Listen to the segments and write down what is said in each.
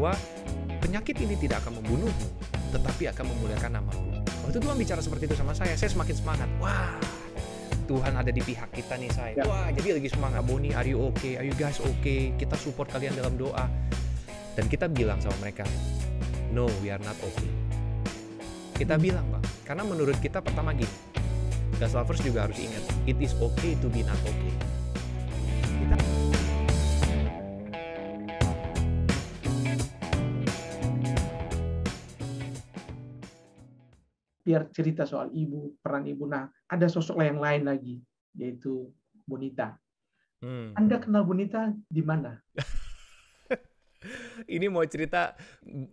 bahwa penyakit ini tidak akan membunuhmu, tetapi akan memuliakan namaku. Waktu Tuhan bicara seperti itu sama saya, saya semakin semangat. Wah, Tuhan ada di pihak kita nih saya. Ya. Wah, jadi lagi semangat. Boni, are you okay? Are you guys okay? Kita support kalian dalam doa. Dan kita bilang sama mereka, no, we are not okay. Kita Hmm. bilang, Bang. Karena menurut kita pertama gini, Gas Lovers juga harus ingat, it is okay to be not okay. Kita biar cerita soal ibu, peran ibu. Nah, ada sosok yang lain lagi, yaitu Bonita. Hmm. Anda kenal Bonita di mana? Ini mau cerita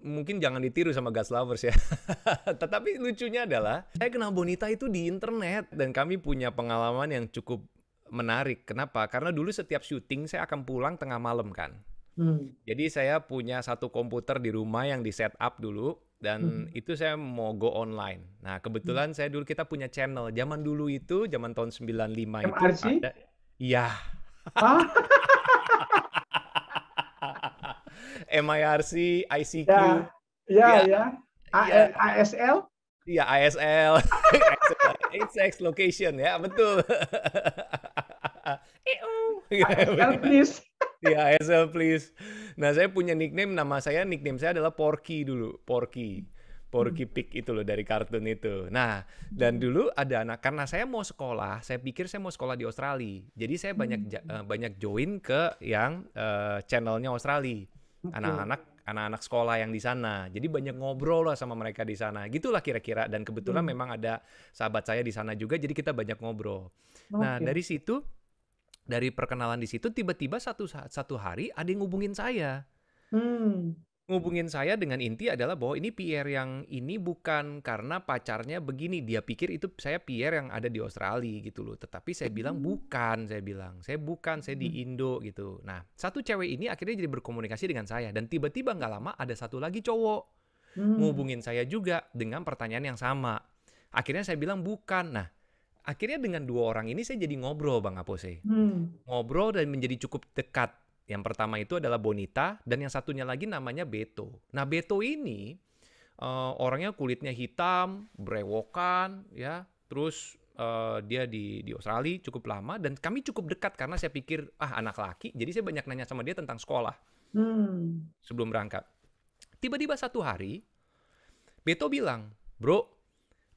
mungkin jangan ditiru sama gas lovers ya. Tetapi lucunya adalah saya kenal Bonita itu di internet dan kami punya pengalaman yang cukup menarik. Kenapa? Karena dulu setiap syuting saya akan pulang tengah malam kan. Hmm. Jadi saya punya satu komputer di rumah yang di setup dulu dan Hmm. itu saya mau go online. Nah, kebetulan saya dulu kita punya channel. Zaman dulu itu, zaman tahun 95 itu MRC? ada Iya, Ah, MIRC, ICQ, ya, ya, Ya. ya. A- Iya. ASL? Iya ASL, sex location ya betul. ASL, please. Iya ASL please. Nah saya punya nickname nama saya nickname saya adalah Porky dulu Porky. Porky Pig itu loh dari kartun itu. Nah, dan dulu ada anak karena saya mau sekolah, saya pikir saya mau sekolah di Australia. Jadi saya banyak ja- eh, banyak join ke yang eh, channelnya Australia. Anak-anak anak-anak sekolah yang di sana. Jadi banyak ngobrol lah sama mereka di sana. Gitulah kira-kira dan kebetulan Hmm. memang ada sahabat saya di sana juga jadi kita banyak ngobrol. Nah, Oke. dari situ dari perkenalan di situ tiba-tiba satu saat satu hari ada yang ngubungin saya. Hmm. Ngubungin saya dengan inti adalah bahwa ini PR yang ini bukan karena pacarnya begini. Dia pikir itu saya PR yang ada di Australia gitu loh. Tetapi saya bilang bukan, saya bilang. Saya bukan, saya di Indo gitu. Nah, satu cewek ini akhirnya jadi berkomunikasi dengan saya dan tiba-tiba nggak lama ada satu lagi cowok Hmm. ngubungin saya juga dengan pertanyaan yang sama. Akhirnya saya bilang bukan. Nah, akhirnya dengan dua orang ini saya jadi ngobrol Bang Apose. Hmm. Ngobrol dan menjadi cukup dekat. Yang pertama itu adalah Bonita dan yang satunya lagi namanya Beto. Nah, Beto ini eh, orangnya kulitnya hitam, brewokan ya. Terus eh, dia di di Australia cukup lama dan kami cukup dekat karena saya pikir ah anak laki. Jadi saya banyak nanya sama dia tentang sekolah Hmm. sebelum berangkat. Tiba-tiba satu hari, Beto bilang, bro,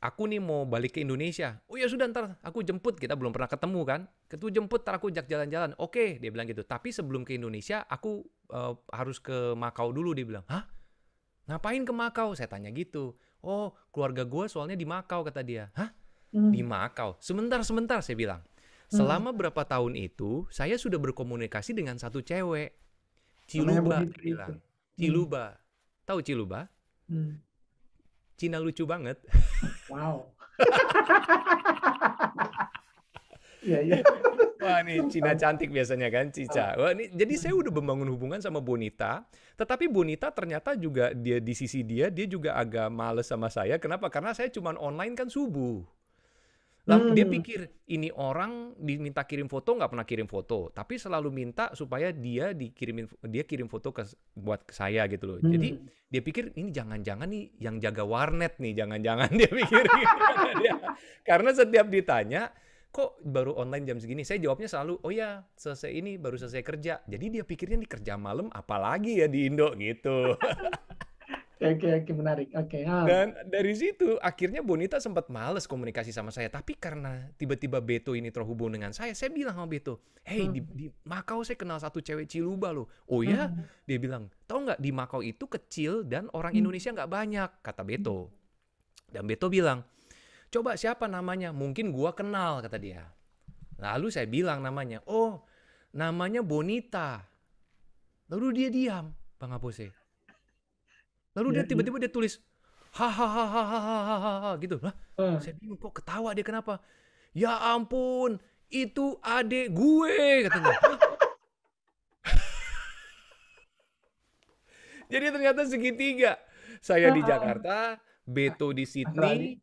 aku nih mau balik ke Indonesia. Oh ya sudah ntar aku jemput, kita belum pernah ketemu kan. Ketu jemput, ntar aku ajak jalan-jalan. Oke, dia bilang gitu. Tapi sebelum ke Indonesia, aku eh, harus ke Makau dulu, dia bilang. Hah? Ngapain ke Makau? Saya tanya gitu. Oh, keluarga gue soalnya di Makau, kata dia. Hah? Hmm. Di Makau? Sebentar, sebentar, saya bilang. Selama berapa tahun itu, saya sudah berkomunikasi dengan satu cewek. Ciluba, dia itu. bilang. Ciluba. Tahu Ciluba? Hmm. Cina lucu banget. Wow. Iya, iya. Wah nih Cina cantik biasanya kan Cica. Wah nih jadi saya udah membangun hubungan sama Bonita, tetapi Bonita ternyata juga dia di sisi dia dia juga agak males sama saya. Kenapa? Karena saya cuman online kan subuh. Lah, dia Hmm. pikir ini orang diminta kirim foto nggak pernah kirim foto, tapi selalu minta supaya dia dikirimin dia kirim foto ke buat ke saya gitu loh. Jadi Hmm. dia pikir ini jangan-jangan nih yang jaga warnet nih, jangan-jangan dia pikir gitu dia. Karena setiap ditanya, kok baru online jam segini? Saya jawabnya selalu, oh ya selesai ini baru selesai kerja. Jadi dia pikirnya nih kerja malam apalagi ya di Indo gitu. Oke, oke, menarik. Oke. ah. Dan dari situ akhirnya Bonita sempat males komunikasi sama saya. Tapi karena tiba-tiba Beto ini terhubung dengan saya, saya bilang sama Beto, hey Hmm. di, di Makau saya kenal satu cewek Ciluba loh. Oh ya? Hmm. Dia bilang, tau nggak di Makau itu kecil dan orang Hmm. Indonesia nggak banyak, kata Beto. Dan Beto bilang, coba siapa namanya? Mungkin gua kenal, kata dia. Lalu saya bilang namanya, oh namanya Bonita. Lalu dia diam, Bang Apose. Lalu dia Ya, tiba-tiba dia tulis, hahaha gitu. Lah, Ah. saya bingung kok ketawa dia kenapa? Ya ampun, itu adek gue katanya. Hah? Jadi ternyata segitiga. Saya di. Jakarta, Beto di Sydney.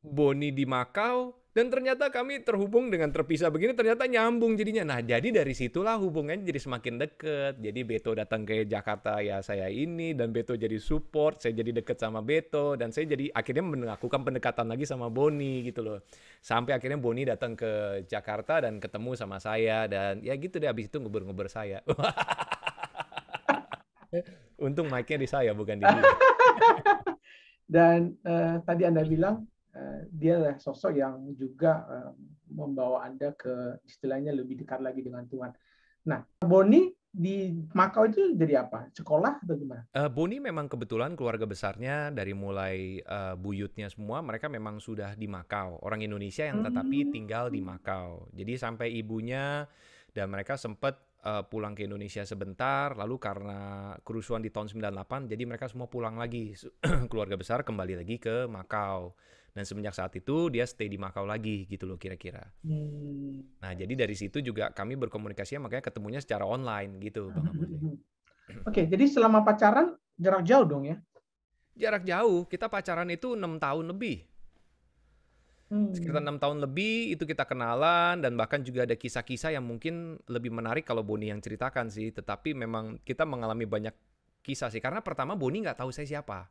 Boni di Makau, Dan ternyata kami terhubung dengan terpisah begini, ternyata nyambung jadinya. Nah, jadi dari situlah hubungannya jadi semakin deket. Jadi Beto datang ke Jakarta, ya saya ini, dan Beto jadi support, saya jadi deket sama Beto, dan saya jadi akhirnya melakukan pendekatan lagi sama Boni gitu loh. Sampai akhirnya Boni datang ke Jakarta dan ketemu sama saya, dan ya gitu deh, habis itu ngubur-ngubur saya. Untung mic-nya di saya, bukan di dia. dan uh, tadi Anda bilang, dia adalah sosok yang juga eh, membawa Anda ke istilahnya lebih dekat lagi dengan Tuhan. Nah, Boni di Makau itu jadi apa? Sekolah atau gimana? Uh, Boni memang kebetulan keluarga besarnya dari mulai uh, buyutnya semua mereka memang sudah di Makau. Orang Indonesia yang tetapi hmm. tinggal di Makau. Jadi sampai ibunya dan mereka sempat uh, pulang ke Indonesia sebentar lalu karena kerusuhan di tahun 98 jadi mereka semua pulang lagi keluarga besar kembali lagi ke Makau dan semenjak saat itu dia stay di Makau lagi gitu loh kira-kira. Hmm. Nah jadi dari situ juga kami berkomunikasi makanya ketemunya secara online gitu bang Oke okay, jadi selama pacaran jarak jauh dong ya? Jarak jauh kita pacaran itu enam tahun lebih. Hmm. Sekitar enam tahun lebih itu kita kenalan dan bahkan juga ada kisah-kisah yang mungkin lebih menarik kalau Boni yang ceritakan sih. Tetapi memang kita mengalami banyak kisah sih karena pertama Boni nggak tahu saya siapa.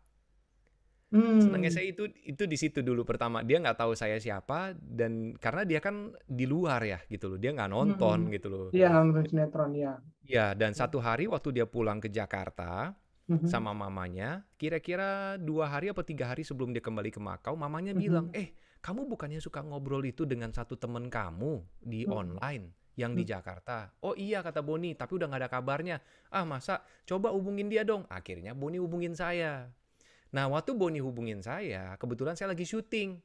Hmm. Senangnya saya itu itu di situ dulu pertama dia nggak tahu saya siapa dan karena dia kan di luar ya gitu loh dia nggak nonton hmm. gitu loh. Iya nonton sinetron ya. Iya dan satu hari waktu dia pulang ke Jakarta hmm. sama mamanya kira-kira dua hari atau tiga hari sebelum dia kembali ke Makau mamanya hmm. bilang eh kamu bukannya suka ngobrol itu dengan satu temen kamu di hmm. online yang di Jakarta. Oh iya kata Boni, tapi udah nggak ada kabarnya. Ah masa? Coba hubungin dia dong. Akhirnya Boni hubungin saya. Nah, waktu Boni hubungin saya, kebetulan saya lagi syuting.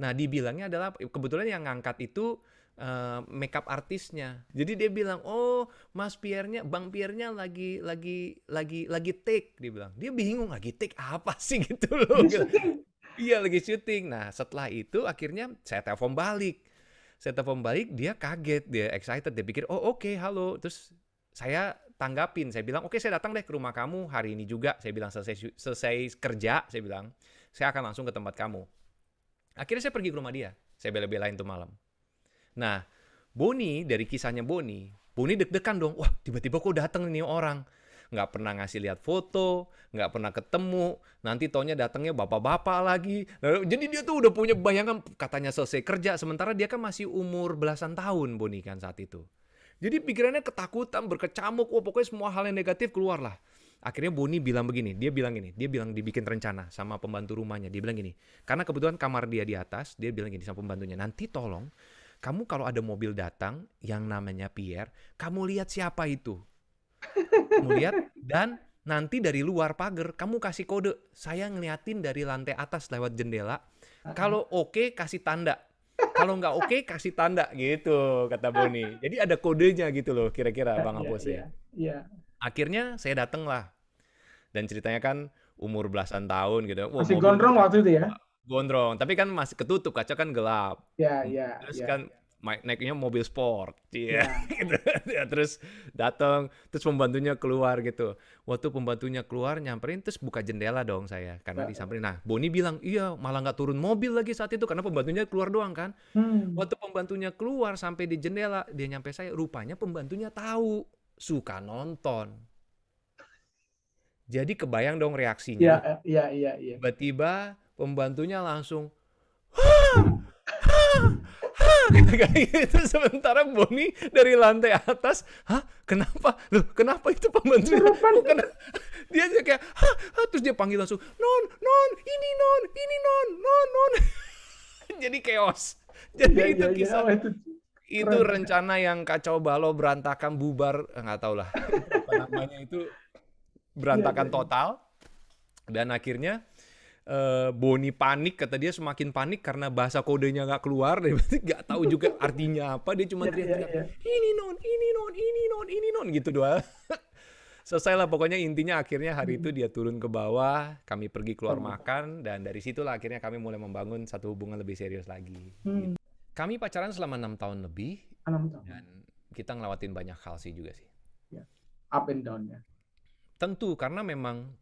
Nah, dibilangnya adalah kebetulan yang ngangkat itu uh, makeup artisnya. Jadi dia bilang, "Oh, Mas Pierre-nya, Bang Pierre-nya lagi lagi lagi lagi take." Dia bilang. Dia bingung lagi take apa sih gitu loh. iya, lagi syuting. Nah, setelah itu akhirnya saya telepon balik. Saya telepon balik, dia kaget, dia excited, dia pikir, "Oh, oke, okay, halo." Terus saya tanggapin. Saya bilang, oke okay, saya datang deh ke rumah kamu hari ini juga. Saya bilang selesai selesai kerja, saya bilang, saya akan langsung ke tempat kamu. Akhirnya saya pergi ke rumah dia. Saya bela-belain tuh malam. Nah, Boni dari kisahnya Boni, Boni deg-degan dong. Wah, tiba-tiba kok datang nih orang. Nggak pernah ngasih lihat foto, nggak pernah ketemu. Nanti taunya datangnya bapak-bapak lagi. Jadi dia tuh udah punya bayangan katanya selesai kerja. Sementara dia kan masih umur belasan tahun Boni kan saat itu. Jadi pikirannya ketakutan, berkecamuk, oh pokoknya semua hal yang negatif keluarlah. Akhirnya Boni bilang begini, dia bilang gini, dia bilang dibikin rencana sama pembantu rumahnya. Dia bilang gini, karena kebetulan kamar dia di atas, dia bilang gini sama pembantunya, nanti tolong kamu kalau ada mobil datang yang namanya Pierre, kamu lihat siapa itu. Kamu lihat dan nanti dari luar pagar kamu kasih kode, saya ngeliatin dari lantai atas lewat jendela. Kalau oke okay, kasih tanda, kalau nggak oke okay, kasih tanda gitu kata Boni. Jadi ada kodenya gitu loh kira-kira Bang iya, Apos ya. Iya, iya. Akhirnya saya dateng lah. Dan ceritanya kan umur belasan tahun gitu. Wah, masih gondrong waktu itu ya? Gondrong, tapi kan masih ketutup, kaca kan gelap. Iya, iya. Terus ya. kan naiknya mobil sport, iya. Yeah. ya, terus datang, terus pembantunya keluar gitu. Waktu pembantunya keluar nyamperin, terus buka jendela dong saya, karena yeah. disamperin. Nah, Boni bilang, iya malah nggak turun mobil lagi saat itu karena pembantunya keluar doang kan. Hmm. Waktu pembantunya keluar sampai di jendela, dia nyampe saya, rupanya pembantunya tahu suka nonton. Jadi kebayang dong reaksinya. Iya, iya, iya. iya. Tiba-tiba pembantunya langsung, gitu sementara Boni dari lantai atas hah? Kenapa? Loh kenapa itu pembantu dia kayak hah, hah? Terus dia panggil langsung non non ini non ini non non non. Jadi chaos. Jadi ya, itu ya, kisah ya, itu, itu rencana yang kacau balau berantakan bubar eh, nggak tahu lah. Apa namanya itu berantakan ya, ya, total. Dan akhirnya uh, Boni panik kata dia semakin panik karena bahasa kodenya nggak keluar dan nggak tahu juga artinya apa dia cuma iya, teriak-teriak yeah, yeah, yeah. ini non ini non ini non ini non gitu doang selesai lah pokoknya intinya akhirnya hari itu dia turun ke bawah kami pergi keluar hmm. makan dan dari situlah akhirnya kami mulai membangun satu hubungan lebih serius lagi hmm. kami pacaran selama enam tahun lebih 6 tahun. dan kita ngelawatin banyak hal sih juga sih yeah. up and down ya tentu karena memang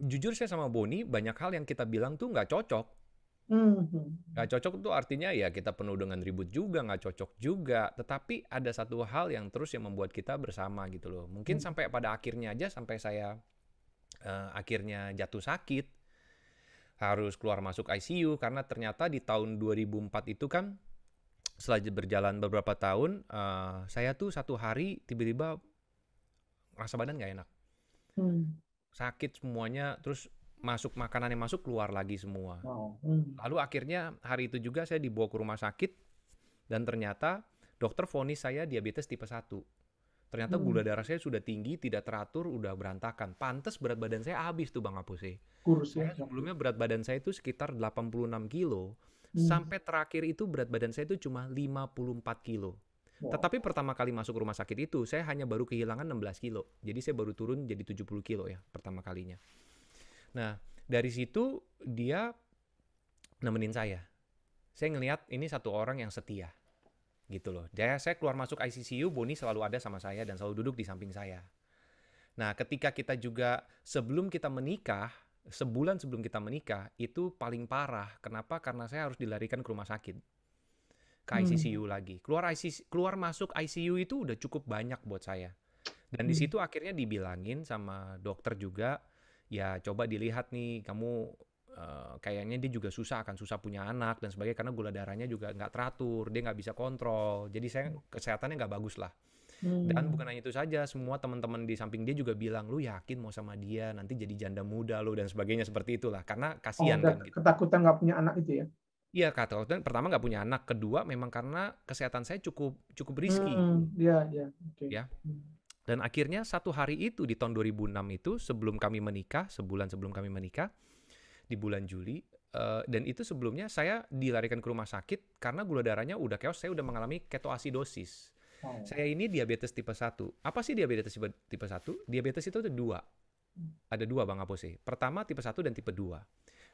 jujur saya sama Boni banyak hal yang kita bilang tuh nggak cocok. Mhm. Nggak cocok itu artinya ya kita penuh dengan ribut juga, nggak cocok juga. Tetapi ada satu hal yang terus yang membuat kita bersama gitu loh. Mungkin Hmm. sampai pada akhirnya aja sampai saya eh, akhirnya jatuh sakit, harus keluar masuk ICU karena ternyata di tahun 2004 itu kan setelah berjalan beberapa tahun, eh, saya tuh satu hari tiba-tiba rasa badan nggak enak, Hmm. Sakit semuanya, terus masuk makanan yang masuk keluar lagi semua. Wow. Hmm. Lalu akhirnya hari itu juga saya dibawa ke rumah sakit dan ternyata dokter vonis saya diabetes tipe 1. Ternyata Hmm. gula darah saya sudah tinggi, tidak teratur, udah berantakan. Pantes berat badan saya habis tuh Bang Apose. Kurus ya. Saya sebelumnya berat badan saya itu sekitar 86 kilo. Hmm. Sampai terakhir itu berat badan saya itu cuma 54 kilo. Tetapi pertama kali masuk rumah sakit itu, saya hanya baru kehilangan 16 kilo. Jadi saya baru turun jadi 70 kilo ya, pertama kalinya. Nah, dari situ dia nemenin saya. Saya ngelihat ini satu orang yang setia. Gitu loh. Dia saya keluar masuk ICCU, Boni selalu ada sama saya dan selalu duduk di samping saya. Nah, ketika kita juga sebelum kita menikah, sebulan sebelum kita menikah, itu paling parah. Kenapa? Karena saya harus dilarikan ke rumah sakit. Ke Hmm. ICCU lagi. Keluar ICC, keluar masuk ICU itu udah cukup banyak buat saya. Dan di Hmm. situ akhirnya dibilangin sama dokter juga, ya coba dilihat nih kamu eh, kayaknya dia juga susah akan susah punya anak dan sebagainya karena gula darahnya juga nggak teratur, dia nggak bisa kontrol. Jadi saya kesehatannya nggak bagus lah. Dan Hmm. bukan hanya itu saja, semua teman-teman di samping dia juga bilang, lu yakin mau sama dia, nanti jadi janda muda lu dan sebagainya seperti itulah. Karena Oh, kasihan dan kan gitu. ketakutan nggak punya anak itu ya? Iya kata dokter, pertama nggak punya anak, kedua memang karena kesehatan saya cukup cukup risky. Hmm. Ya, ya. Oke. Ya. Hmm. Dan akhirnya satu hari itu di tahun 2006 itu sebelum kami menikah, sebulan sebelum kami menikah di bulan Juli eh, dan itu sebelumnya saya dilarikan ke rumah sakit karena gula darahnya udah chaos, saya udah mengalami ketoasidosis. Wow. Saya ini diabetes tipe 1. Apa sih diabetes tipe, tipe 1? Diabetes itu ada dua. Ada dua Bang Apose. Pertama tipe 1 dan tipe 2.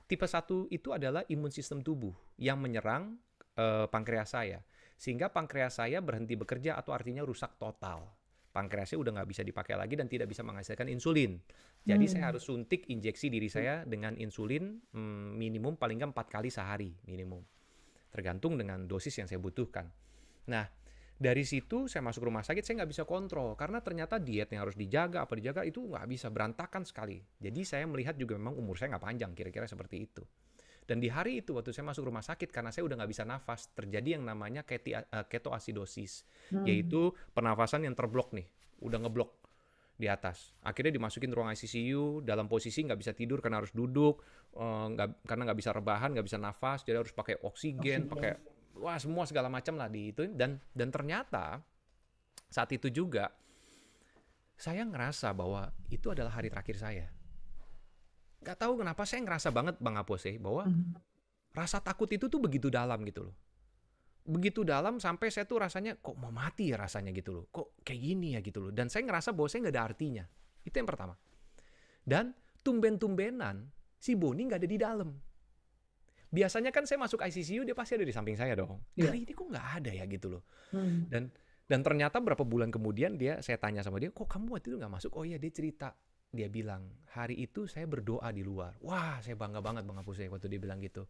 Tipe 1 itu adalah imun sistem tubuh yang menyerang eh, pankreas saya. Sehingga pankreas saya berhenti bekerja atau artinya rusak total. Pankreasnya udah nggak bisa dipakai lagi dan tidak bisa menghasilkan insulin. Jadi Hmm. saya harus suntik injeksi diri saya dengan insulin hmm, minimum paling nggak empat kali sehari minimum. Tergantung dengan dosis yang saya butuhkan. Nah, dari situ saya masuk rumah sakit saya nggak bisa kontrol. Karena ternyata diet yang harus dijaga apa dijaga itu nggak bisa berantakan sekali. Jadi saya melihat juga memang umur saya nggak panjang kira-kira seperti itu. Dan di hari itu waktu saya masuk rumah sakit karena saya udah nggak bisa nafas terjadi yang namanya keti- eh, ketoasidosis. Hmm. yaitu pernafasan yang terblok nih udah ngeblok di atas. Akhirnya dimasukin ruang ICU dalam posisi nggak bisa tidur karena harus duduk eh, nggak karena nggak bisa rebahan nggak bisa nafas jadi harus pakai oksigen Oksigen. pakai wah semua segala macam lah di itu dan dan ternyata saat itu juga saya ngerasa bahwa itu adalah hari terakhir saya nggak tahu kenapa saya ngerasa banget bang Apose bahwa Hmm. rasa takut itu tuh begitu dalam gitu loh. Begitu dalam sampai saya tuh rasanya kok mau mati ya rasanya gitu loh. Kok kayak gini ya gitu loh. Dan saya ngerasa bahwa saya nggak ada artinya. Itu yang pertama. Dan tumben-tumbenan si Boni nggak ada di dalam. Biasanya kan saya masuk ICU dia pasti ada di samping saya dong. Iya. Kali ini kok nggak ada ya gitu loh. Hmm. Dan dan ternyata berapa bulan kemudian dia saya tanya sama dia, kok kamu waktu itu nggak masuk? Oh iya dia cerita. Dia bilang hari itu saya berdoa di luar. Wah saya bangga banget bang Apus waktu dia bilang gitu.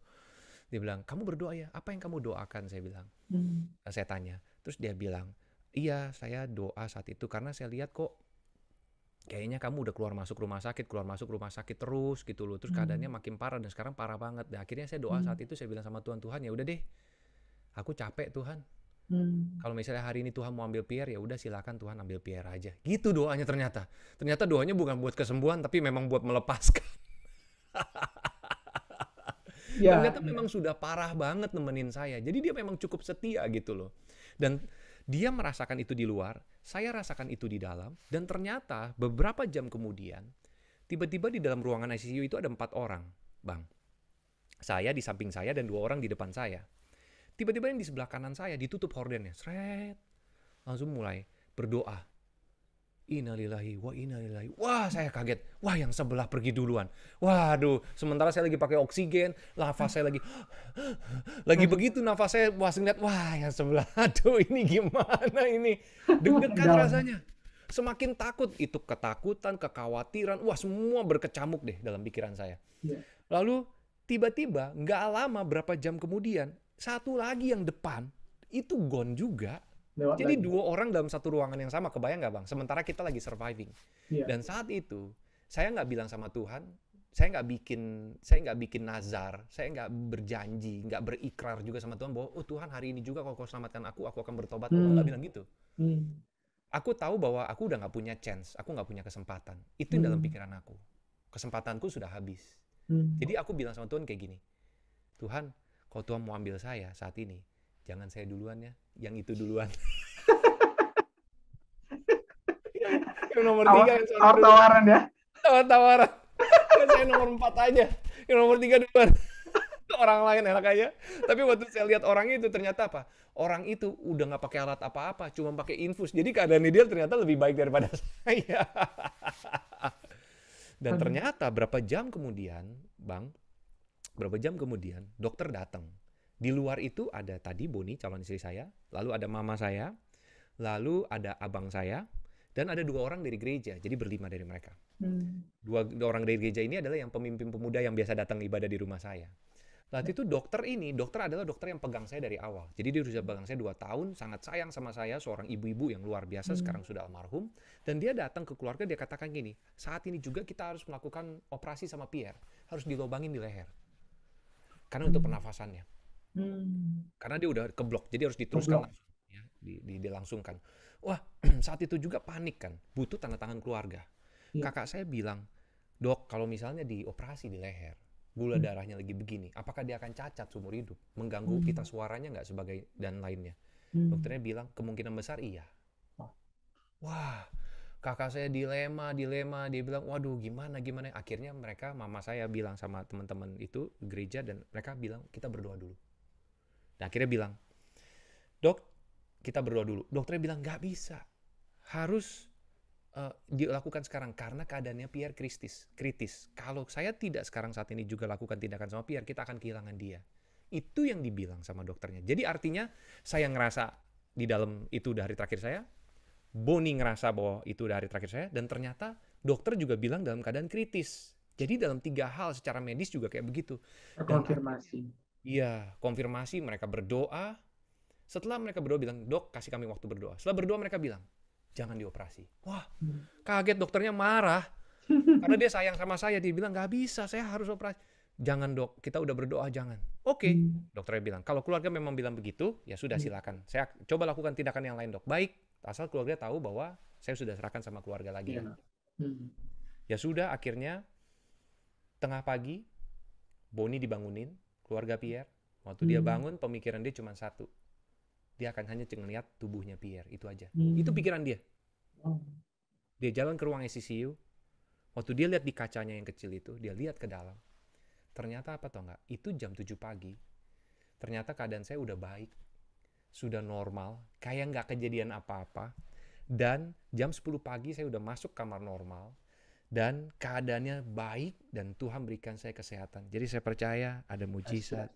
Dia bilang kamu berdoa ya? Apa yang kamu doakan? Saya bilang. Hmm. Nah, saya tanya. Terus dia bilang iya saya doa saat itu karena saya lihat kok kayaknya kamu udah keluar masuk rumah sakit, keluar masuk rumah sakit terus gitu loh. Terus Hmm. keadaannya makin parah dan sekarang parah banget. Dan akhirnya saya doa Hmm. saat itu saya bilang sama Tuhan, Tuhan ya udah deh. Aku capek Tuhan. Hmm. Kalau misalnya hari ini Tuhan mau ambil Pierre ya udah silakan Tuhan ambil Pierre aja. Gitu doanya ternyata. Ternyata doanya bukan buat kesembuhan tapi memang buat melepaskan. Ya. Ternyata memang sudah parah banget nemenin saya. Jadi dia memang cukup setia gitu loh. Dan dia merasakan itu di luar, saya rasakan itu di dalam dan ternyata beberapa jam kemudian tiba-tiba di dalam ruangan ICU itu ada empat orang, Bang. Saya di samping saya dan dua orang di depan saya. Tiba-tiba yang di sebelah kanan saya ditutup hordennya, seret. Langsung mulai berdoa. Innalillahi wa innalillahi. Wah, saya kaget. Wah, yang sebelah pergi duluan. Waduh, sementara saya lagi pakai oksigen, nafas saya lagi lagi begitu nafas saya wah saya ngeliat, wah yang sebelah aduh ini gimana ini deg-degan rasanya semakin takut itu ketakutan kekhawatiran wah semua berkecamuk deh dalam pikiran saya Iya. lalu tiba-tiba nggak lama berapa jam kemudian satu lagi yang depan itu gone juga. Lewat Jadi lagi. dua orang dalam satu ruangan yang sama, kebayang nggak bang? Sementara kita lagi surviving. Iya. Dan saat itu saya nggak bilang sama Tuhan, saya nggak bikin, saya nggak bikin nazar, saya nggak berjanji, nggak berikrar juga sama Tuhan bahwa oh Tuhan hari ini juga kalau kau selamatkan aku, aku akan bertobat. Hmm. nggak bilang gitu. Hmm. Aku tahu bahwa aku udah nggak punya chance, aku nggak punya kesempatan. Itu yang dalam Hmm. pikiran aku. Kesempatanku sudah habis. Hmm. Jadi aku bilang sama Tuhan kayak gini, Tuhan, kalau Tuhan mau ambil saya saat ini, jangan saya duluan ya, yang itu duluan. yang, yang nomor Tawar- tiga yang saya duluan. Tawar-tawaran ya. tawar-tawaran. Kan saya nomor empat aja, yang nomor tiga duluan. orang lain enak aja. Tapi waktu saya lihat orang itu ternyata apa? Orang itu udah nggak pakai alat apa-apa, cuma pakai infus. Jadi keadaan dia ternyata lebih baik daripada saya. Dan Aduh. ternyata berapa jam kemudian, Bang, berapa jam kemudian dokter datang. Di luar itu ada tadi Boni calon istri saya, lalu ada mama saya, lalu ada abang saya, dan ada dua orang dari gereja. Jadi berlima dari mereka Hmm. dua, dua orang dari gereja ini adalah yang pemimpin pemuda yang biasa datang ibadah di rumah saya. Lalu itu dokter ini, dokter adalah dokter yang pegang saya dari awal. Jadi dia sudah pegang saya dua tahun, sangat sayang sama saya, seorang ibu-ibu yang luar biasa, Hmm. sekarang sudah almarhum. Dan dia datang ke keluarga, dia katakan gini, saat ini juga kita harus melakukan operasi sama Pierre, harus dilobangin di leher. Karena untuk pernafasannya. Hmm. Karena dia udah keblok, jadi harus diteruskan langsung. Ya, di, di- dilangsungkan. Wah, saat itu juga panik kan, butuh tanda tangan keluarga. Iya. Kakak saya bilang, dok kalau misalnya dioperasi di leher, gula Hmm. darahnya lagi begini, apakah dia akan cacat seumur hidup? Mengganggu Hmm. pita suaranya nggak sebagai dan lainnya? Hmm. Dokternya bilang kemungkinan besar iya. Oh. Wah, kakak saya dilema, dilema, dia bilang, waduh gimana gimana. Akhirnya mereka, mama saya bilang sama teman-teman itu gereja dan mereka bilang kita berdoa dulu. Dan akhirnya bilang, dok kita berdoa dulu. Dokternya bilang nggak bisa, harus eh, dilakukan sekarang karena keadaannya Pierre kritis. Kritis. Kalau saya tidak sekarang saat ini juga lakukan tindakan sama Pierre, kita akan kehilangan dia. Itu yang dibilang sama dokternya. Jadi artinya saya ngerasa di dalam itu udah hari terakhir saya, Boni ngerasa bahwa itu udah hari terakhir saya, dan ternyata dokter juga bilang dalam keadaan kritis. Jadi dalam tiga hal secara medis juga kayak begitu. Konfirmasi. Iya, konfirmasi mereka berdoa. Setelah mereka berdoa bilang, dok kasih kami waktu berdoa. Setelah berdoa mereka bilang, jangan dioperasi. Wah, Hmm. kaget dokternya marah. Karena dia sayang sama saya. Dia bilang, nggak bisa, saya harus operasi. Jangan dok, kita udah berdoa, jangan. Oke, Hmm. dokternya bilang, kalau keluarga memang bilang begitu, ya sudah Hmm. silakan. Saya coba lakukan tindakan yang lain dok. Baik, asal keluarga tahu bahwa saya sudah serahkan sama keluarga lagi. Hmm. Ya sudah, akhirnya tengah pagi, Boni dibangunin, keluarga Pierre. Waktu dia Hmm. bangun, pemikiran dia cuma satu. Dia akan hanya ngeliat tubuhnya Pierre, itu aja. Hmm. Itu pikiran dia. Oh. Dia jalan ke ruang ICU. Waktu dia lihat di kacanya yang kecil itu, dia lihat ke dalam. Ternyata apa tau nggak? Itu jam 7 pagi. Ternyata keadaan saya udah baik. Sudah normal. Kayak nggak kejadian apa-apa. Dan jam 10 pagi saya udah masuk kamar normal. Dan keadaannya baik dan Tuhan berikan saya kesehatan. Jadi saya percaya ada mujizat,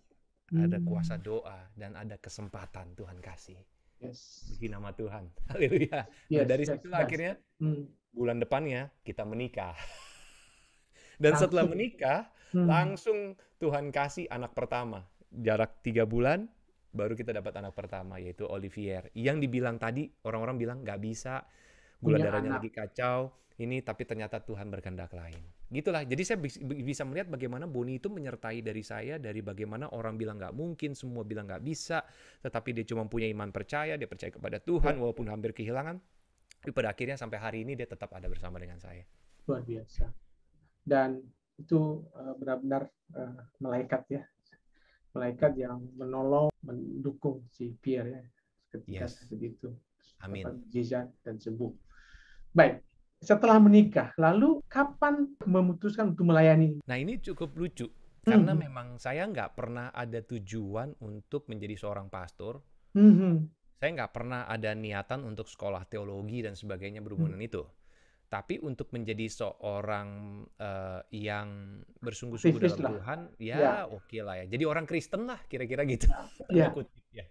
ada Hmm. kuasa doa, dan ada kesempatan Tuhan kasih. Yes. Puji nama Tuhan. Haleluya. Nah, Yes, dari yes, situlah yes. akhirnya Hmm. bulan depannya kita menikah. Dan setelah Langsung. menikah, Hmm. langsung Tuhan kasih anak pertama. Jarak tiga bulan, baru kita dapat anak pertama, yaitu Olivier. Yang dibilang tadi, orang-orang bilang nggak bisa, gula Punya darahnya anak. lagi kacau, ini tapi ternyata Tuhan berkehendak lain. Gitulah, jadi saya bis- bisa melihat bagaimana Boni itu menyertai dari saya, dari bagaimana orang bilang nggak mungkin, semua bilang nggak bisa, tetapi dia cuma punya iman percaya, dia percaya kepada Tuhan, walaupun hampir kehilangan, tapi pada akhirnya sampai hari ini dia tetap ada bersama dengan saya. luar biasa dan itu uh, benar-benar uh, malaikat ya malaikat yang menolong mendukung si Pierre ya ketika Yes. seperti itu Amin. mujizat dan sembuh baik setelah menikah lalu kapan memutuskan untuk melayani Nah ini cukup lucu karena Mhm. memang saya nggak pernah ada tujuan untuk menjadi seorang pastor. Mhm. Saya nggak pernah ada niatan untuk sekolah teologi dan sebagainya berhubungan Hmm. itu. Tapi untuk menjadi seorang eh, yang bersungguh-sungguh dalam lah. Tuhan, Ya. ya oke lah ya. Jadi orang Kristen lah kira-kira gitu. Ya. Ya.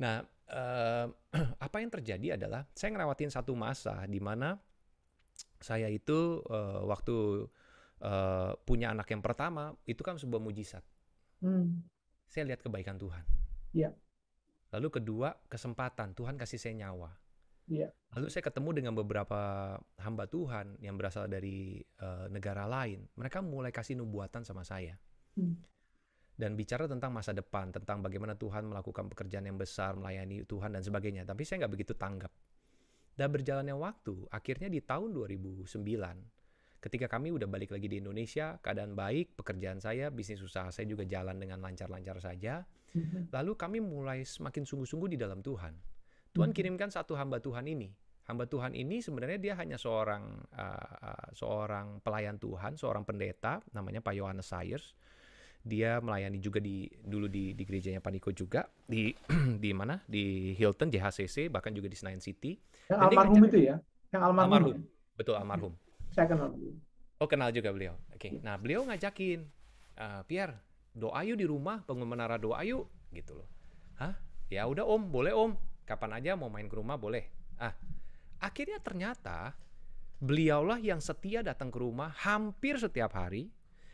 Nah, eh, apa yang terjadi adalah saya ngelewatin satu masa di mana saya itu eh, waktu uh, punya anak yang pertama, itu kan sebuah mujizat. Hmm. Saya lihat kebaikan Tuhan. Iya. Lalu kedua, kesempatan. Tuhan kasih saya nyawa. Iya. Lalu saya ketemu dengan beberapa hamba Tuhan yang berasal dari uh, negara lain. Mereka mulai kasih nubuatan sama saya. Hmm. Dan bicara tentang masa depan, tentang bagaimana Tuhan melakukan pekerjaan yang besar, melayani Tuhan dan sebagainya. Tapi saya nggak begitu tanggap. Dan berjalannya waktu, akhirnya di tahun 2009, ketika kami udah balik lagi di Indonesia, keadaan baik, pekerjaan saya, bisnis usaha saya juga jalan dengan lancar-lancar saja. Lalu kami mulai semakin sungguh-sungguh di dalam Tuhan. Tuhan Mhm. kirimkan satu hamba Tuhan ini. Hamba Tuhan ini sebenarnya dia hanya seorang uh, uh, seorang pelayan Tuhan, seorang pendeta, namanya Pak Yohanes Sayers. Dia melayani juga di dulu di di gerejanya Paniko juga di di mana di Hilton JHCC bahkan juga di Senayan City. Yang Dan almarhum itu ya? Yang almarhum. Almarhum. ya? Betul almarhum. Saya kenal. Oh kenal juga beliau. Oke. Nah beliau ngajakin, "Eh, Pierre, doa yuk di rumah, bangun menara doa yuk, gitu loh. Hah? Ya udah om, boleh om. Kapan aja mau main ke rumah boleh. Ah, akhirnya ternyata beliaulah yang setia datang ke rumah hampir setiap hari.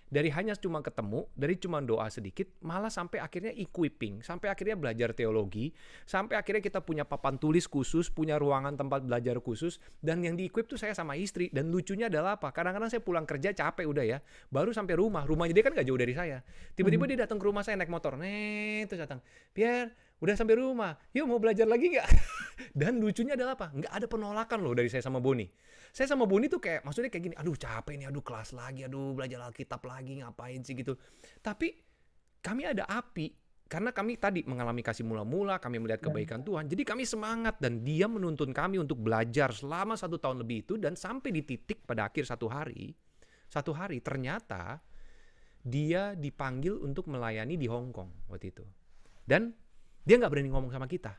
Dari hanya cuma ketemu, dari cuma doa sedikit, malah sampai akhirnya equipping, sampai akhirnya belajar teologi, sampai akhirnya kita punya papan tulis khusus, punya ruangan tempat belajar khusus, dan yang di-equip tuh saya sama istri. Dan lucunya adalah apa? Kadang-kadang saya pulang kerja capek udah ya, baru sampai rumah, rumahnya dia kan gak jauh dari saya. Tiba-tiba dia datang ke rumah saya naik motor, nih terus datang, Pierre, udah sampai rumah, yuk mau belajar lagi nggak? Dan lucunya adalah apa? Nggak ada penolakan loh dari saya sama Boni. Saya sama Boni tuh kayak maksudnya kayak gini, aduh capek nih, aduh kelas lagi, aduh belajar Alkitab lagi, ngapain sih gitu. Tapi kami ada api karena kami tadi mengalami kasih mula-mula, kami melihat kebaikan Tuhan. Jadi kami semangat dan dia menuntun kami untuk belajar selama satu tahun lebih itu dan sampai di titik pada akhir satu hari, satu hari ternyata dia dipanggil untuk melayani di Hong Kong waktu itu. Dan dia nggak berani ngomong sama kita.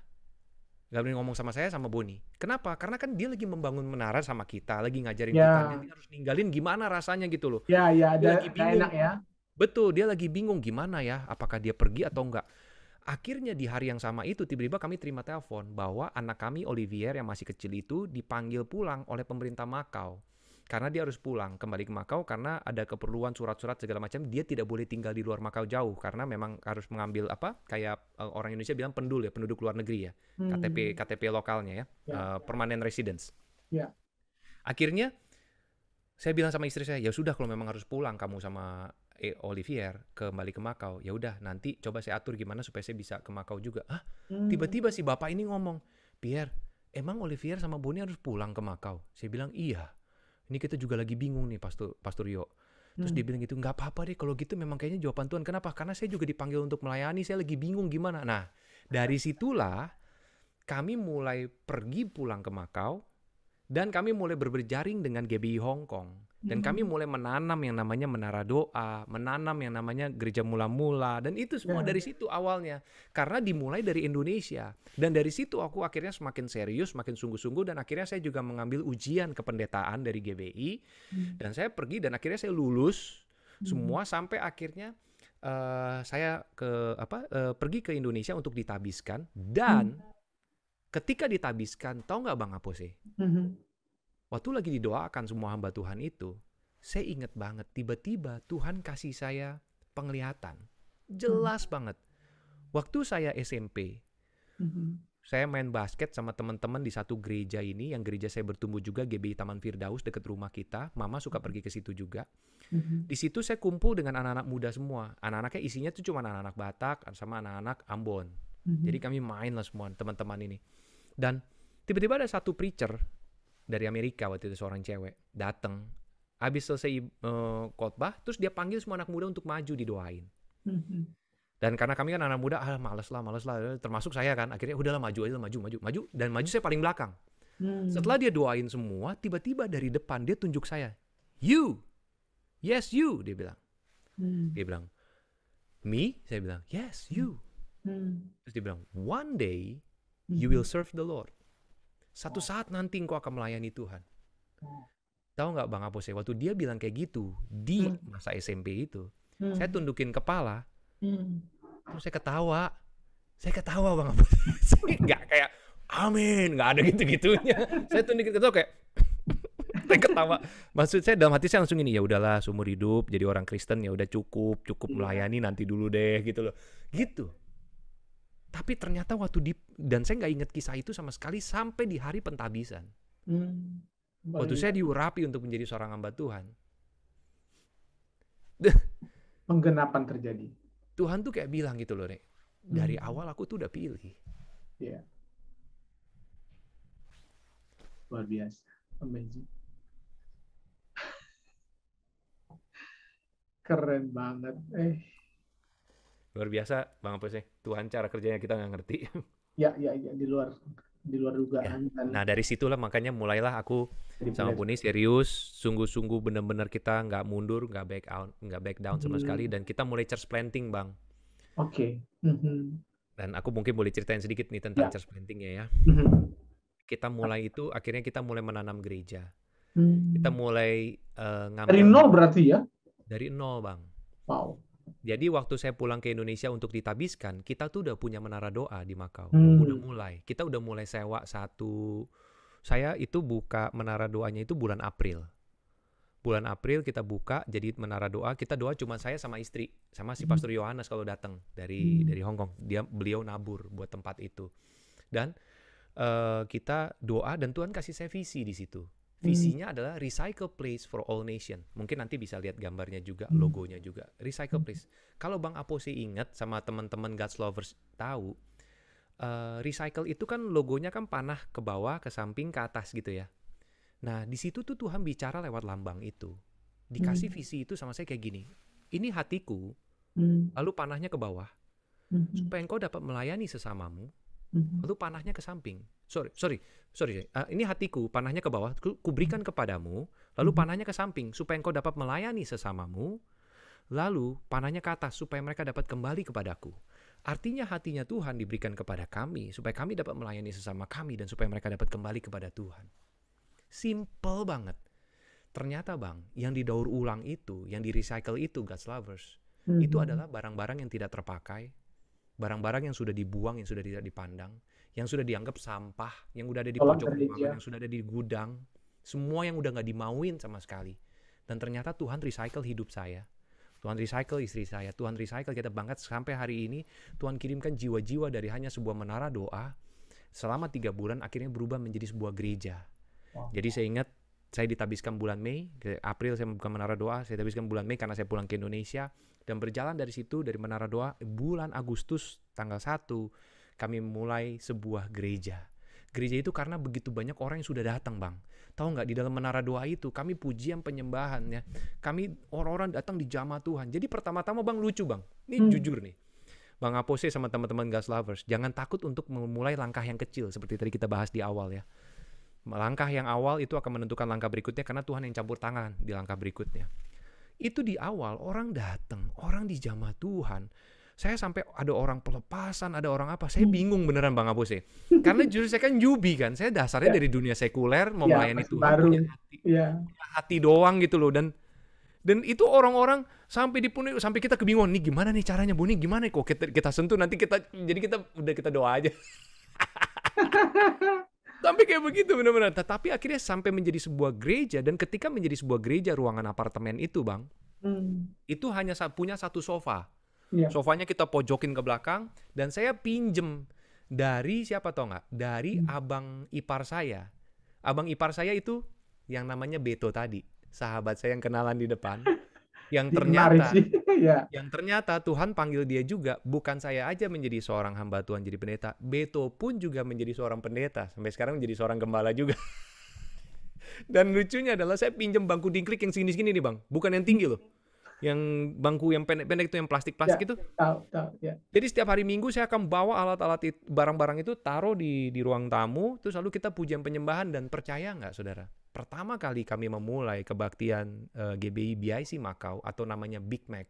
Nggak berani ngomong sama saya sama Boni. Kenapa? Karena kan dia lagi membangun menara sama kita, lagi ngajarin Ya. kita. Nanti harus ninggalin gimana rasanya gitu loh. Ya, ya, Dia ada lagi bingung. enak ya. Betul, dia lagi bingung gimana ya, apakah dia pergi atau enggak. Akhirnya di hari yang sama itu tiba-tiba kami terima telepon bahwa anak kami Olivier yang masih kecil itu dipanggil pulang oleh pemerintah Makau. Karena dia harus pulang kembali ke Makau karena ada keperluan surat-surat segala macam. Dia tidak boleh tinggal di luar Makau jauh karena memang harus mengambil apa kayak eh, orang Indonesia bilang pendul ya, penduduk luar negeri ya. Hmm. KTP KTP lokalnya ya, Ya. eh, permanent residence. Ya. Akhirnya saya bilang sama istri saya, ya sudah kalau memang harus pulang kamu sama eh, Olivier kembali ke Makau, ya udah nanti coba saya atur gimana supaya saya bisa ke Makau juga. Ah, Hmm. tiba-tiba si bapak ini ngomong, Pierre, emang Olivier sama Boni harus pulang ke Makau? Saya bilang iya. Ini kita juga lagi bingung nih, Pastor Pastor Yo. Terus Hmm. dia bilang gitu, nggak apa-apa deh kalau gitu memang kayaknya jawaban Tuhan. Kenapa? Karena saya juga dipanggil untuk melayani, saya lagi bingung gimana. Nah, dari situlah kami mulai pergi pulang ke Makau dan kami mulai berberjaring dengan GBI Hong Kong. Dan kami Hmm. mulai menanam yang namanya menara doa, menanam yang namanya gereja mula-mula dan itu semua Ya. dari situ awalnya. Karena dimulai dari Indonesia. Dan dari situ aku akhirnya semakin serius, semakin sungguh-sungguh dan akhirnya saya juga mengambil ujian kependetaan dari GBI Hmm. dan saya pergi dan akhirnya saya lulus Hmm. semua sampai akhirnya eh, saya ke apa eh, pergi ke Indonesia untuk ditabiskan dan ketika ditabiskan tahu nggak bang Apose Hmm. Waktu lagi didoakan semua hamba Tuhan itu saya ingat banget tiba-tiba Tuhan kasih saya penglihatan jelas banget waktu saya SMP Hmm. saya main basket sama teman-teman di satu gereja ini yang gereja saya bertumbuh juga GBI Taman Firdaus dekat rumah kita mama suka pergi ke situ juga Hmm. Di situ saya kumpul dengan anak-anak muda semua. Anak-anaknya isinya tuh cuma anak-anak Batak sama anak-anak Ambon. Hmm. Jadi kami main lah semua teman-teman ini. Dan tiba-tiba ada satu preacher dari Amerika waktu itu seorang cewek datang. Habis selesai eh, khotbah, terus dia panggil semua anak muda untuk maju didoain. Hmm. Dan karena kami kan anak muda, ah males lah, males lah, termasuk saya kan. Akhirnya udahlah maju aja, maju, maju, maju. Dan maju saya paling belakang. Hmm. Setelah dia doain semua, tiba-tiba dari depan dia tunjuk saya. You, yes you, dia bilang. Hmm. Dia bilang, me? Saya bilang, yes, you. Hmm. Terus dia bilang, one day you will serve the Lord. Satu saat nanti engkau akan melayani Tuhan. Tahu nggak Bang Apose, waktu dia bilang kayak gitu di Hmm. masa SMP itu, Hmm. saya tundukin kepala, Hmm. terus saya ketawa. Saya ketawa Bang Apose. saya nggak kayak, amin, nggak ada gitu-gitunya. saya tundukin ketawa kayak, saya ketawa. Maksud saya dalam hati saya langsung ini ya udahlah seumur hidup jadi orang Kristen ya udah cukup, cukup Iya. melayani nanti dulu deh gitu loh. Gitu. Tapi ternyata waktu di dan saya nggak ingat kisah itu sama sekali sampai di hari pentabisan. Hmm. Waktu saya diurapi untuk menjadi seorang hamba Tuhan. penggenapan terjadi. Tuhan tuh kayak bilang gitu loh, Rek. Dari Hmm. awal aku tuh udah pilih. Iya. Luar biasa. Amazing. Keren banget. Eh, Luar biasa, Bang Apus ya. Tuhan cara kerjanya kita nggak ngerti. ya, ya, ya, di luar di luar dugaan dan Nah dari situlah makanya mulailah aku jadi sama. Buni serius, sungguh-sungguh benar-benar kita nggak mundur, nggak back out, nggak back down sama Hmm. sekali, dan kita mulai church planting, Bang. Oke. Mhm. Dan aku mungkin boleh ceritain sedikit nih tentang Ya. church plantingnya ya. Mhm. Kita mulai itu, akhirnya kita mulai menanam gereja. Hmm. Kita mulai eh, ngambil Dari nol berarti ya? dari nol, Bang. Wow. Jadi waktu saya pulang ke Indonesia untuk ditabiskan, kita tuh udah punya menara doa di Makau. Hmm. Udah mulai. Kita udah mulai sewa satu. Saya itu buka menara doanya itu bulan April. Bulan April kita buka jadi menara doa. Kita doa cuma saya sama istri, sama si Hmm. Pastor Yohanes kalau datang dari Hmm. dari Hong Kong. Dia beliau nabur buat tempat itu. Dan eh, kita doa dan Tuhan kasih saya visi di situ. Hmm. Visinya adalah recycle place for all nation. Mungkin nanti bisa lihat gambarnya juga, Hmm. logonya juga. Recycle Hmm. place. Kalau Bang Apose ingat sama teman-teman God's lovers tahu, eh, recycle itu kan logonya kan panah ke bawah, ke samping, ke atas gitu ya. Nah, di situ tuh Tuhan bicara lewat lambang itu. Dikasih Hmm. visi itu sama saya kayak gini. Ini hatiku, Hmm. lalu panahnya ke bawah, Mhm. supaya engkau dapat melayani sesamamu, Mhm. lalu panahnya ke samping. Sorry, sorry, sorry. eh, ini hatiku, panahnya ke bawah, ku, kuberikan kepadamu, lalu Mhm. panahnya ke samping, supaya engkau dapat melayani sesamamu, lalu panahnya ke atas, supaya mereka dapat kembali kepadaku. Artinya hatinya Tuhan diberikan kepada kami, supaya kami dapat melayani sesama kami, dan supaya mereka dapat kembali kepada Tuhan. Simple banget. Ternyata bang, yang didaur ulang itu, yang di recycle itu, God's lovers, itu Mhm. adalah barang-barang yang tidak terpakai, barang-barang yang sudah dibuang, yang sudah tidak dipandang, yang sudah dianggap sampah, yang udah ada di pojok gereja. ruangan, yang sudah ada di gudang, semua yang udah nggak dimauin sama sekali. Dan ternyata Tuhan recycle hidup saya. Tuhan recycle istri saya, Tuhan recycle kita banget sampai hari ini Tuhan kirimkan jiwa-jiwa dari hanya sebuah menara doa selama tiga bulan akhirnya berubah menjadi sebuah gereja. Wow. Jadi saya ingat saya ditabiskan bulan Mei, ke April saya membuka menara doa, saya ditabiskan bulan Mei karena saya pulang ke Indonesia dan berjalan dari situ dari menara doa bulan Agustus tanggal 1 kami mulai sebuah gereja. Gereja itu karena begitu banyak orang yang sudah datang, Bang. Tahu nggak di dalam menara doa itu kami pujian penyembahan ya. Kami orang-orang datang di jamaah Tuhan. Jadi pertama-tama Bang lucu, Bang. Ini Hmm. jujur nih. Bang Apose sama teman-teman Gas Lovers, jangan takut untuk memulai langkah yang kecil seperti tadi kita bahas di awal ya. Langkah yang awal itu akan menentukan langkah berikutnya karena Tuhan yang campur tangan di langkah berikutnya. Itu di awal orang datang, orang di jamaah Tuhan. Saya sampai ada orang pelepasan, ada orang apa. Saya Hmm. bingung beneran Bang Apose. Karena justru saya kan jubi kan. Saya dasarnya Ya. dari dunia sekuler, mau Ya, melayani Tuhan, baru. punya hati, punya hati doang gitu loh. Dan dan itu orang-orang sampai dipenuhi sampai kita kebingungan nih gimana nih caranya Bu nih gimana kok kita, kita sentuh nanti kita jadi kita udah kita doa aja sampai kayak begitu benar-benar tetapi akhirnya sampai menjadi sebuah gereja dan ketika menjadi sebuah gereja ruangan apartemen itu bang Hmm. itu hanya punya satu sofa Iya. sofanya kita pojokin ke belakang dan saya pinjem dari siapa tau nggak dari Hmm. abang ipar saya abang ipar saya itu yang namanya Beto tadi sahabat saya yang kenalan di depan yang ternyata. Iya. yang ternyata Tuhan panggil dia juga bukan saya aja menjadi seorang hamba Tuhan jadi pendeta Beto pun juga menjadi seorang pendeta sampai sekarang menjadi seorang gembala juga dan lucunya adalah saya pinjam bangku dingklik yang segini-segini nih bang bukan yang tinggi loh yang bangku yang pendek-pendek itu yang plastik-plastik itu Tahu, tahu, ya. jadi setiap hari Minggu saya akan bawa alat-alat barang-barang itu taruh di di ruang tamu terus lalu kita pujian penyembahan dan percaya nggak saudara pertama kali kami memulai kebaktian eh, GBI BIC Makau atau namanya Big Mac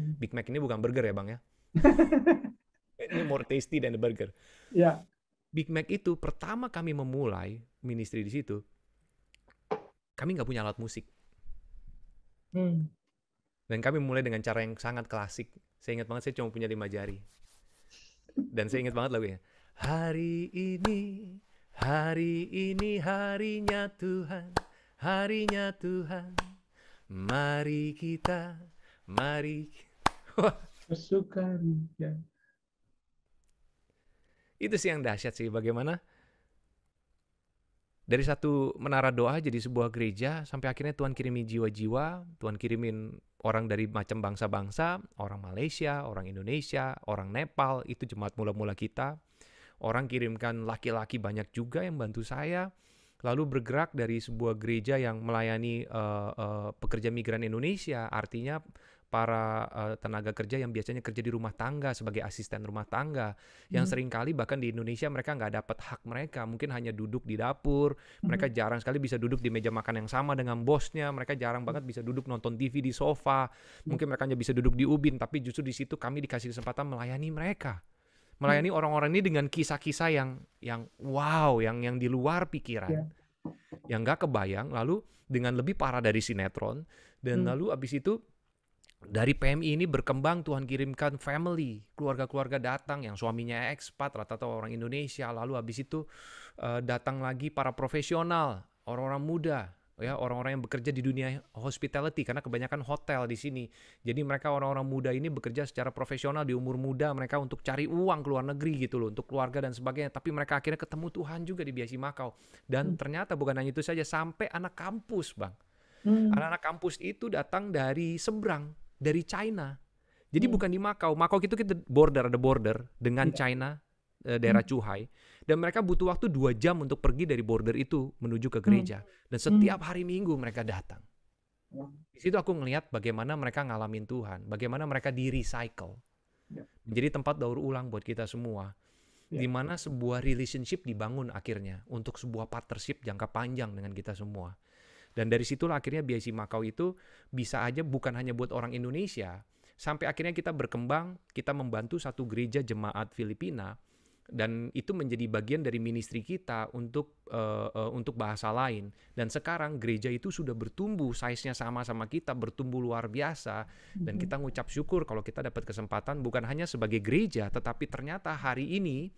Hmm. Big Mac ini bukan burger ya bang ya ini more tasty than the burger Ya. Big Mac itu pertama kami memulai ministry di situ kami nggak punya alat musik Hmm. Dan kami mulai dengan cara yang sangat klasik saya ingat banget saya cuma punya lima jari dan saya ingat banget lagunya hari ini hari ini harinya Tuhan harinya Tuhan. Mari kita, mari. Bersukaria. Itu sih yang dahsyat sih bagaimana dari satu menara doa jadi sebuah gereja sampai akhirnya Tuhan kirimi jiwa-jiwa, Tuhan kirimin orang dari macam bangsa-bangsa, orang Malaysia, orang Indonesia, orang Nepal, itu jemaat mula-mula kita. Orang kirimkan laki-laki banyak juga yang bantu saya. Lalu bergerak dari sebuah gereja yang melayani uh, uh, pekerja migran Indonesia, artinya para uh, tenaga kerja yang biasanya kerja di rumah tangga sebagai asisten rumah tangga yang hmm. sering kali bahkan di Indonesia mereka nggak dapat hak mereka mungkin hanya duduk di dapur mereka hmm. jarang sekali bisa duduk di meja makan yang sama dengan bosnya mereka jarang banget bisa duduk nonton TV di sofa hmm. mungkin mereka hanya bisa duduk di ubin tapi justru di situ kami dikasih kesempatan melayani mereka melayani orang-orang ini dengan kisah-kisah yang yang wow yang yang di luar pikiran yeah. yang nggak kebayang lalu dengan lebih parah dari sinetron dan hmm. lalu abis itu dari PMI ini berkembang Tuhan kirimkan family, keluarga-keluarga datang yang suaminya ekspat, rata-rata orang Indonesia, lalu habis itu uh, datang lagi para profesional, orang-orang muda, ya orang-orang yang bekerja di dunia hospitality karena kebanyakan hotel di sini. Jadi mereka orang-orang muda ini bekerja secara profesional di umur muda mereka untuk cari uang ke luar negeri gitu loh, untuk keluarga dan sebagainya. Tapi mereka akhirnya ketemu Tuhan juga di Biasi Makau. Dan hmm. ternyata bukan hanya itu saja, sampai anak kampus, Bang. Hmm. Anak-anak kampus itu datang dari seberang dari China. Jadi hmm. bukan di Makau. Makau itu kita border ada border dengan yeah. China eh, daerah hmm. Chuhai dan mereka butuh waktu dua jam untuk pergi dari border itu menuju ke gereja hmm. dan setiap hmm. hari Minggu mereka datang. Di situ aku ngelihat bagaimana mereka ngalamin Tuhan, bagaimana mereka di recycle. Yeah. Menjadi tempat daur ulang buat kita semua. Yeah. Di mana sebuah relationship dibangun akhirnya untuk sebuah partnership jangka panjang dengan kita semua. Dan dari situlah akhirnya BIC Makau itu bisa aja bukan hanya buat orang Indonesia, sampai akhirnya kita berkembang, kita membantu satu gereja jemaat Filipina dan itu menjadi bagian dari ministry kita untuk uh, uh, untuk bahasa lain. Dan sekarang gereja itu sudah bertumbuh size-nya sama sama kita bertumbuh luar biasa dan kita ngucap syukur kalau kita dapat kesempatan bukan hanya sebagai gereja tetapi ternyata hari ini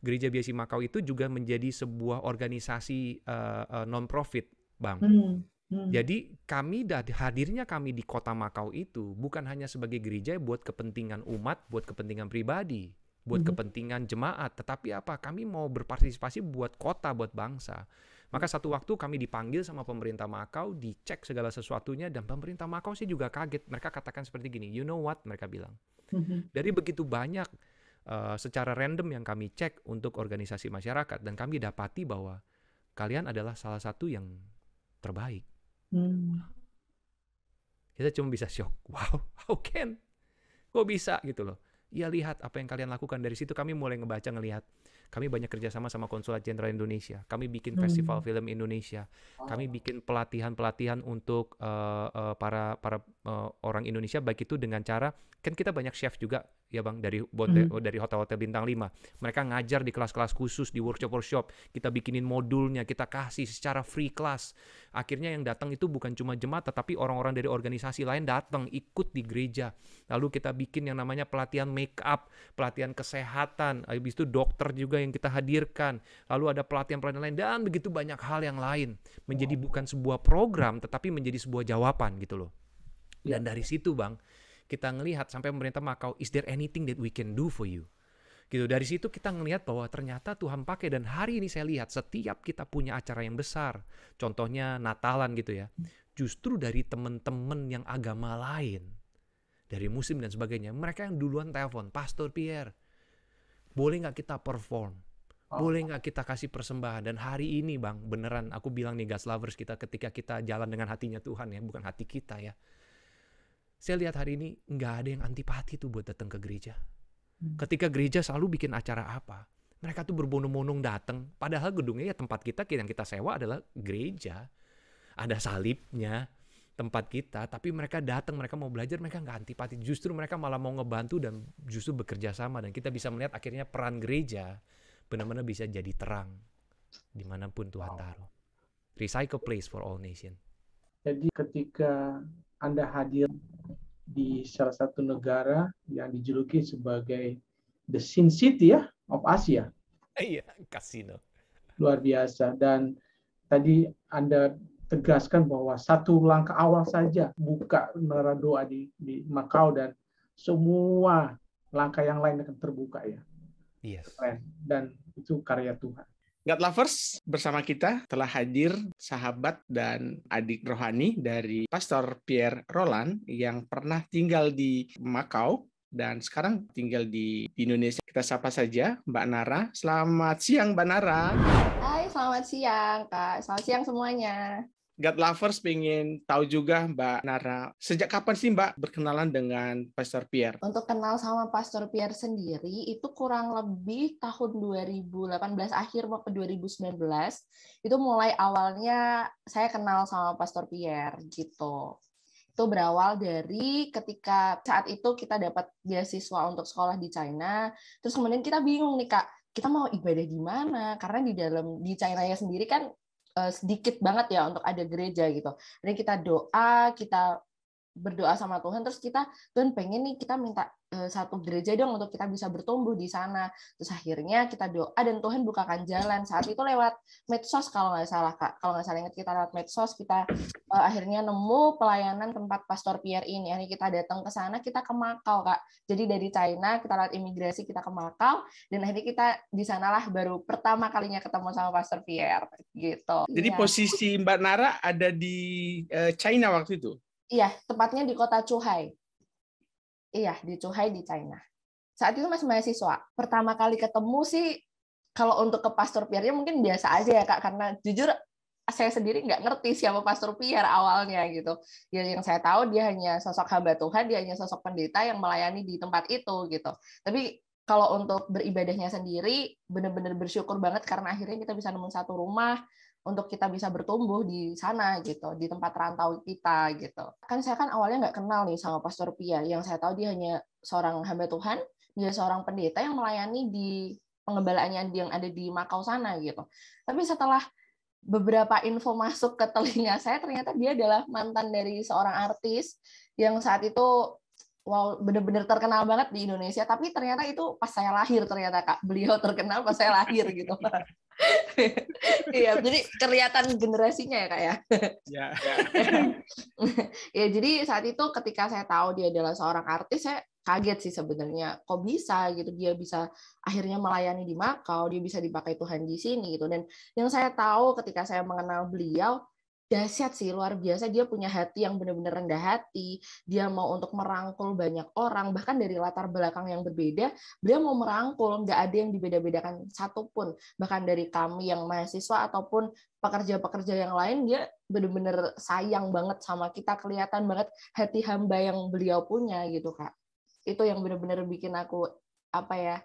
gereja biasi Makau itu juga menjadi sebuah organisasi uh, uh, non profit Bang. Hmm. Hmm. Jadi kami hadirnya kami di kota Makau itu bukan hanya sebagai gereja buat kepentingan umat, buat kepentingan pribadi, buat hmm. kepentingan jemaat, tetapi apa? Kami mau berpartisipasi buat kota, buat bangsa. Maka satu waktu kami dipanggil sama pemerintah Makau, dicek segala sesuatunya dan pemerintah Makau sih juga kaget. Mereka katakan seperti gini, you know what? Mereka bilang. Hmm. Dari begitu banyak uh, secara random yang kami cek untuk organisasi masyarakat dan kami dapati bahwa kalian adalah salah satu yang terbaik. Hmm. Kita cuma bisa shock. Wow, how can? Kok bisa gitu loh? Ya lihat apa yang kalian lakukan dari situ kami mulai ngebaca ngelihat kami banyak kerjasama sama Konsulat Jenderal Indonesia. Kami bikin hmm. festival film Indonesia. Kami bikin pelatihan-pelatihan untuk uh, uh, para para uh, orang Indonesia baik itu dengan cara kan kita banyak chef juga ya Bang dari bote, hmm. dari hotel-hotel bintang 5. Mereka ngajar di kelas-kelas khusus di workshop-workshop. Kita bikinin modulnya, kita kasih secara free class. Akhirnya yang datang itu bukan cuma jemaat tetapi orang-orang dari organisasi lain datang ikut di gereja. Lalu kita bikin yang namanya pelatihan make up, pelatihan kesehatan, habis itu dokter juga yang kita hadirkan. Lalu ada pelatihan-pelatihan lain dan begitu banyak hal yang lain. Menjadi bukan sebuah program tetapi menjadi sebuah jawaban gitu loh. Dan ya. dari situ Bang, kita ngelihat sampai pemerintah Makau, is there anything that we can do for you? Gitu dari situ kita ngelihat bahwa ternyata Tuhan pakai dan hari ini saya lihat setiap kita punya acara yang besar, contohnya Natalan gitu ya, justru dari teman-teman yang agama lain, dari muslim dan sebagainya, mereka yang duluan telepon, Pastor Pierre, boleh nggak kita perform? Boleh nggak kita kasih persembahan? Dan hari ini bang, beneran aku bilang nih gas lovers kita ketika kita jalan dengan hatinya Tuhan ya, bukan hati kita ya saya lihat hari ini nggak ada yang antipati tuh buat datang ke gereja. Hmm. Ketika gereja selalu bikin acara apa, mereka tuh berbondong-bondong datang. Padahal gedungnya ya tempat kita yang kita sewa adalah gereja. Ada salibnya tempat kita, tapi mereka datang, mereka mau belajar, mereka nggak antipati. Justru mereka malah mau ngebantu dan justru bekerja sama. Dan kita bisa melihat akhirnya peran gereja benar-benar bisa jadi terang di mana pun Tuhan taruh. Recycle place for all nation. Jadi ketika anda hadir di salah satu negara yang dijuluki sebagai the Sin City ya of Asia. Iya, kasino. Luar biasa dan tadi Anda tegaskan bahwa satu langkah awal saja buka menara doa di di Makau dan semua langkah yang lain akan terbuka ya. Yes. Dan itu karya Tuhan. God Lovers, bersama kita telah hadir sahabat dan adik rohani dari Pastor Pierre Roland yang pernah tinggal di Makau dan sekarang tinggal di Indonesia. Kita sapa saja Mbak Nara. Selamat siang Mbak Nara. Hai, selamat siang Kak. Selamat siang semuanya. God Lovers pengen tahu juga Mbak Nara, sejak kapan sih Mbak berkenalan dengan Pastor Pierre? Untuk kenal sama Pastor Pierre sendiri, itu kurang lebih tahun 2018 akhir ke 2019. Itu mulai awalnya saya kenal sama Pastor Pierre gitu. Itu berawal dari ketika saat itu kita dapat beasiswa untuk sekolah di China, terus kemudian kita bingung nih Kak, kita mau ibadah di mana? Karena di dalam di China ya sendiri kan uh, sedikit banget ya untuk ada gereja gitu. Jadi kita doa, kita berdoa sama Tuhan terus kita Tuhan pengen nih kita minta satu gereja dong untuk kita bisa bertumbuh di sana. Terus akhirnya kita doa dan Tuhan bukakan jalan. Saat itu lewat medsos kalau nggak salah kak. Kalau nggak salah ingat kita lewat medsos kita uh, akhirnya nemu pelayanan tempat Pastor Pierre ini. Ini kita datang ke sana kita ke Makau kak. Jadi dari China kita lewat imigrasi kita ke Makau dan akhirnya kita di sanalah baru pertama kalinya ketemu sama Pastor Pierre gitu. Jadi ya. posisi Mbak Nara ada di uh, China waktu itu? Iya, tepatnya di kota Chuhai. Iya, di di China. Saat itu masih mahasiswa. Pertama kali ketemu sih, kalau untuk ke Pastor Pierre mungkin biasa aja ya Kak, karena jujur saya sendiri nggak ngerti siapa Pastor Pierre awalnya gitu. Ya yang saya tahu dia hanya sosok hamba Tuhan, dia hanya sosok pendeta yang melayani di tempat itu gitu. Tapi kalau untuk beribadahnya sendiri, benar-benar bersyukur banget karena akhirnya kita bisa nemuin satu rumah, untuk kita bisa bertumbuh di sana gitu di tempat rantau kita gitu. Kan saya kan awalnya nggak kenal nih sama Pastor Pia. Yang saya tahu dia hanya seorang hamba Tuhan dia seorang pendeta yang melayani di pengembalaannya yang ada di Makau sana gitu. Tapi setelah beberapa info masuk ke telinga saya ternyata dia adalah mantan dari seorang artis yang saat itu wow bener-bener terkenal banget di Indonesia. Tapi ternyata itu pas saya lahir ternyata kak. Beliau terkenal pas saya lahir gitu. Iya. Jadi kelihatan generasinya ya kak ya? Ya. ya jadi saat itu ketika saya tahu dia adalah seorang artis saya kaget sih sebenarnya. Kok bisa gitu dia bisa akhirnya melayani di Makau dia bisa dipakai Tuhan di sini gitu. Dan yang saya tahu ketika saya mengenal beliau dahsyat sih luar biasa. Dia punya hati yang benar-benar rendah hati. Dia mau untuk merangkul banyak orang. Bahkan dari latar belakang yang berbeda beliau mau merangkul. Nggak ada yang dibeda-bedakan satupun. Bahkan dari kami yang mahasiswa ataupun pekerja-pekerja yang lain dia benar-benar sayang banget sama kita. Kelihatan banget hati hamba yang beliau punya gitu kak. Itu yang benar-benar bikin aku apa ya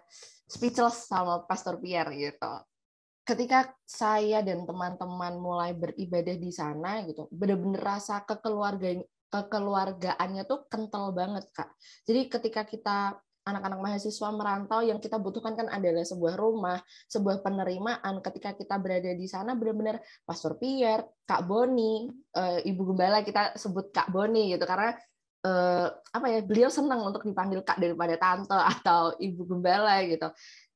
speechless sama Pastor Pierre gitu ketika saya dan teman-teman mulai beribadah di sana gitu bener-bener rasa kekeluargaan kekeluargaannya tuh kental banget kak. Jadi ketika kita anak-anak mahasiswa merantau yang kita butuhkan kan adalah sebuah rumah, sebuah penerimaan. Ketika kita berada di sana benar-benar Pastor Pierre, Kak Boni, eh, Ibu Gembala kita sebut Kak Boni gitu. Karena eh, apa ya beliau senang untuk dipanggil Kak daripada tante atau Ibu Gembala gitu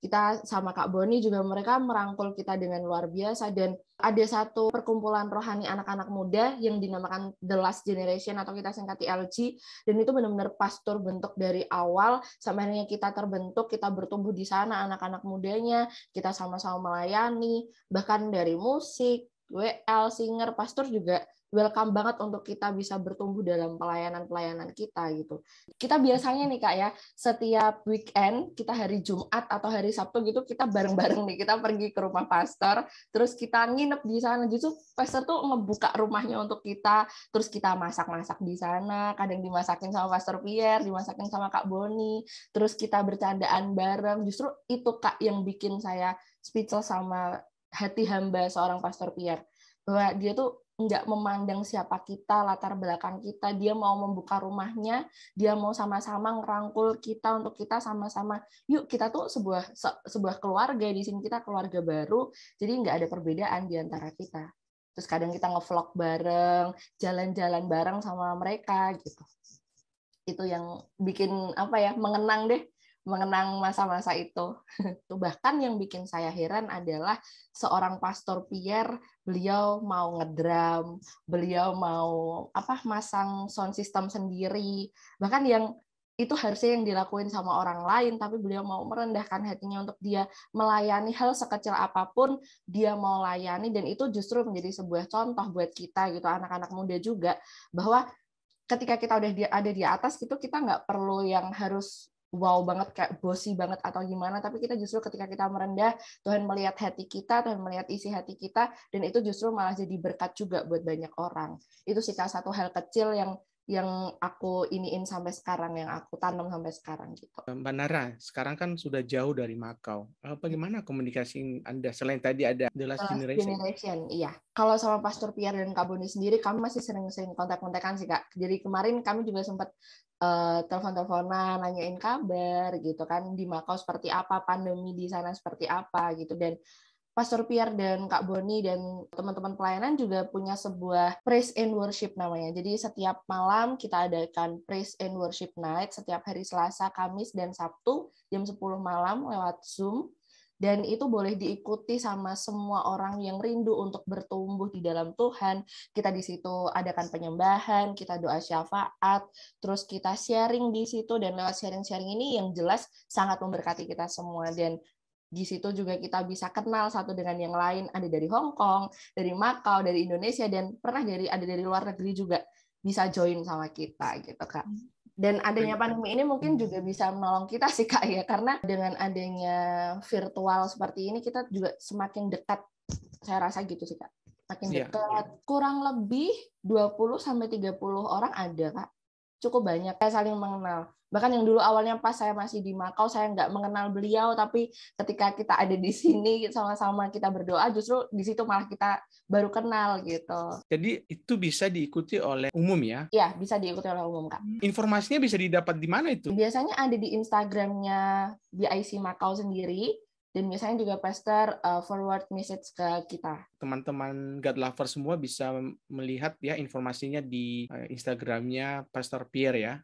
kita sama Kak Boni juga mereka merangkul kita dengan luar biasa. Dan ada satu perkumpulan rohani anak-anak muda yang dinamakan The Last Generation atau kita singkati LG dan itu benar-benar pastor bentuk dari awal. Sampai kita terbentuk kita bertumbuh di sana anak-anak mudanya. Kita sama-sama melayani bahkan dari musik WL singer pastor juga welcome banget untuk kita bisa bertumbuh dalam pelayanan-pelayanan kita gitu. Kita biasanya nih Kak ya, setiap weekend kita hari Jumat atau hari Sabtu gitu kita bareng-bareng nih kita pergi ke rumah pastor, terus kita nginep di sana. Justru pastor tuh ngebuka rumahnya untuk kita, terus kita masak-masak di sana, kadang dimasakin sama Pastor Pierre, dimasakin sama Kak Boni, terus kita bercandaan bareng. Justru itu Kak yang bikin saya speechless sama hati hamba seorang Pastor Pierre bahwa dia tuh nggak memandang siapa kita, latar belakang kita, dia mau membuka rumahnya, dia mau sama-sama ngerangkul kita untuk kita sama-sama, yuk kita tuh sebuah se, sebuah keluarga di sini kita keluarga baru, jadi nggak ada perbedaan di antara kita. Terus kadang kita ngevlog bareng, jalan-jalan bareng sama mereka gitu. Itu yang bikin apa ya mengenang deh mengenang masa-masa itu. Bahkan yang bikin saya heran adalah seorang pastor Pierre, beliau mau ngedram, beliau mau apa masang sound system sendiri. Bahkan yang itu harusnya yang dilakuin sama orang lain, tapi beliau mau merendahkan hatinya untuk dia melayani hal sekecil apa pun, dia mau layani, dan itu justru menjadi sebuah contoh buat kita gitu, anak-anak muda juga, bahwa ketika kita udah ada di atas gitu, kita nggak perlu yang harus wow banget kayak bosi banget atau gimana tapi kita justru ketika kita merendah Tuhan melihat hati kita Tuhan melihat isi hati kita dan itu justru malah jadi berkat juga buat banyak orang itu sih satu hal kecil yang yang aku iniin sampai sekarang, yang aku tanam sampai sekarang gitu. Mbak Nara, sekarang kan sudah jauh dari Makau. Eh, bagaimana komunikasi Anda selain tadi ada The Last, Generation? Generation? Iya. Kalau sama Pastor Pierre dan Kak Boni sendiri, kami masih sering-sering kontak-kontakan sih Kak. Jadi kemarin kami juga sempat uh, telepon-teleponan, nanyain kabar gitu kan di Makau seperti apa, pandemi di sana seperti apa gitu dan Pastor Pierre dan Kak Boni dan teman-teman pelayanan juga punya sebuah praise and worship namanya. Jadi setiap malam kita adakan praise and worship night setiap hari Selasa, Kamis, dan Sabtu jam 10 malam lewat Zoom. Dan itu boleh diikuti sama semua orang yang rindu untuk bertumbuh di dalam Tuhan. Kita di situ adakan penyembahan, kita doa syafaat, terus kita sharing di situ. Dan lewat sharing-sharing ini yang jelas sangat memberkati kita semua. Dan di situ juga kita bisa kenal satu dengan yang lain. Ada dari Hong Kong dari Makau dari Indonesia dan pernah dari ada dari luar negeri juga bisa join sama kita gitu kak dan adanya pandemi ini mungkin juga bisa menolong kita sih kak ya. Karena dengan adanya virtual seperti ini kita juga semakin dekat saya rasa gitu sih kak. Makin iya. dekat. Kurang lebih 20 sampai 30 orang ada kak cukup banyak kayak saling mengenal. Bahkan yang dulu awalnya pas saya masih di Makau saya nggak mengenal beliau tapi ketika kita ada di sini sama-sama kita berdoa justru di situ malah kita baru kenal gitu. Jadi itu bisa diikuti oleh umum ya? Iya bisa diikuti oleh umum kak. Informasinya bisa didapat di mana itu? Biasanya ada di Instagramnya BIC Makau sendiri dan biasanya juga pastor uh, forward message ke kita. Teman-teman God Lover semua bisa melihat ya informasinya di uh, Instagramnya Pastor Pierre ya.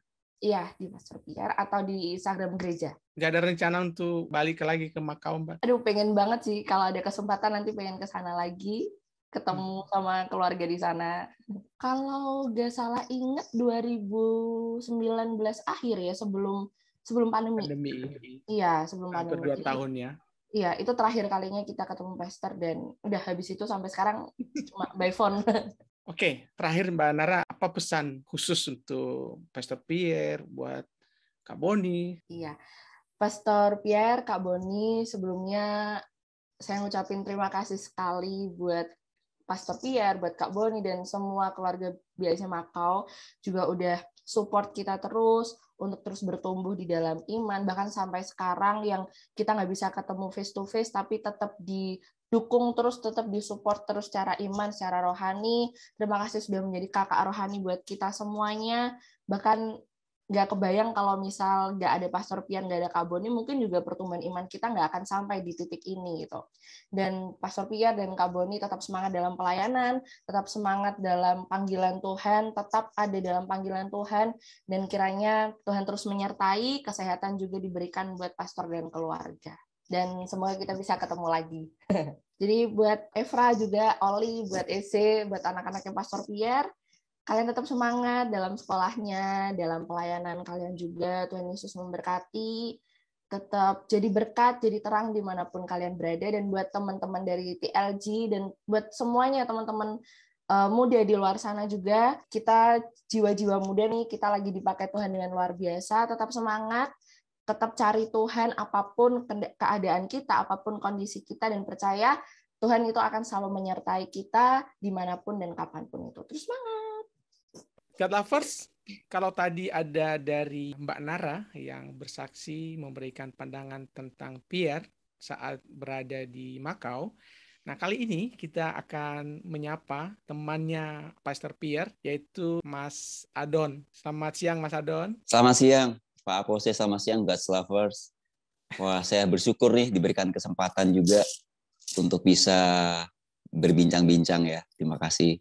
Iya, di Pastor Pierre atau di Instagram gereja. Gak ada rencana untuk balik lagi ke Makau, Mbak? Aduh, pengen banget sih. Kalau ada kesempatan nanti pengen ke sana lagi. Ketemu hmm. sama keluarga di sana. Kalau gak salah inget 2019 akhir ya, sebelum sebelum pandemi. Pandemi. Iya, sebelum Hampir pandemi. dua tahun ya. Iya, itu terakhir kalinya kita ketemu Pastor dan udah habis itu sampai sekarang cuma by phone. Oke, terakhir Mbak Nara, apa pesan khusus untuk Pastor Pierre buat Kak Boni? Iya, Pastor Pierre, Kak Boni, sebelumnya saya ngucapin terima kasih sekali buat Pastor Pierre, buat Kak Boni, dan semua keluarga biasa Makau juga udah support kita terus untuk terus bertumbuh di dalam iman bahkan sampai sekarang yang kita nggak bisa ketemu face to face tapi tetap di dukung terus, tetap disupport terus secara iman, secara rohani. Terima kasih sudah menjadi kakak rohani buat kita semuanya. Bahkan nggak kebayang kalau misal nggak ada Pastor Pian, nggak ada Kaboni, mungkin juga pertumbuhan iman kita nggak akan sampai di titik ini gitu. Dan Pastor Pian dan Kaboni tetap semangat dalam pelayanan, tetap semangat dalam panggilan Tuhan, tetap ada dalam panggilan Tuhan, dan kiranya Tuhan terus menyertai, kesehatan juga diberikan buat pastor dan keluarga dan semoga kita bisa ketemu lagi. Jadi buat Evra juga, Oli, buat EC, buat anak-anaknya Pastor Pierre, kalian tetap semangat dalam sekolahnya, dalam pelayanan kalian juga. Tuhan Yesus memberkati, tetap jadi berkat, jadi terang di mana pun kalian berada. Dan buat teman-teman dari TLG dan buat semuanya teman-teman eh, muda di luar sana juga, kita jiwa-jiwa muda nih, kita lagi dipakai Tuhan dengan luar biasa. Tetap semangat, tetap cari Tuhan apa pun keadaan kita, apa pun kondisi kita, dan percaya Tuhan itu akan selalu menyertai kita di mana pun dan kapan pun itu. Terus semangat! God lovers, kalau tadi ada dari Mbak Nara yang bersaksi memberikan pandangan tentang Pierre saat berada di Makau, Nah, kali ini kita akan menyapa temannya Pastor Pierre, yaitu Mas Adon. Selamat siang, Mas Adon. Selamat siang. Pak Apose sama siang God's Lovers. Wah, saya bersyukur nih diberikan kesempatan juga untuk bisa berbincang-bincang ya. Terima kasih.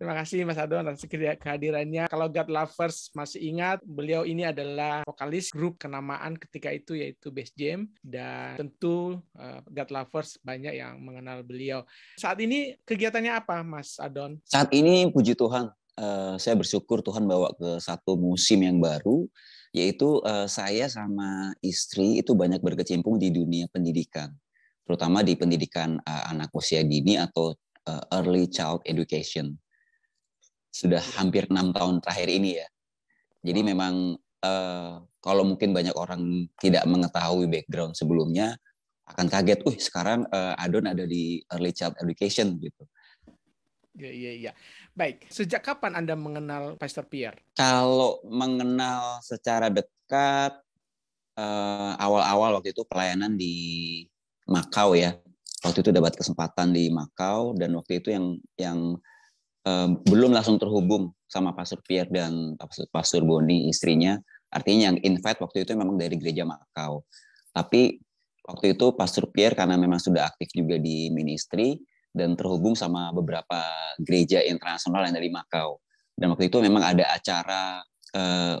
Terima kasih Mas Adon atas kehadirannya. Kalau God Lovers masih ingat, beliau ini adalah vokalis grup kenamaan ketika itu yaitu Bass Jam dan tentu uh, God Lovers banyak yang mengenal beliau. Saat ini kegiatannya apa Mas Adon? Saat ini puji Tuhan, uh, saya bersyukur Tuhan bawa ke satu musim yang baru yaitu uh, saya sama istri itu banyak berkecimpung di dunia pendidikan, terutama di pendidikan anak usia dini atau early child education sudah hampir enam tahun terakhir ini ya. Jadi memang uh, kalau mungkin banyak orang tidak mengetahui background sebelumnya akan kaget, uh sekarang uh, Adon ada di early child education gitu. Iya iya iya. Baik, sejak kapan Anda mengenal Pastor Pierre? Kalau mengenal secara dekat awal awal-awal waktu itu pelayanan di Makau ya. Waktu itu dapat kesempatan di Makau dan waktu itu yang yang um, belum langsung terhubung sama Pastor Pierre dan Pastor, Boni istrinya. Artinya yang invite waktu itu memang dari gereja Makau. Tapi waktu itu Pastor Pierre karena memang sudah aktif juga di ministry dan terhubung sama beberapa gereja internasional yang dari Makau. Dan waktu itu memang ada acara uh,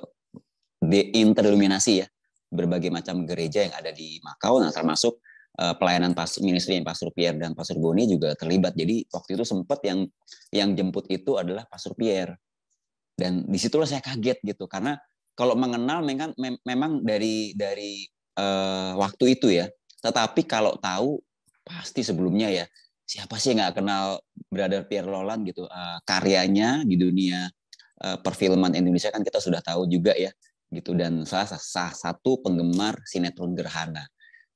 deinterluminasi ya berbagai macam gereja yang ada di Makau, nah termasuk uh, pelayanan pas ministry yang Pastor Pierre dan Pastor Boni juga terlibat. Jadi waktu itu sempat yang yang jemput itu adalah Pastor Pierre. Dan di situlah saya kaget gitu karena kalau mengenal memang memang dari dari uh, waktu itu ya. Tetapi kalau tahu pasti sebelumnya ya siapa sih nggak kenal Brother Pierre Roland gitu uh, karyanya di dunia uh, perfilman Indonesia kan kita sudah tahu juga ya gitu dan salah, salah satu penggemar sinetron Gerhana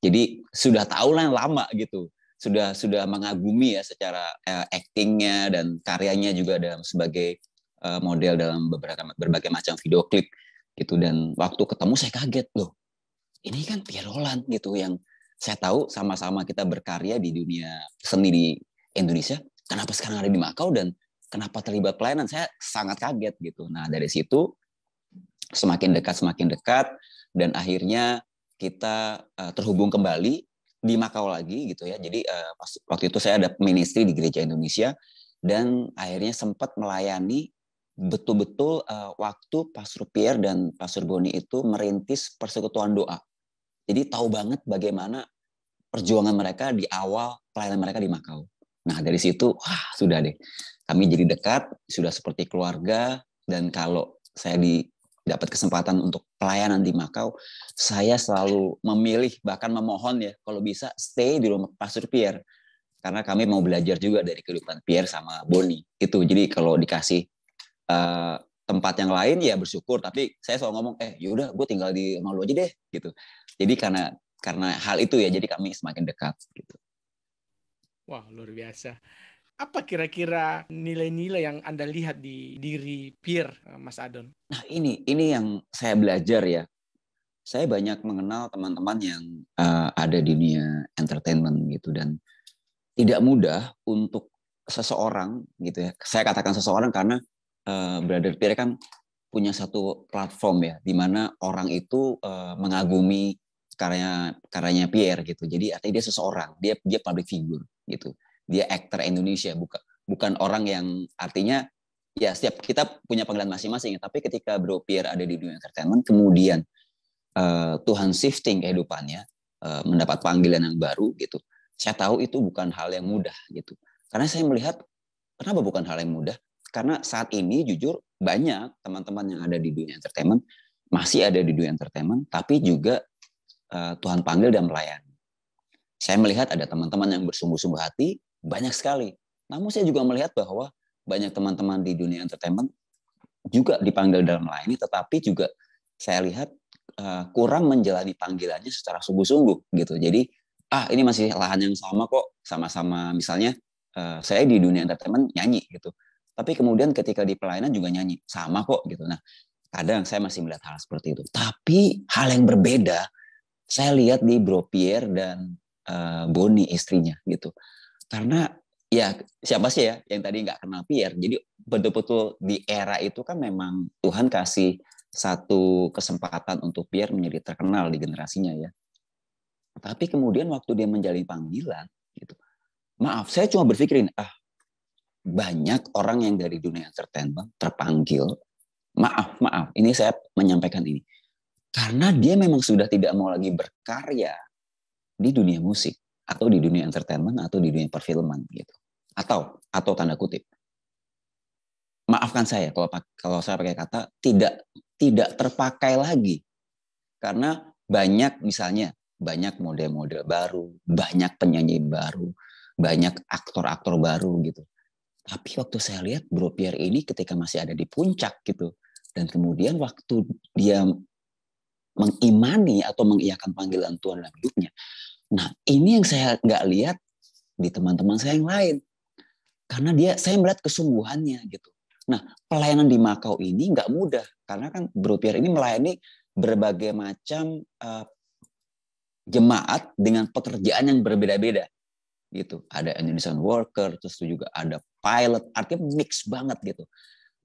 jadi sudah tahu lah lama gitu. Sudah sudah mengagumi ya secara uh, actingnya dan karyanya juga dalam sebagai uh, model dalam beberapa berbagai macam video klip gitu dan waktu ketemu saya kaget loh. Ini kan Pierre Roland gitu yang saya tahu sama-sama kita berkarya di dunia seni di Indonesia. Kenapa sekarang ada di Makau dan kenapa terlibat pelayanan? Saya sangat kaget gitu. Nah dari situ semakin dekat semakin dekat dan akhirnya kita uh, terhubung kembali di Makau lagi gitu ya. Jadi uh, waktu itu saya ada ministry di Gereja Indonesia dan akhirnya sempat melayani betul-betul uh, waktu Pastor Pierre dan Pastor Boni itu merintis persekutuan doa. Jadi tahu banget bagaimana perjuangan mereka di awal pelayanan mereka di Makau. Nah dari situ wah sudah deh kami jadi dekat sudah seperti keluarga dan kalau saya di dapat kesempatan untuk pelayanan di Makau, saya selalu memilih bahkan memohon ya kalau bisa stay di rumah Pastor Pierre karena kami mau belajar juga dari kehidupan Pierre sama Boni itu. Jadi kalau dikasih uh, tempat yang lain ya bersyukur tapi saya selalu ngomong eh yaudah gue tinggal di rumah aja deh gitu. Jadi karena karena hal itu ya jadi kami semakin dekat gitu. Wah luar biasa apa kira-kira nilai-nilai yang Anda lihat di diri Pierre, eh, Mas Adon? Nah ini, ini yang saya belajar ya. Saya banyak mengenal teman-teman yang uh, ada di dunia entertainment gitu dan tidak mudah untuk seseorang gitu ya. Saya katakan seseorang karena uh, Brother Pierre kan punya satu platform ya, di mana orang itu uh, mengagumi karya karyanya Pierre gitu. Jadi artinya dia seseorang, dia dia public figure gitu dia aktor Indonesia bukan bukan orang yang artinya ya setiap kita punya panggilan masing-masing. Tapi ketika Bro Pierre ada di dunia entertainment kemudian uh, Tuhan shifting kehidupannya uh, mendapat panggilan yang baru gitu saya tahu itu bukan hal yang mudah gitu. Karena saya melihat kenapa bukan hal yang mudah? Karena saat ini jujur banyak teman-teman yang ada di dunia entertainment masih ada di dunia entertainment tapi juga uh, Tuhan panggil dan melayani. Saya melihat ada teman-teman yang bersungguh-sungguh hati banyak sekali. Namun saya juga melihat bahwa banyak teman-teman di dunia entertainment juga dipanggil dalam melayani, tetapi juga saya lihat uh, kurang menjalani panggilannya secara sungguh-sungguh gitu. Jadi ah ini masih lahan yang sama kok, sama-sama misalnya uh, saya di dunia entertainment nyanyi gitu, tapi kemudian ketika di pelayanan juga nyanyi sama kok gitu. Nah kadang saya masih melihat hal seperti itu. Tapi hal yang berbeda saya lihat di Bro Pierre dan uh, Boni istrinya gitu karena ya siapa sih ya yang tadi nggak kenal Pierre jadi betul-betul di era itu kan memang Tuhan kasih satu kesempatan untuk Pierre menjadi terkenal di generasinya ya tapi kemudian waktu dia menjalani panggilan gitu maaf saya cuma berpikirin ah banyak orang yang dari dunia entertainment terpanggil. Maaf, maaf, ini saya menyampaikan ini. Karena dia memang sudah tidak mau lagi berkarya di dunia musik atau di dunia entertainment atau di dunia perfilman gitu. Atau atau tanda kutip. Maafkan saya kalau kalau saya pakai kata tidak tidak terpakai lagi. Karena banyak misalnya banyak model-model baru, banyak penyanyi baru, banyak aktor-aktor baru gitu. Tapi waktu saya lihat Bro Pierre ini ketika masih ada di puncak gitu. Dan kemudian waktu dia mengimani atau mengiyakan panggilan Tuhan dalam hidupnya. Nah ini yang saya nggak lihat di teman-teman saya yang lain. Karena dia, saya melihat kesungguhannya gitu. Nah pelayanan di Makau ini nggak mudah. Karena kan Bro Pierre ini melayani berbagai macam uh, jemaat dengan pekerjaan yang berbeda-beda gitu. Ada Indonesian worker, terus juga ada pilot, artinya mix banget gitu.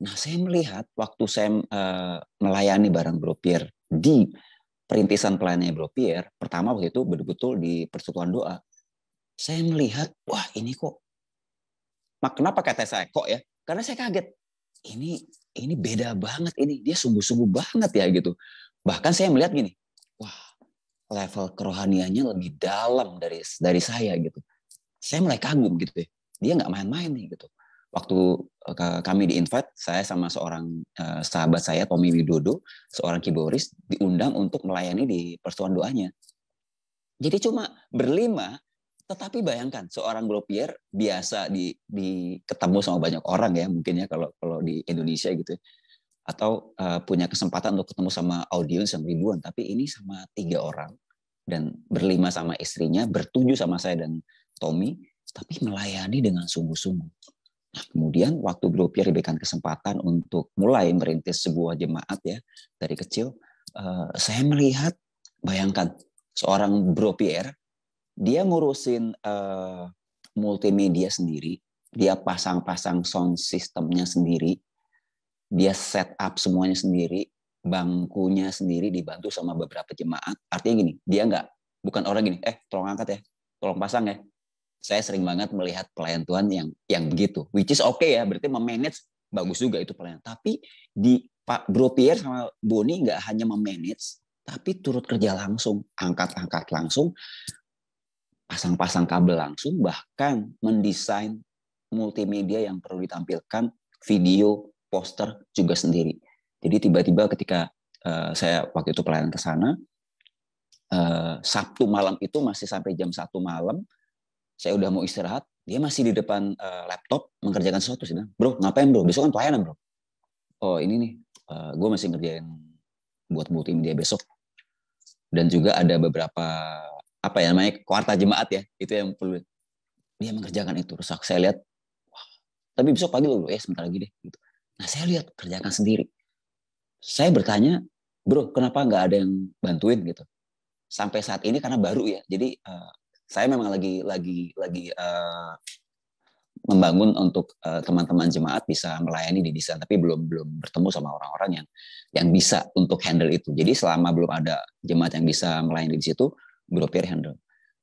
Nah, saya melihat waktu saya uh, melayani barang Bro Pierre di perintisan pelayanannya Bro Pierre, pertama waktu itu betul-betul di persekutuan doa, saya melihat, wah ini kok, mak kenapa kata saya kok ya? Karena saya kaget, ini ini beda banget ini, dia sungguh-sungguh banget ya gitu. Bahkan saya melihat gini, wah level kerohaniannya lebih dalam dari dari saya gitu saya mulai kagum gitu ya. Dia nggak main-main nih gitu. Waktu eh, kami di invite, saya sama seorang uh, sahabat saya, Tommy Widodo, seorang keyboardist, diundang untuk melayani di persoalan doanya. Jadi cuma berlima, tetapi bayangkan seorang Bro Pierre biasa di, di ketemu sama banyak orang ya mungkin ya kalau kalau di Indonesia gitu ya. atau uh, punya kesempatan untuk ketemu sama audiens yang ribuan tapi ini sama tiga orang dan berlima sama istrinya bertujuh sama saya dan Tommy, tapi melayani dengan sungguh-sungguh. Kemudian waktu Pierre diberikan kesempatan untuk mulai merintis sebuah jemaat ya dari kecil, uh, saya melihat, bayangkan seorang Bro Pierre, dia ngurusin uh, multimedia sendiri, dia pasang-pasang sound systemnya sendiri, dia set up semuanya sendiri, bangkunya sendiri dibantu sama beberapa jemaat. Artinya gini, dia nggak bukan orang gini, eh tolong angkat ya, tolong pasang ya, saya sering banget melihat pelayan Tuhan yang yang begitu, which is oke okay ya, berarti memanage bagus juga itu pelayan. Tapi di Pak Bro Pierre sama Boni nggak hanya memanage, tapi turut kerja langsung, angkat-angkat langsung, pasang-pasang kabel langsung, bahkan mendesain multimedia yang perlu ditampilkan, video, poster juga sendiri. Jadi tiba-tiba ketika uh, saya waktu itu pelayanan ke sana, uh, Sabtu malam itu masih sampai jam satu malam, saya udah mau istirahat, dia masih di depan uh, laptop mengerjakan sesuatu sih. Bro, ngapain bro? Besok kan pelayanan bro. Oh ini nih, uh, eh, gue masih ngerjain buat tim dia besok. Dan juga ada beberapa apa ya namanya kuarta jemaat ya, itu yang perlu dia mengerjakan itu. Terus saya lihat, wah, tapi besok pagi loh, eh sebentar lagi deh. Gitu. Nah saya lihat kerjakan sendiri. Saya bertanya, bro, kenapa nggak ada yang bantuin gitu? Sampai saat ini karena baru ya, jadi uh, saya memang lagi lagi lagi uh, membangun untuk uh, teman-teman jemaat bisa melayani di desain tapi belum belum bertemu sama orang-orang yang yang bisa untuk handle itu. Jadi selama belum ada jemaat yang bisa melayani di situ, Bro Pierre handle.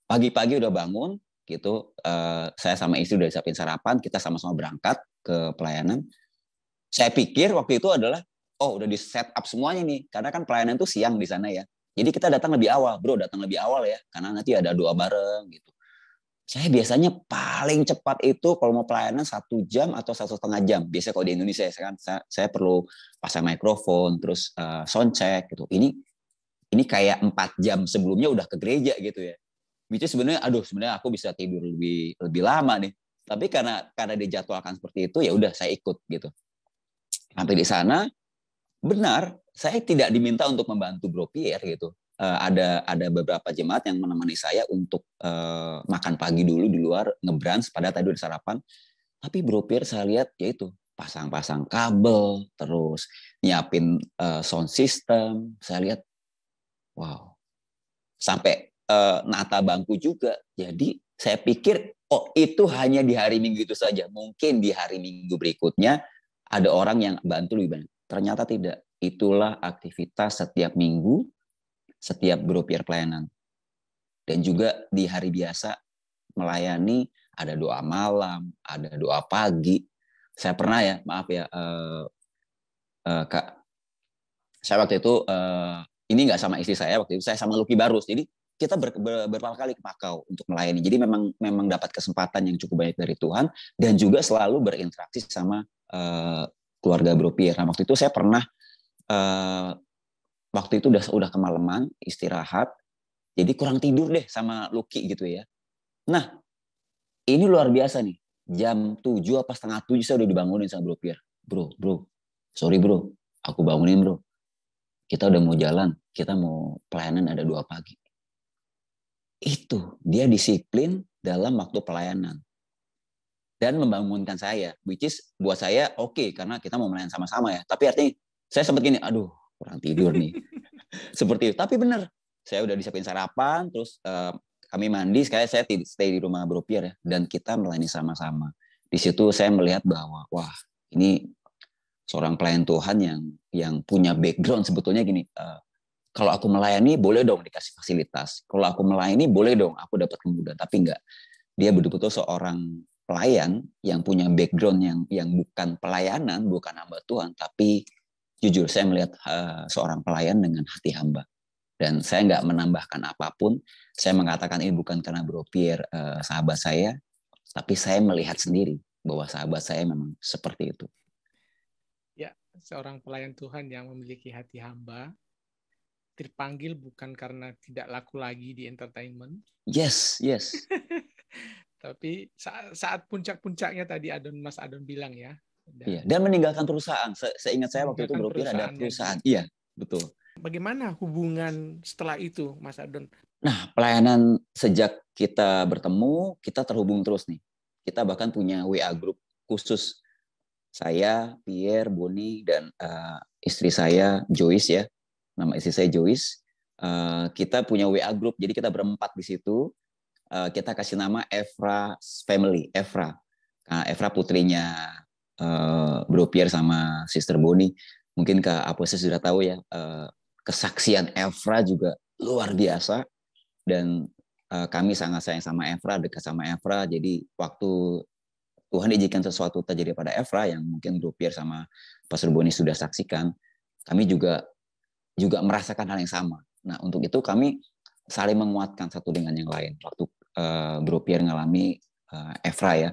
Pagi-pagi udah bangun gitu, uh, saya sama istri udah siapin sarapan, kita sama-sama berangkat ke pelayanan. Saya pikir waktu itu adalah oh udah di set up semuanya nih, karena kan pelayanan itu siang di sana ya. Jadi kita datang lebih awal, bro datang lebih awal ya, karena nanti ada doa bareng gitu. Saya biasanya paling cepat itu kalau mau pelayanan satu jam atau satu setengah jam. Biasanya kalau di Indonesia saya kan saya, perlu pasang mikrofon, terus uh, sound check gitu. Ini ini kayak empat jam sebelumnya udah ke gereja gitu ya. Itu sebenarnya, aduh sebenarnya aku bisa tidur lebih lebih lama nih. Tapi karena karena dijadwalkan seperti itu ya udah saya ikut gitu. Sampai di sana benar saya tidak diminta untuk membantu Bro Pierre gitu. Uh, ada ada beberapa jemaat yang menemani saya untuk uh, makan pagi dulu di luar ngebrans pada tadi udah sarapan. Tapi Bro Pierre saya lihat yaitu pasang-pasang kabel, terus nyiapin uh, sound system. Saya lihat, wow, sampai uh, nata bangku juga. Jadi saya pikir, oh itu hanya di hari Minggu itu saja. Mungkin di hari Minggu berikutnya ada orang yang bantu lebih banyak. Ternyata tidak itulah aktivitas setiap minggu, setiap grup pelayanan. Dan juga di hari biasa melayani ada doa malam, ada doa pagi. Saya pernah ya, maaf ya, uh, uh, kak, saya waktu itu uh, ini nggak sama istri saya waktu itu, saya sama Lucky Barus. Jadi kita ber, ber, beberapa kali ke Makau untuk melayani. Jadi memang memang dapat kesempatan yang cukup banyak dari Tuhan dan juga selalu berinteraksi sama uh, keluarga Bro Pierre. Nah, waktu itu saya pernah uh, waktu itu udah udah kemalaman istirahat jadi kurang tidur deh sama Lucky gitu ya. Nah ini luar biasa nih. Jam 7 apa setengah 7 saya udah dibangunin sama Bro Pierre. Bro bro sorry bro aku bangunin bro. Kita udah mau jalan kita mau pelayanan ada dua pagi. Itu dia disiplin dalam waktu pelayanan dan membangunkan saya which is buat saya oke okay, karena kita mau melayan sama-sama ya tapi artinya saya sempat gini aduh kurang tidur nih. Seperti itu. Tapi benar, saya udah disiapin sarapan, terus uh, kami mandi, sekali saya stay di rumah Bro Pierre ya, dan kita melayani sama-sama. Di situ saya melihat bahwa wah ini seorang pelayan Tuhan yang yang punya background sebetulnya gini. Uh, kalau aku melayani boleh dong dikasih fasilitas. Kalau aku melayani boleh dong aku dapat kemudahan. Tapi enggak. Dia betul-betul seorang pelayan yang punya background yang yang bukan pelayanan, bukan hamba Tuhan, tapi jujur saya melihat uh, seorang pelayan dengan hati hamba. Dan saya nggak menambahkan apa pun. Saya mengatakan ini bukan karena Bro Pierre uh, sahabat saya tapi saya melihat sendiri bahwa sahabat saya memang seperti itu. Ya seorang pelayan Tuhan yang memiliki hati hamba terpanggil bukan karena tidak laku lagi di entertainment. Yes yes tapi saat, saat puncak-puncaknya tadi Adon Mas Adon bilang ya dan, iya, dan meninggalkan perusahaan. Se Seingat saya waktu itu berpikir ada perusahaan. Iya, betul. Bagaimana hubungan setelah itu, Mas Adon? Nah, pelayanan sejak kita bertemu, kita terhubung terus nih. Kita bahkan punya WA group khusus. Saya, Pierre, Boni, dan uh, istri saya, Joyce ya. Nama istri saya Joyce. Uh, kita punya WA group, jadi kita berempat di situ. Uh, kita kasih nama Evra Family, Evra. Evra putrinya uh, Bro Pierre sama Sister Boni. Mungkin Kak Apostel sudah tahu ya, uh, kesaksian Evra juga luar biasa. Dan uh, kami sangat sayang sama Evra, dekat sama Evra. Jadi waktu Tuhan izinkan sesuatu terjadi pada Evra yang mungkin Bro Pierre sama Pastor Boni sudah saksikan, kami juga juga merasakan hal yang sama. Nah, untuk itu kami saling menguatkan satu dengan yang lain. Waktu uh, Bro Pierre ngalami uh, Evra ya,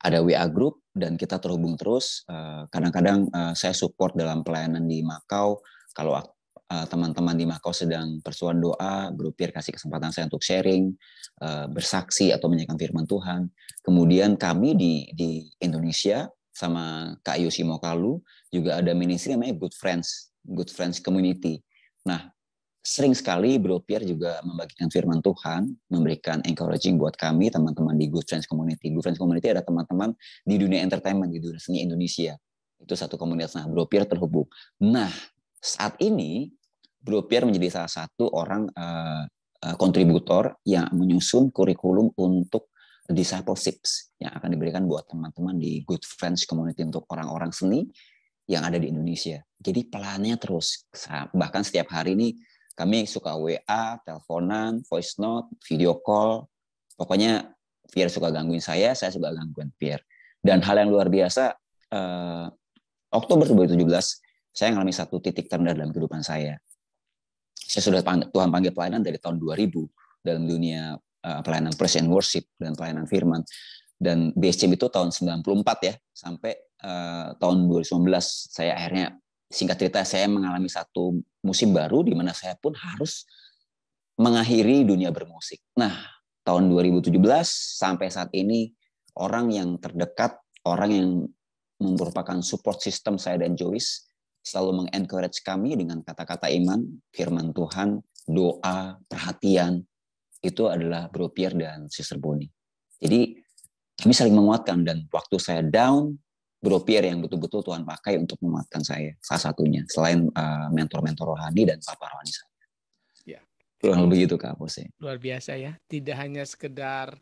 ada WA group dan kita terhubung terus. Eh, kadang-kadang saya support dalam pelayanan di Makau. Kalau teman-teman di Makau sedang persuan doa, grupir kasih kesempatan saya untuk sharing, bersaksi atau menyanyikan firman Tuhan. Kemudian kami di di Indonesia sama Kak Yosi Mokalu juga ada ministry namanya Good Friends, Good Friends Community. Nah, sering sekali Bro Pierre juga membagikan firman Tuhan, memberikan encouraging buat kami teman-teman di Good Friends Community. Good Friends Community ada teman-teman di dunia entertainment, di dunia seni Indonesia. Itu satu komunitas. Nah, Bro Pierre terhubung. Nah, saat ini Bro Pierre menjadi salah satu orang uh, kontributor yang menyusun kurikulum untuk discipleships yang akan diberikan buat teman-teman di Good Friends Community untuk orang-orang seni yang ada di Indonesia. Jadi pelannya terus. Bahkan setiap hari ini kami suka WA, teleponan, voice note, video call. Pokoknya Pierre suka gangguin saya, saya suka gangguin Pierre. Dan hal yang luar biasa, eh, Oktober 2017, saya mengalami satu titik terendah dalam kehidupan saya. Saya sudah Tuhan panggil pelayanan dari tahun 2000 dalam dunia uh, pelayanan praise and worship dan pelayanan firman. Dan BSC itu tahun 94 ya, sampai uh, tahun 2019 saya akhirnya singkat cerita saya mengalami satu musim baru di mana saya pun harus mengakhiri dunia bermusik. Nah, tahun 2017 sampai saat ini orang yang terdekat, orang yang merupakan support system saya dan Joyce selalu mengencourage kami dengan kata-kata iman, firman Tuhan, doa, perhatian. Itu adalah Bro Pierre dan Sister Bonnie. Jadi kami saling menguatkan dan waktu saya down, Bro Pierre yang betul-betul Tuhan pakai untuk menguatkan saya. Salah satunya selain uh, mentor-mentor rohani dan papa rohani saya. Ya. Kurang lebih itu Kak Apose. Luar biasa ya. Tidak hanya sekedar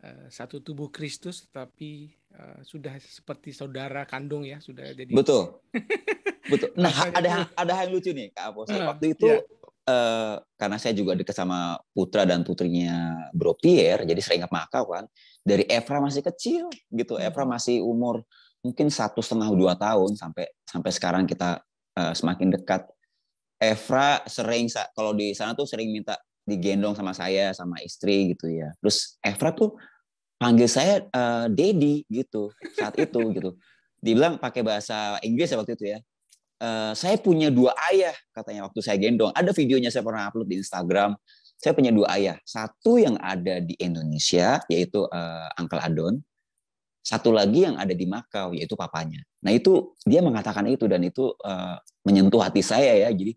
uh, satu tubuh Kristus tapi uh, sudah seperti saudara kandung ya, sudah jadi Betul. Betul. Nah, ada ada hal yang lucu nih Kak Apose. Waktu itu ya. eh, karena saya juga dekat sama putra dan putrinya Bro Pierre, jadi sering ke Makau kan. Dari Evra masih kecil gitu, Evra masih umur mungkin satu setengah dua tahun sampai sampai sekarang kita uh, semakin dekat. Evra sering kalau di sana tuh sering minta digendong sama saya sama istri gitu ya. Terus Evra tuh panggil saya uh, Daddy gitu saat itu gitu. Dibilang pakai bahasa Inggris ya waktu itu ya. Uh, saya punya dua ayah katanya waktu saya gendong. Ada videonya saya pernah upload di Instagram. Saya punya dua ayah. Satu yang ada di Indonesia yaitu uh, Uncle Adon. Satu lagi yang ada di Makau yaitu papanya. Nah itu dia mengatakan itu dan itu uh, menyentuh hati saya ya. Jadi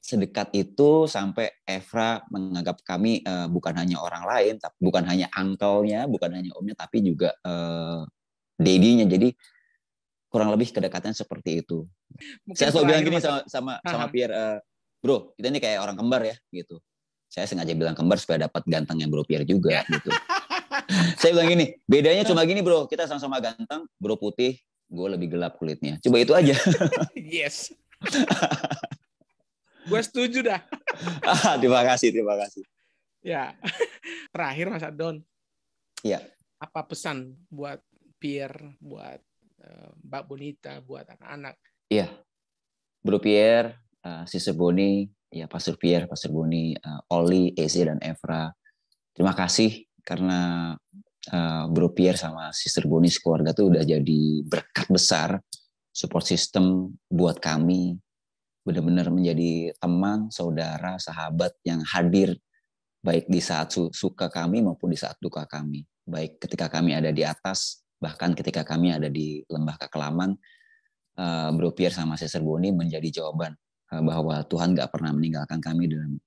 sedekat itu sampai Evra menganggap kami uh, bukan hanya orang lain, tapi bukan hanya angkelnya, bukan hanya omnya, tapi juga uh, dedinya. Jadi kurang lebih kedekatan seperti itu. Mungkin saya selalu bilang gini sama sama, sama Pierre, uh, bro, kita ini kayak orang kembar ya, gitu. Saya sengaja bilang kembar supaya dapat gantengnya Bro Pierre juga, gitu. Saya bilang gini, bedanya cuma gini bro, kita sama-sama ganteng, bro putih, gue lebih gelap kulitnya. Coba itu aja. yes. Gue setuju dah. ah, terima kasih, terima kasih. Ya, terakhir Mas Adon. Ya. Apa pesan buat Pierre, buat uh, Mbak Bonita, buat anak-anak? Iya, Bro Pierre, uh, Sister Boni, ya Pastor Pierre, Pastor Boni, uh, Oli, Eze dan Evra. Terima kasih karena uh, Bro Pierre sama Sister Boni keluarga tuh udah jadi berkat besar support system buat kami benar-benar menjadi teman, saudara, sahabat yang hadir baik di saat suka kami maupun di saat duka kami. Baik ketika kami ada di atas, bahkan ketika kami ada di lembah kekelaman, uh, Bro Pierre sama Sister Boni menjadi jawaban uh, bahwa Tuhan gak pernah meninggalkan kami dalam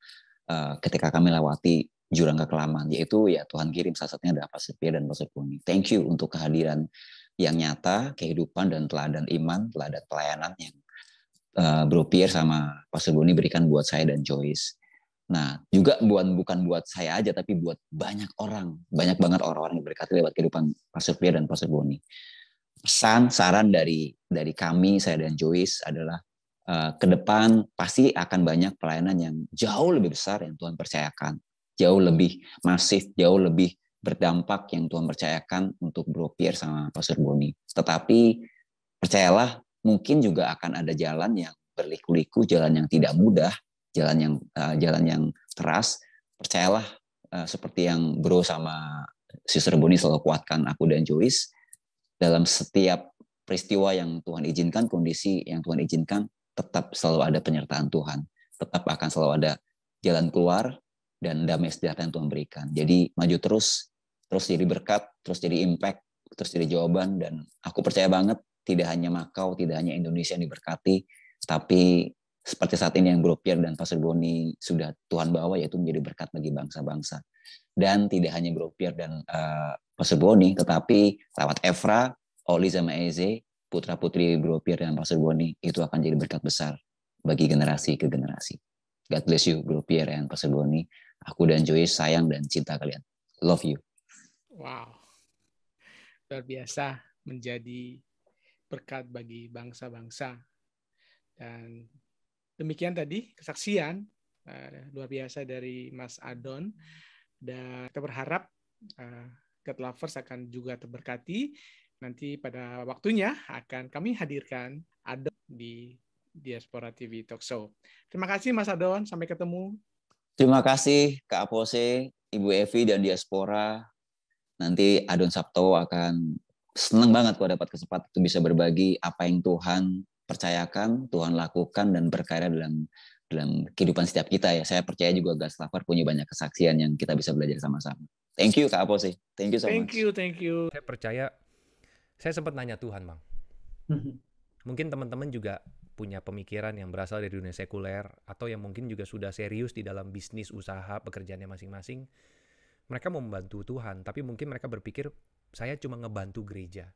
uh, ketika kami lewati jurang kekelaman, yaitu ya Tuhan kirim salah satunya adalah Pastor Pierre dan Pastor Boni. Thank you untuk kehadiran yang nyata, kehidupan dan teladan iman, teladan pelayanan yang uh, Bro Pierre sama Pastor Boni berikan buat saya dan Joyce. Nah, juga buat bukan buat saya aja, tapi buat banyak orang, banyak banget orang-orang yang berkati lewat kehidupan Pastor Pierre dan Pastor Boni. Pesan, saran dari dari kami, saya dan Joyce adalah uh, ke depan pasti akan banyak pelayanan yang jauh lebih besar yang Tuhan percayakan, jauh lebih masif, jauh lebih berdampak yang Tuhan percayakan untuk Bro Pierre sama Pastor Boni. Tetapi percayalah mungkin juga akan ada jalan yang berliku-liku, jalan yang tidak mudah, jalan yang uh, jalan yang keras. Percayalah uh, seperti yang Bro sama Sister Boni selalu kuatkan aku dan Joyce dalam setiap peristiwa yang Tuhan izinkan, kondisi yang Tuhan izinkan, tetap selalu ada penyertaan Tuhan. Tetap akan selalu ada jalan keluar dan damai sejahtera yang Tuhan berikan. Jadi maju terus, terus jadi berkat, terus jadi impact, terus jadi jawaban dan aku percaya banget tidak hanya Makau, tidak hanya Indonesia yang diberkati, tapi seperti saat ini yang Bro Pierre dan Pastor Boni sudah Tuhan bawa yaitu menjadi berkat bagi bangsa-bangsa. Dan tidak hanya Bro Pierre dan uh, Pastor Boni, tetapi lewat Evra, Oli sama Eze, putra-putri Bro Pierre dan Pastor Boni itu akan jadi berkat besar bagi generasi ke generasi. God bless you Bro Pierre dan Pastor Boni. Aku dan Joyce sayang dan cinta kalian. Love you. Wow. Luar biasa menjadi berkat bagi bangsa-bangsa. Dan demikian tadi kesaksian uh, luar biasa dari Mas Adon. Dan kita berharap uh, God Lovers akan juga terberkati. Nanti pada waktunya akan kami hadirkan Adon di Diaspora TV Talk Show. Terima kasih Mas Adon, sampai ketemu. Terima kasih Kak Apose, Ibu Evi dan Diaspora. Nanti Adon Sabto akan senang banget kalau dapat kesempatan itu bisa berbagi apa yang Tuhan percayakan, Tuhan lakukan dan berkarya dalam dalam kehidupan setiap kita ya. Saya percaya juga Gas Lover punya banyak kesaksian yang kita bisa belajar sama-sama. Thank you Kak Apo sih. Thank you so much. Thank you, thank you. Saya percaya saya sempat nanya Tuhan, Bang. mungkin teman-teman juga punya pemikiran yang berasal dari dunia sekuler atau yang mungkin juga sudah serius di dalam bisnis usaha pekerjaannya masing-masing. Mereka mau membantu Tuhan, tapi mungkin mereka berpikir saya cuma ngebantu gereja.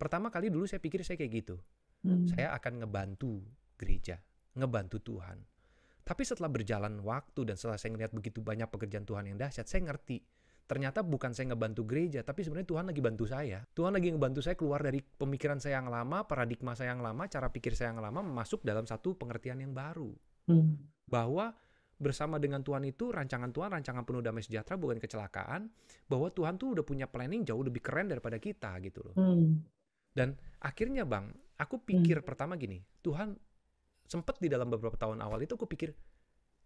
Pertama kali dulu saya pikir saya kayak gitu. Hmm. Saya akan ngebantu gereja, ngebantu Tuhan. Tapi setelah berjalan waktu dan setelah saya melihat begitu banyak pekerjaan Tuhan yang dahsyat, saya ngerti. Ternyata bukan saya ngebantu gereja, tapi sebenarnya Tuhan lagi bantu saya. Tuhan lagi ngebantu saya keluar dari pemikiran saya yang lama, paradigma saya yang lama, cara pikir saya yang lama, masuk dalam satu pengertian yang baru. Hmm. Bahwa bersama dengan Tuhan itu rancangan Tuhan, rancangan penuh damai sejahtera bukan kecelakaan, bahwa Tuhan tuh udah punya planning jauh lebih keren daripada kita gitu loh. Hmm. Dan akhirnya Bang, aku pikir pertama gini, Tuhan sempet di dalam beberapa tahun awal itu aku pikir,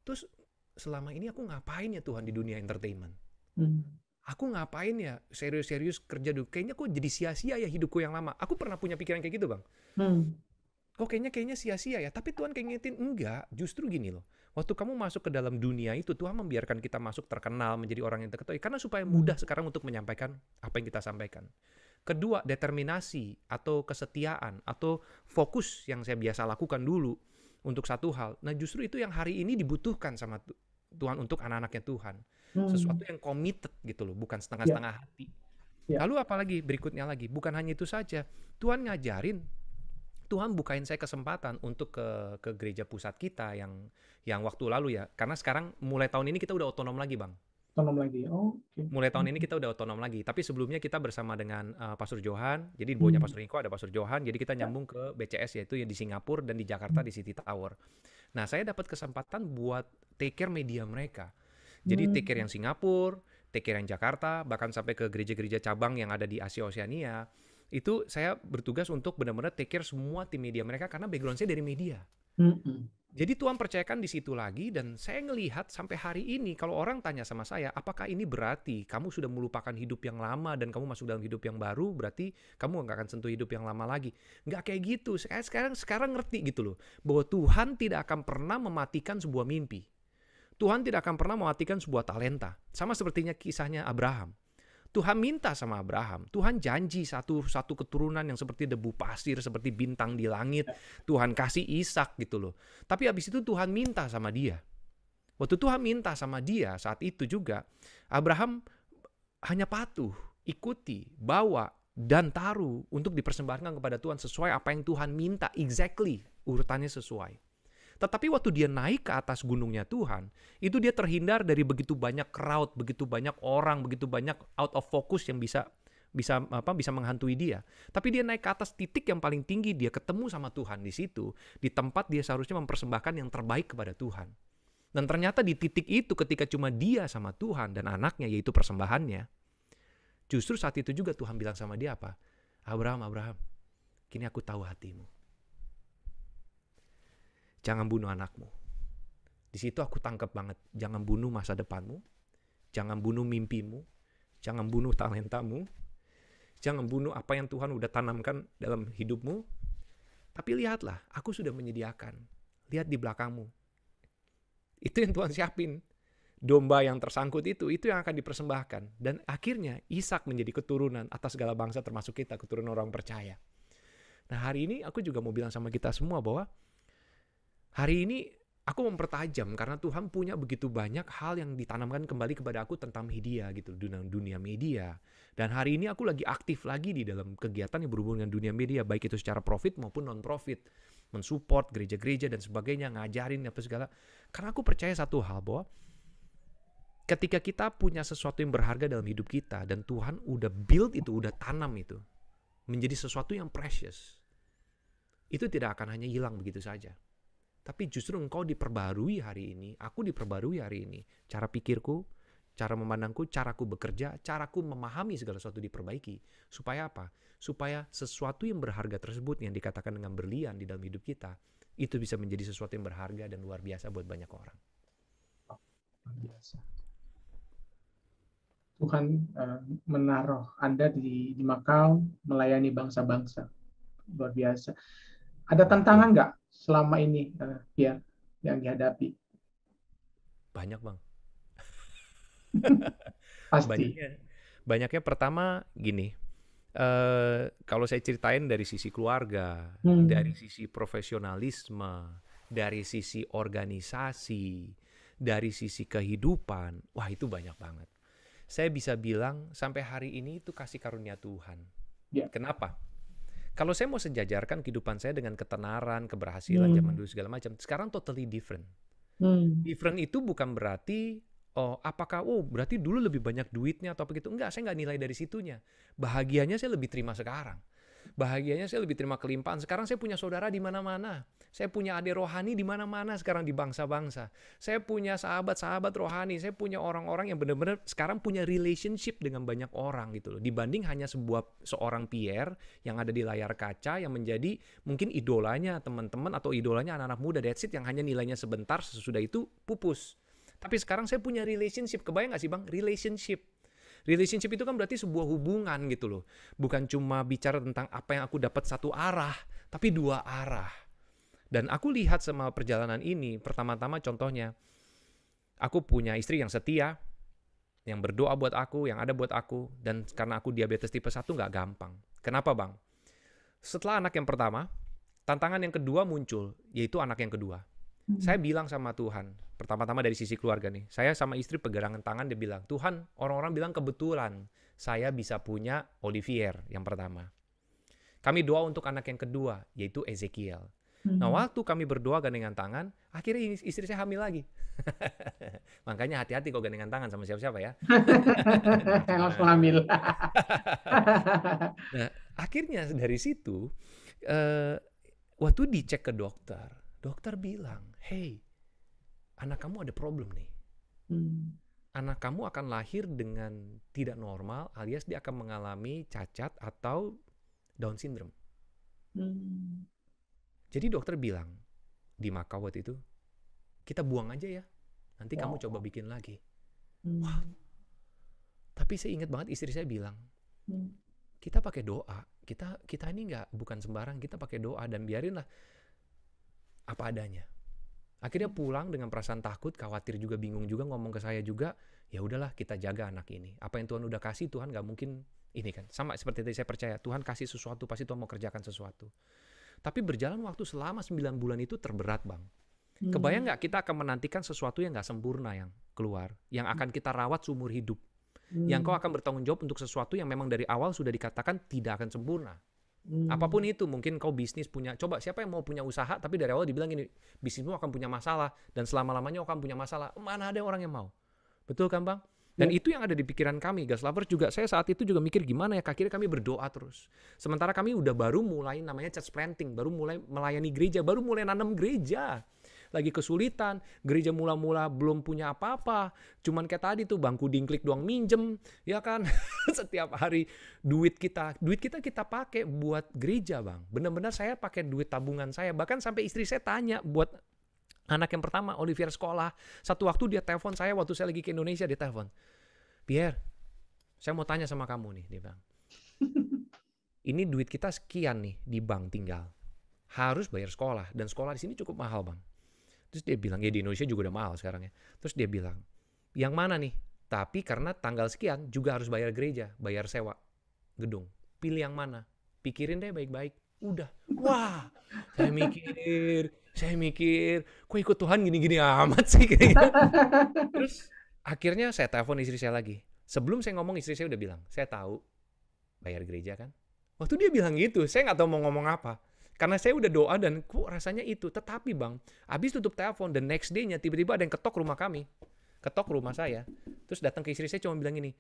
terus selama ini aku ngapain ya Tuhan di dunia entertainment? Hmm. Aku ngapain ya serius-serius kerja dulu? Kayaknya kok jadi sia-sia ya hidupku yang lama. Aku pernah punya pikiran kayak gitu Bang. Hmm. Kok kayaknya kayaknya sia-sia ya? Tapi Tuhan kayak ngingetin enggak, justru gini loh. Waktu kamu masuk ke dalam dunia itu, Tuhan membiarkan kita masuk terkenal, menjadi orang yang terketahui. Karena supaya mudah sekarang untuk menyampaikan apa yang kita sampaikan. Kedua, determinasi atau kesetiaan atau fokus yang saya biasa lakukan dulu untuk satu hal. Nah justru itu yang hari ini dibutuhkan sama Tu- Tuhan untuk anak-anaknya Tuhan. Hmm. Sesuatu yang committed gitu loh, bukan setengah-setengah hati. Ya. Lalu apalagi berikutnya lagi, bukan hanya itu saja. Tuhan ngajarin Tuhan bukain saya kesempatan untuk ke ke gereja pusat kita yang yang waktu lalu ya. Karena sekarang mulai tahun ini kita udah otonom lagi, Bang. Otonom lagi. Oh, oke. Mulai tahun ini kita udah otonom lagi. Tapi sebelumnya kita bersama dengan uh, Pastor Johan. Jadi di bawahnya Hmm. Pastor Rinko ada Pastor Johan. Jadi kita nyambung ke BCS yaitu yang di Singapura dan di Jakarta di City Tower. Nah, saya dapat kesempatan buat take care media mereka. Jadi Hmm. take care yang Singapura, take care yang Jakarta, bahkan sampai ke gereja-gereja cabang yang ada di Asia Oceania. Itu saya bertugas untuk benar-benar take care semua tim media mereka karena background saya dari media. Hmm. Jadi Tuhan percayakan di situ lagi dan saya ngelihat sampai hari ini kalau orang tanya sama saya, apakah ini berarti kamu sudah melupakan hidup yang lama dan kamu masuk dalam hidup yang baru, berarti kamu nggak akan sentuh hidup yang lama lagi. Nggak kayak gitu. Sekarang sekarang ngerti gitu loh, bahwa Tuhan tidak akan pernah mematikan sebuah mimpi. Tuhan tidak akan pernah mematikan sebuah talenta. Sama sepertinya kisahnya Abraham. Tuhan minta sama Abraham, Tuhan janji satu satu keturunan yang seperti debu pasir, seperti bintang di langit. Tuhan kasih Ishak gitu loh. Tapi habis itu Tuhan minta sama dia. Waktu Tuhan minta sama dia saat itu juga, Abraham hanya patuh, ikuti, bawa, dan taruh untuk dipersembahkan kepada Tuhan sesuai apa yang Tuhan minta, exactly, urutannya sesuai. Tetapi waktu dia naik ke atas gunungnya Tuhan, itu dia terhindar dari begitu banyak crowd, begitu banyak orang, begitu banyak out of focus yang bisa bisa apa bisa menghantui dia. Tapi dia naik ke atas titik yang paling tinggi, dia ketemu sama Tuhan di situ, di tempat dia seharusnya mempersembahkan yang terbaik kepada Tuhan. Dan ternyata di titik itu ketika cuma dia sama Tuhan dan anaknya yaitu persembahannya, justru saat itu juga Tuhan bilang sama dia apa? Abraham, Abraham, kini aku tahu hatimu. Jangan bunuh anakmu. Di situ aku tangkap banget. Jangan bunuh masa depanmu. Jangan bunuh mimpimu. Jangan bunuh talentamu. Jangan bunuh apa yang Tuhan udah tanamkan dalam hidupmu. Tapi lihatlah, aku sudah menyediakan. Lihat di belakangmu. Itu yang Tuhan siapin. Domba yang tersangkut itu, itu yang akan dipersembahkan. Dan akhirnya Ishak menjadi keturunan atas segala bangsa termasuk kita, keturunan orang percaya. Nah hari ini aku juga mau bilang sama kita semua bahwa hari ini aku mempertajam karena Tuhan punya begitu banyak hal yang ditanamkan kembali kepada aku tentang media gitu, dunia, dunia media. Dan hari ini aku lagi aktif lagi di dalam kegiatan yang berhubungan dengan dunia media, baik itu secara profit maupun non profit, mensupport gereja-gereja dan sebagainya, ngajarin apa segala. Karena aku percaya satu hal bahwa ketika kita punya sesuatu yang berharga dalam hidup kita dan Tuhan udah build itu, udah tanam itu menjadi sesuatu yang precious. Itu tidak akan hanya hilang begitu saja. Tapi justru engkau diperbarui hari ini, aku diperbarui hari ini. Cara pikirku, cara memandangku, caraku bekerja, caraku memahami segala sesuatu diperbaiki. Supaya apa? Supaya sesuatu yang berharga tersebut yang dikatakan dengan berlian di dalam hidup kita, itu bisa menjadi sesuatu yang berharga dan luar biasa buat banyak orang. Luar biasa. Tuhan eh, menaruh Anda di, di Makau melayani bangsa-bangsa. Luar biasa. Ada tantangan nggak selama ini, eh, Pierre, yang dihadapi? Banyak bang. Pasti. Banyaknya, banyaknya pertama gini, eh kalau saya ceritain dari sisi keluarga, Hmm. dari sisi profesionalisme, dari sisi organisasi, dari sisi kehidupan, wah itu banyak banget. Saya bisa bilang sampai hari ini itu kasih karunia Tuhan. Ya. Kenapa? Kalau saya mau sejajarkan kehidupan saya dengan ketenaran, keberhasilan Hmm. zaman dulu segala macam, sekarang totally different. Hmm. Different itu bukan berarti oh apakah oh berarti dulu lebih banyak duitnya atau begitu enggak saya nggak nilai dari situnya bahagianya saya lebih terima sekarang Bahagianya saya lebih terima kelimpahan. Sekarang saya punya saudara di mana-mana. Saya punya adik rohani di mana-mana sekarang di bangsa-bangsa. Saya punya sahabat-sahabat rohani. Saya punya orang-orang yang benar-benar sekarang punya relationship dengan banyak orang gitu loh. Dibanding hanya sebuah seorang Pierre yang ada di layar kaca yang menjadi mungkin idolanya teman-teman atau idolanya anak-anak muda. That's it yang hanya nilainya sebentar sesudah itu pupus. Tapi sekarang saya punya relationship. Kebayang gak sih bang? Relationship. Relationship itu kan berarti sebuah hubungan gitu loh. Bukan cuma bicara tentang apa yang aku dapat satu arah, tapi dua arah. Dan aku lihat sama perjalanan ini, pertama-tama contohnya, aku punya istri yang setia, yang berdoa buat aku, yang ada buat aku, dan karena aku diabetes tipe 1 nggak gampang. Kenapa bang? Setelah anak yang pertama, tantangan yang kedua muncul, yaitu anak yang kedua. Hmm. Saya bilang sama Tuhan, pertama-tama dari sisi keluarga nih, saya sama istri pegangan tangan, dia bilang, Tuhan, orang-orang bilang kebetulan saya bisa punya Olivier yang pertama. Kami doa untuk anak yang kedua, yaitu Ezekiel. Nah, hmm. waktu kami berdoa gandengan tangan, akhirnya istri saya hamil lagi. Makanya hati-hati kok gandengan tangan sama siapa-siapa ya. Langsung hamil. nah, akhirnya dari situ, uh, waktu dicek ke dokter, dokter bilang, hey, anak kamu ada problem nih. Hmm. Anak kamu akan lahir dengan tidak normal, alias dia akan mengalami cacat atau Down syndrome. Hmm. Jadi dokter bilang di Makau waktu itu, kita buang aja ya. Nanti wow. kamu coba bikin lagi. Hmm. Wah. Tapi saya ingat banget istri saya bilang, hmm. kita pakai doa. Kita kita ini nggak bukan sembarang. Kita pakai doa dan biarinlah apa adanya. Akhirnya hmm. pulang dengan perasaan takut, khawatir juga, bingung juga, ngomong ke saya juga, ya udahlah kita jaga anak ini. Apa yang Tuhan udah kasih, Tuhan nggak mungkin ini kan. Sama seperti tadi saya percaya, Tuhan kasih sesuatu, pasti Tuhan mau kerjakan sesuatu. Tapi berjalan waktu selama 9 bulan itu terberat, Bang. Hmm. Kebayang nggak kita akan menantikan sesuatu yang nggak sempurna yang keluar, yang akan kita rawat seumur hidup, hmm. yang kau akan bertanggung jawab untuk sesuatu yang memang dari awal sudah dikatakan tidak akan sempurna. Hmm. Apa pun itu, mungkin kau bisnis punya, coba siapa yang mau punya usaha, tapi dari awal dibilang ini, bisnismu akan punya masalah, dan selama-lamanya akan punya masalah. Mana ada orang yang mau? Betul kan Bang? Dan ya. itu yang ada di pikiran kami, Gas Lovers juga. Saya saat itu juga mikir gimana ya, akhirnya kami berdoa terus. Sementara kami udah baru mulai namanya church planting, baru mulai melayani gereja, baru mulai nanam gereja. Lagi kesulitan, gereja mula-mula belum punya apa-apa. Cuman kayak tadi tuh bangku dingklik doang minjem, ya kan? Setiap hari duit kita, duit kita kita pakai buat gereja, Bang. Benar-benar saya pakai duit tabungan saya. Bahkan sampai istri saya tanya buat Anak yang pertama, Olivier sekolah. Satu waktu dia telepon saya waktu saya lagi ke Indonesia, dia telepon. Pierre, saya mau tanya sama kamu nih, dia bilang. Ini duit kita sekian nih di bank tinggal. Harus bayar sekolah. Dan sekolah di sini cukup mahal, Bang. Terus dia bilang, ya di Indonesia juga udah mahal sekarang ya. Terus dia bilang, yang mana nih? Tapi karena tanggal sekian juga harus bayar gereja, bayar sewa gedung. Pilih yang mana? Pikirin deh baik-baik. Udah. Wah, saya mikir, saya mikir, kok ikut Tuhan gini-gini amat sih gitu. Terus akhirnya saya telepon istri saya lagi. Sebelum saya ngomong istri saya udah bilang, saya tahu bayar gereja kan. Waktu dia bilang gitu, saya nggak tahu mau ngomong apa. Karena saya udah doa dan kok rasanya itu. Tetapi bang, habis tutup telepon, the next day-nya tiba-tiba ada yang ketok rumah kami. Ketok rumah saya. Terus datang ke istri saya cuma bilang gini,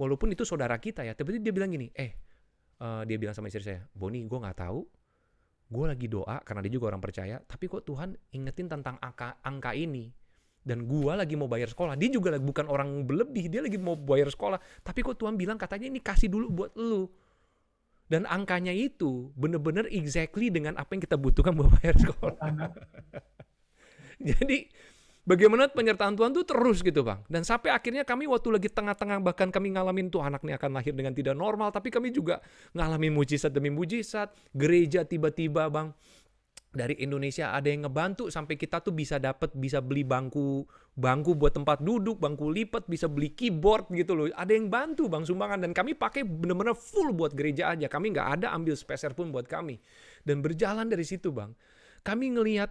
walaupun itu saudara kita ya, tiba-tiba dia bilang gini, eh, uh, dia bilang sama istri saya, Boni, gue nggak tahu gue lagi doa karena dia juga orang percaya tapi kok Tuhan ingetin tentang angka angka ini dan gue lagi mau bayar sekolah dia juga bukan orang berlebih dia lagi mau bayar sekolah tapi kok Tuhan bilang katanya ini kasih dulu buat lu dan angkanya itu bener-bener exactly dengan apa yang kita butuhkan buat bayar sekolah jadi Bagaimana penyertaan Tuhan itu terus gitu bang. Dan sampai akhirnya kami waktu lagi tengah-tengah bahkan kami ngalamin tuh anak ini akan lahir dengan tidak normal. Tapi kami juga ngalamin mujizat demi mujizat. Gereja tiba-tiba bang dari Indonesia ada yang ngebantu sampai kita tuh bisa dapat bisa beli bangku bangku buat tempat duduk, bangku lipat, bisa beli keyboard gitu loh. Ada yang bantu bang sumbangan dan kami pakai bener-bener full buat gereja aja. Kami nggak ada ambil speser pun buat kami. Dan berjalan dari situ bang, kami ngelihat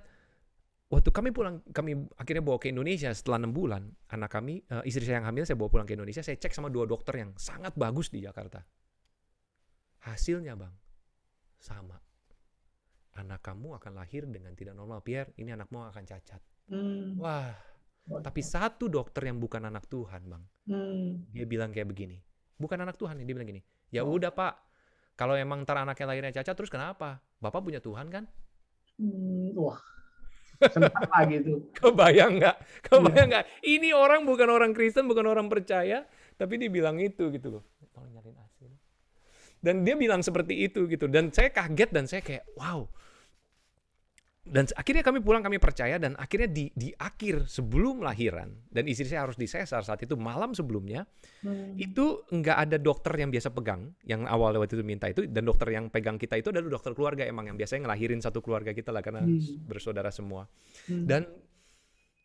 waktu kami pulang kami akhirnya bawa ke Indonesia setelah enam bulan anak kami uh, istri saya yang hamil saya bawa pulang ke Indonesia saya cek sama dua dokter yang sangat bagus di Jakarta hasilnya bang sama anak kamu akan lahir dengan tidak normal Pierre ini anakmu akan cacat hmm. wah tapi satu dokter yang bukan anak Tuhan bang hmm. dia bilang kayak begini bukan anak Tuhan dia bilang gini ya oh. udah pak Kalau emang ntar anaknya lahirnya cacat, terus kenapa? Bapak punya Tuhan kan? Hmm, wah, sempat lagi itu. Kebayang nggak? Kebayang nggak? Ini orang bukan orang Kristen, bukan orang percaya, tapi dia bilang itu gitu loh. Tolong nyalin AC. Dan dia bilang seperti itu gitu. Dan saya kaget dan saya kayak, wow. Dan akhirnya kami pulang, kami percaya dan akhirnya di di akhir sebelum lahiran dan istri saya harus disesar saat itu malam sebelumnya Hmm. itu nggak ada dokter yang biasa pegang yang awal waktu itu minta itu dan dokter yang pegang kita itu adalah dokter keluarga emang yang biasanya ngelahirin satu keluarga kita lah karena Hmm. bersaudara semua Hmm. dan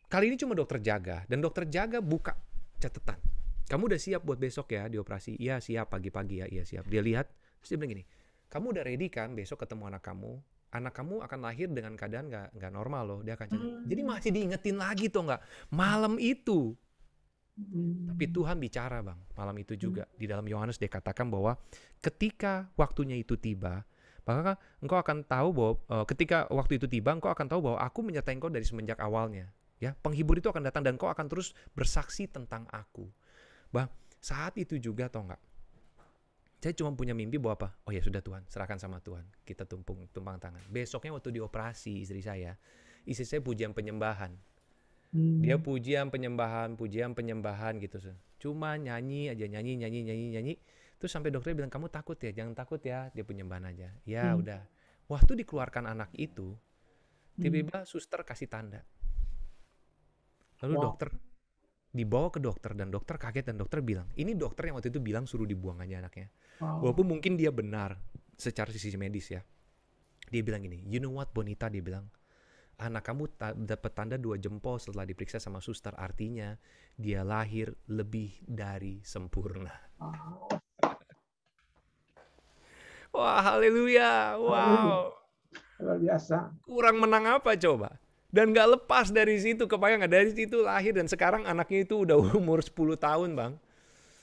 kali ini cuma dokter jaga dan dokter jaga buka catatan kamu udah siap buat besok ya dioperasi iya siap pagi-pagi ya iya siap dia lihat terus dia bilang gini kamu udah ready kan besok ketemu anak kamu anak kamu akan lahir dengan keadaan nggak nggak normal loh dia akan cacat." Hmm. jadi masih diingetin lagi tuh nggak? Malam itu. Hmm. tapi Tuhan bicara bang malam itu juga. Di dalam Yohanes dia katakan bahwa ketika waktunya itu tiba maka engkau akan tahu bahwa eh, ketika waktu itu tiba engkau akan tahu bahwa aku menyertai engkau dari semenjak awalnya ya. Penghibur itu akan datang dan kau akan terus bersaksi tentang aku. Bang saat itu juga tau nggak saya cuma punya mimpi bahwa apa? Oh ya sudah Tuhan serahkan sama Tuhan. Kita tumpung tumpang tangan. Besoknya waktu dioperasi istri saya istri saya pujian penyembahan. Hmm. dia pujian penyembahan pujian penyembahan gitu cuma nyanyi aja nyanyi nyanyi nyanyi nyanyi. Terus sampai dokternya bilang kamu takut ya? Jangan takut ya. Dia penyembahan aja. Ya Hmm. udah. Waktu dikeluarkan anak itu Hmm. tiba-tiba suster kasih tanda. Lalu Wow. dokter dibawa ke dokter dan dokter kaget dan dokter bilang ini dokter yang waktu itu bilang suruh dibuang aja anaknya. Wow. walaupun mungkin dia benar secara sisi medis ya. Dia bilang gini you know what Bonita? Dia bilang anak kamu ta- dapat tanda dua jempol setelah diperiksa sama suster. Artinya dia lahir lebih dari sempurna. Wow. wah haleluya. Wow. Luar biasa. kurang menang apa coba dan nggak lepas dari situ kebayang nggak dari situ lahir dan sekarang anaknya itu udah umur 10 tahun bang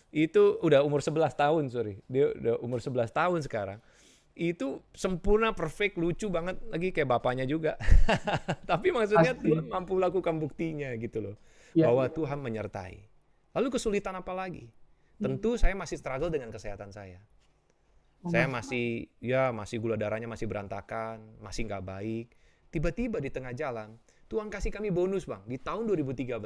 itu udah umur 11 tahun sorry dia udah umur 11 tahun sekarang itu sempurna perfect lucu banget lagi kayak bapaknya juga tapi maksudnya Pasti. Tuhan mampu lakukan buktinya gitu loh Ya, bahwa ya. Tuhan menyertai lalu kesulitan apa lagi Hmm. tentu saya masih struggle dengan kesehatan saya Oh, saya Mas. masih ya masih gula darahnya masih berantakan, masih nggak baik. Tiba-tiba di tengah jalan, Tuhan kasih kami bonus bang. Di tahun 2013,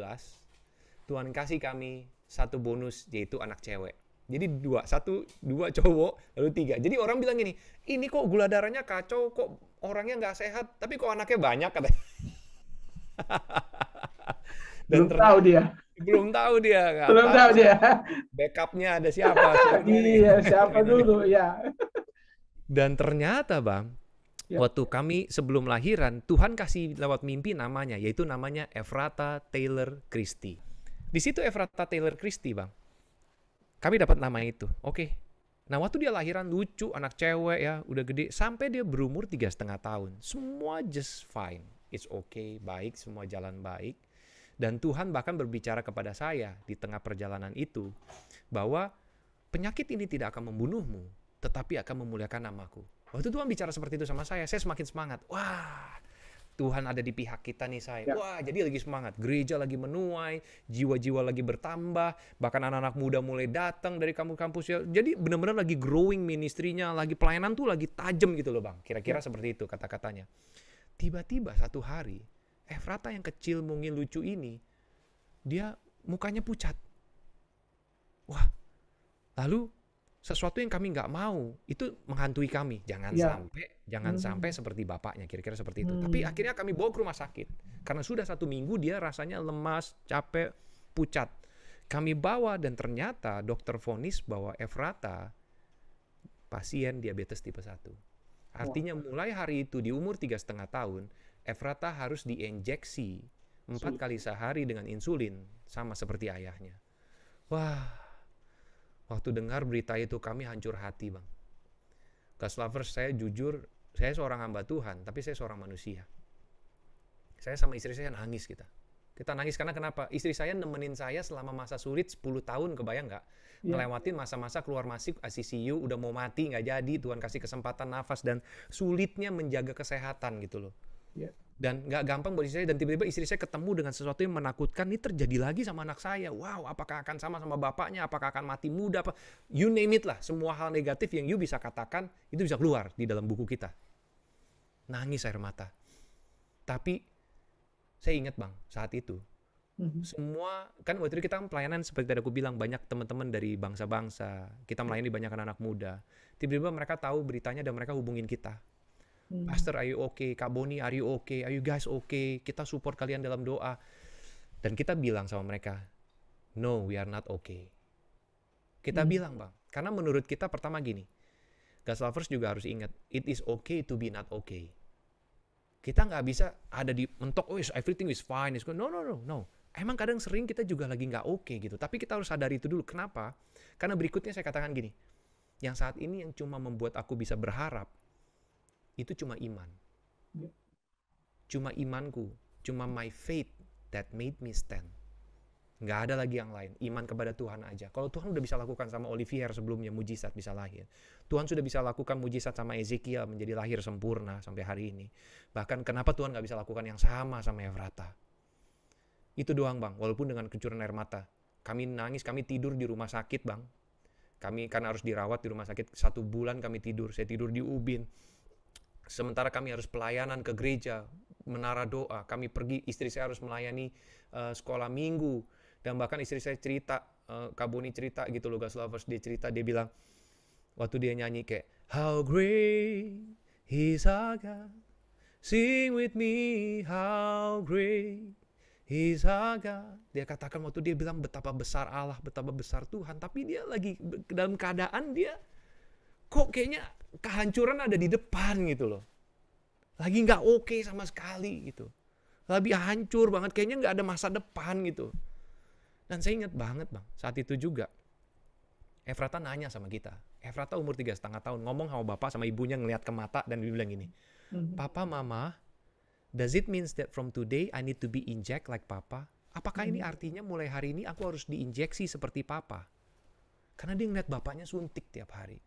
Tuhan kasih kami satu bonus yaitu anak cewek. Jadi dua, satu, dua cowok, lalu tiga. Jadi orang bilang gini, ini kok gula darahnya kacau, kok orangnya nggak sehat, tapi kok anaknya banyak katanya. Dan Belum ternyata- tahu dia. belum tahu dia, nggak Belum tahu dia. Backupnya ada siapa? Iya, siapa dulu ya. Dan ternyata bang, Ya. waktu kami sebelum lahiran, Tuhan kasih lewat mimpi namanya, yaitu namanya Efrata Taylor Christie. Di situ Efrata Taylor Christie bang, kami dapat nama itu. Oke. Nah waktu dia lahiran lucu, anak cewek ya, udah gede, sampai dia berumur tiga setengah tahun, semua just fine, it's okay, baik, semua jalan baik. Dan Tuhan bahkan berbicara kepada saya di tengah perjalanan itu bahwa penyakit ini tidak akan membunuhmu, tetapi akan memuliakan namaku. Waktu Tuhan bicara seperti itu sama saya, saya semakin semangat. Wah, Tuhan ada di pihak kita nih saya. Ya. Wah, jadi lagi semangat. Gereja lagi menuai, jiwa-jiwa lagi bertambah, bahkan anak-anak muda mulai datang dari kampus-kampus ya. Jadi benar-benar lagi growing ministrinya, lagi pelayanan tuh lagi tajam gitu loh bang. Kira-kira seperti itu kata-katanya. Tiba-tiba satu hari, Efrata yang kecil mungil lucu ini, dia mukanya pucat. Wah, lalu sesuatu yang kami nggak mau itu menghantui kami. Jangan Ya. sampai, jangan Hmm. sampai seperti bapaknya, kira-kira seperti itu. Hmm. Tapi akhirnya kami bawa ke rumah sakit karena sudah satu minggu dia rasanya lemas, capek, pucat. Kami bawa dan ternyata dokter vonis bahwa Efrata pasien diabetes tipe 1. Artinya mulai hari itu di umur tiga setengah tahun, Efrata harus diinjeksi empat kali sehari dengan insulin sama seperti ayahnya. Wah, waktu dengar berita itu kami hancur hati bang. Gas lovers saya jujur, saya seorang hamba Tuhan, tapi saya seorang manusia. Saya sama istri saya nangis kita. Kita nangis karena kenapa? Istri saya nemenin saya selama masa sulit 10 tahun, kebayang nggak? Ya. Ngelewatin masa-masa keluar masuk ICU, udah mau mati, nggak jadi, Tuhan kasih kesempatan nafas, dan sulitnya menjaga kesehatan gitu loh. Ya. Dan nggak gampang buat istri saya. Dan tiba-tiba istri saya ketemu dengan sesuatu yang menakutkan ini terjadi lagi sama anak saya. Wow apakah akan sama sama bapaknya? Apakah akan mati muda? Apa you name it lah. Semua hal negatif yang you bisa katakan itu bisa keluar di dalam buku kita. Nangis air mata. Tapi saya ingat bang saat itu Mhm. semua kan waktu itu kita kan pelayanan seperti tadi aku bilang banyak teman-teman dari bangsa-bangsa. Kita melayani banyak anak muda. Tiba-tiba mereka tahu beritanya dan mereka hubungin kita Hmm. Pastor, are you okay? Kak Boni, are you okay? Are you guys okay? Kita support kalian dalam doa. Dan kita bilang sama mereka, no, we are not okay. Kita Hmm. bilang, Bang. Karena menurut kita pertama gini, Gas lovers juga harus ingat, it is okay to be not okay. Kita nggak bisa ada di mentok, oh everything is fine, is good. No, no, no, no. Emang kadang sering kita juga lagi nggak oke gitu. Tapi kita harus sadari itu dulu. Kenapa? Karena berikutnya saya katakan gini, yang saat ini yang cuma membuat aku bisa berharap, itu cuma iman. Ya. Cuma imanku, cuma my faith that made me stand. Nggak ada lagi yang lain. Iman kepada Tuhan aja. Kalau Tuhan udah bisa lakukan sama Olivier sebelumnya mujizat bisa lahir. Tuhan sudah bisa lakukan mujizat sama Ezekiel menjadi lahir sempurna sampai hari ini. Bahkan kenapa Tuhan nggak bisa lakukan yang sama sama Efrata? Itu doang bang. Walaupun dengan kecuran air mata. Kami nangis, kami tidur di rumah sakit bang. Kami kan harus dirawat di rumah sakit satu bulan kami tidur. Saya tidur di Ubin. Sementara kami harus pelayanan ke gereja, menara doa. Kami pergi, istri saya harus melayani eh, sekolah minggu. Dan bahkan istri saya cerita, eh, Kak Boni cerita gitu loh, Gas Lovers. Dia cerita, dia bilang, waktu dia nyanyi kayak, How great is our God. Sing with me, how great is our God. Dia katakan waktu dia bilang betapa besar Allah, betapa besar Tuhan. Tapi dia lagi dalam keadaan dia kok kayaknya kehancuran ada di depan gitu loh. Lagi nggak oke sama sekali gitu. Lebih hancur banget, kayaknya nggak ada masa depan gitu. Dan saya ingat banget bang, saat itu juga Efrata nanya sama kita. Efrata umur tiga setengah tahun ngomong sama bapak sama ibunya ngelihat ke mata dan dia bilang gini, Mhm. Papa, Mama, does it means that from today I need to be inject like Papa? Apakah ini artinya mulai hari ini aku harus diinjeksi seperti Papa? Karena dia ngeliat bapaknya suntik tiap hari.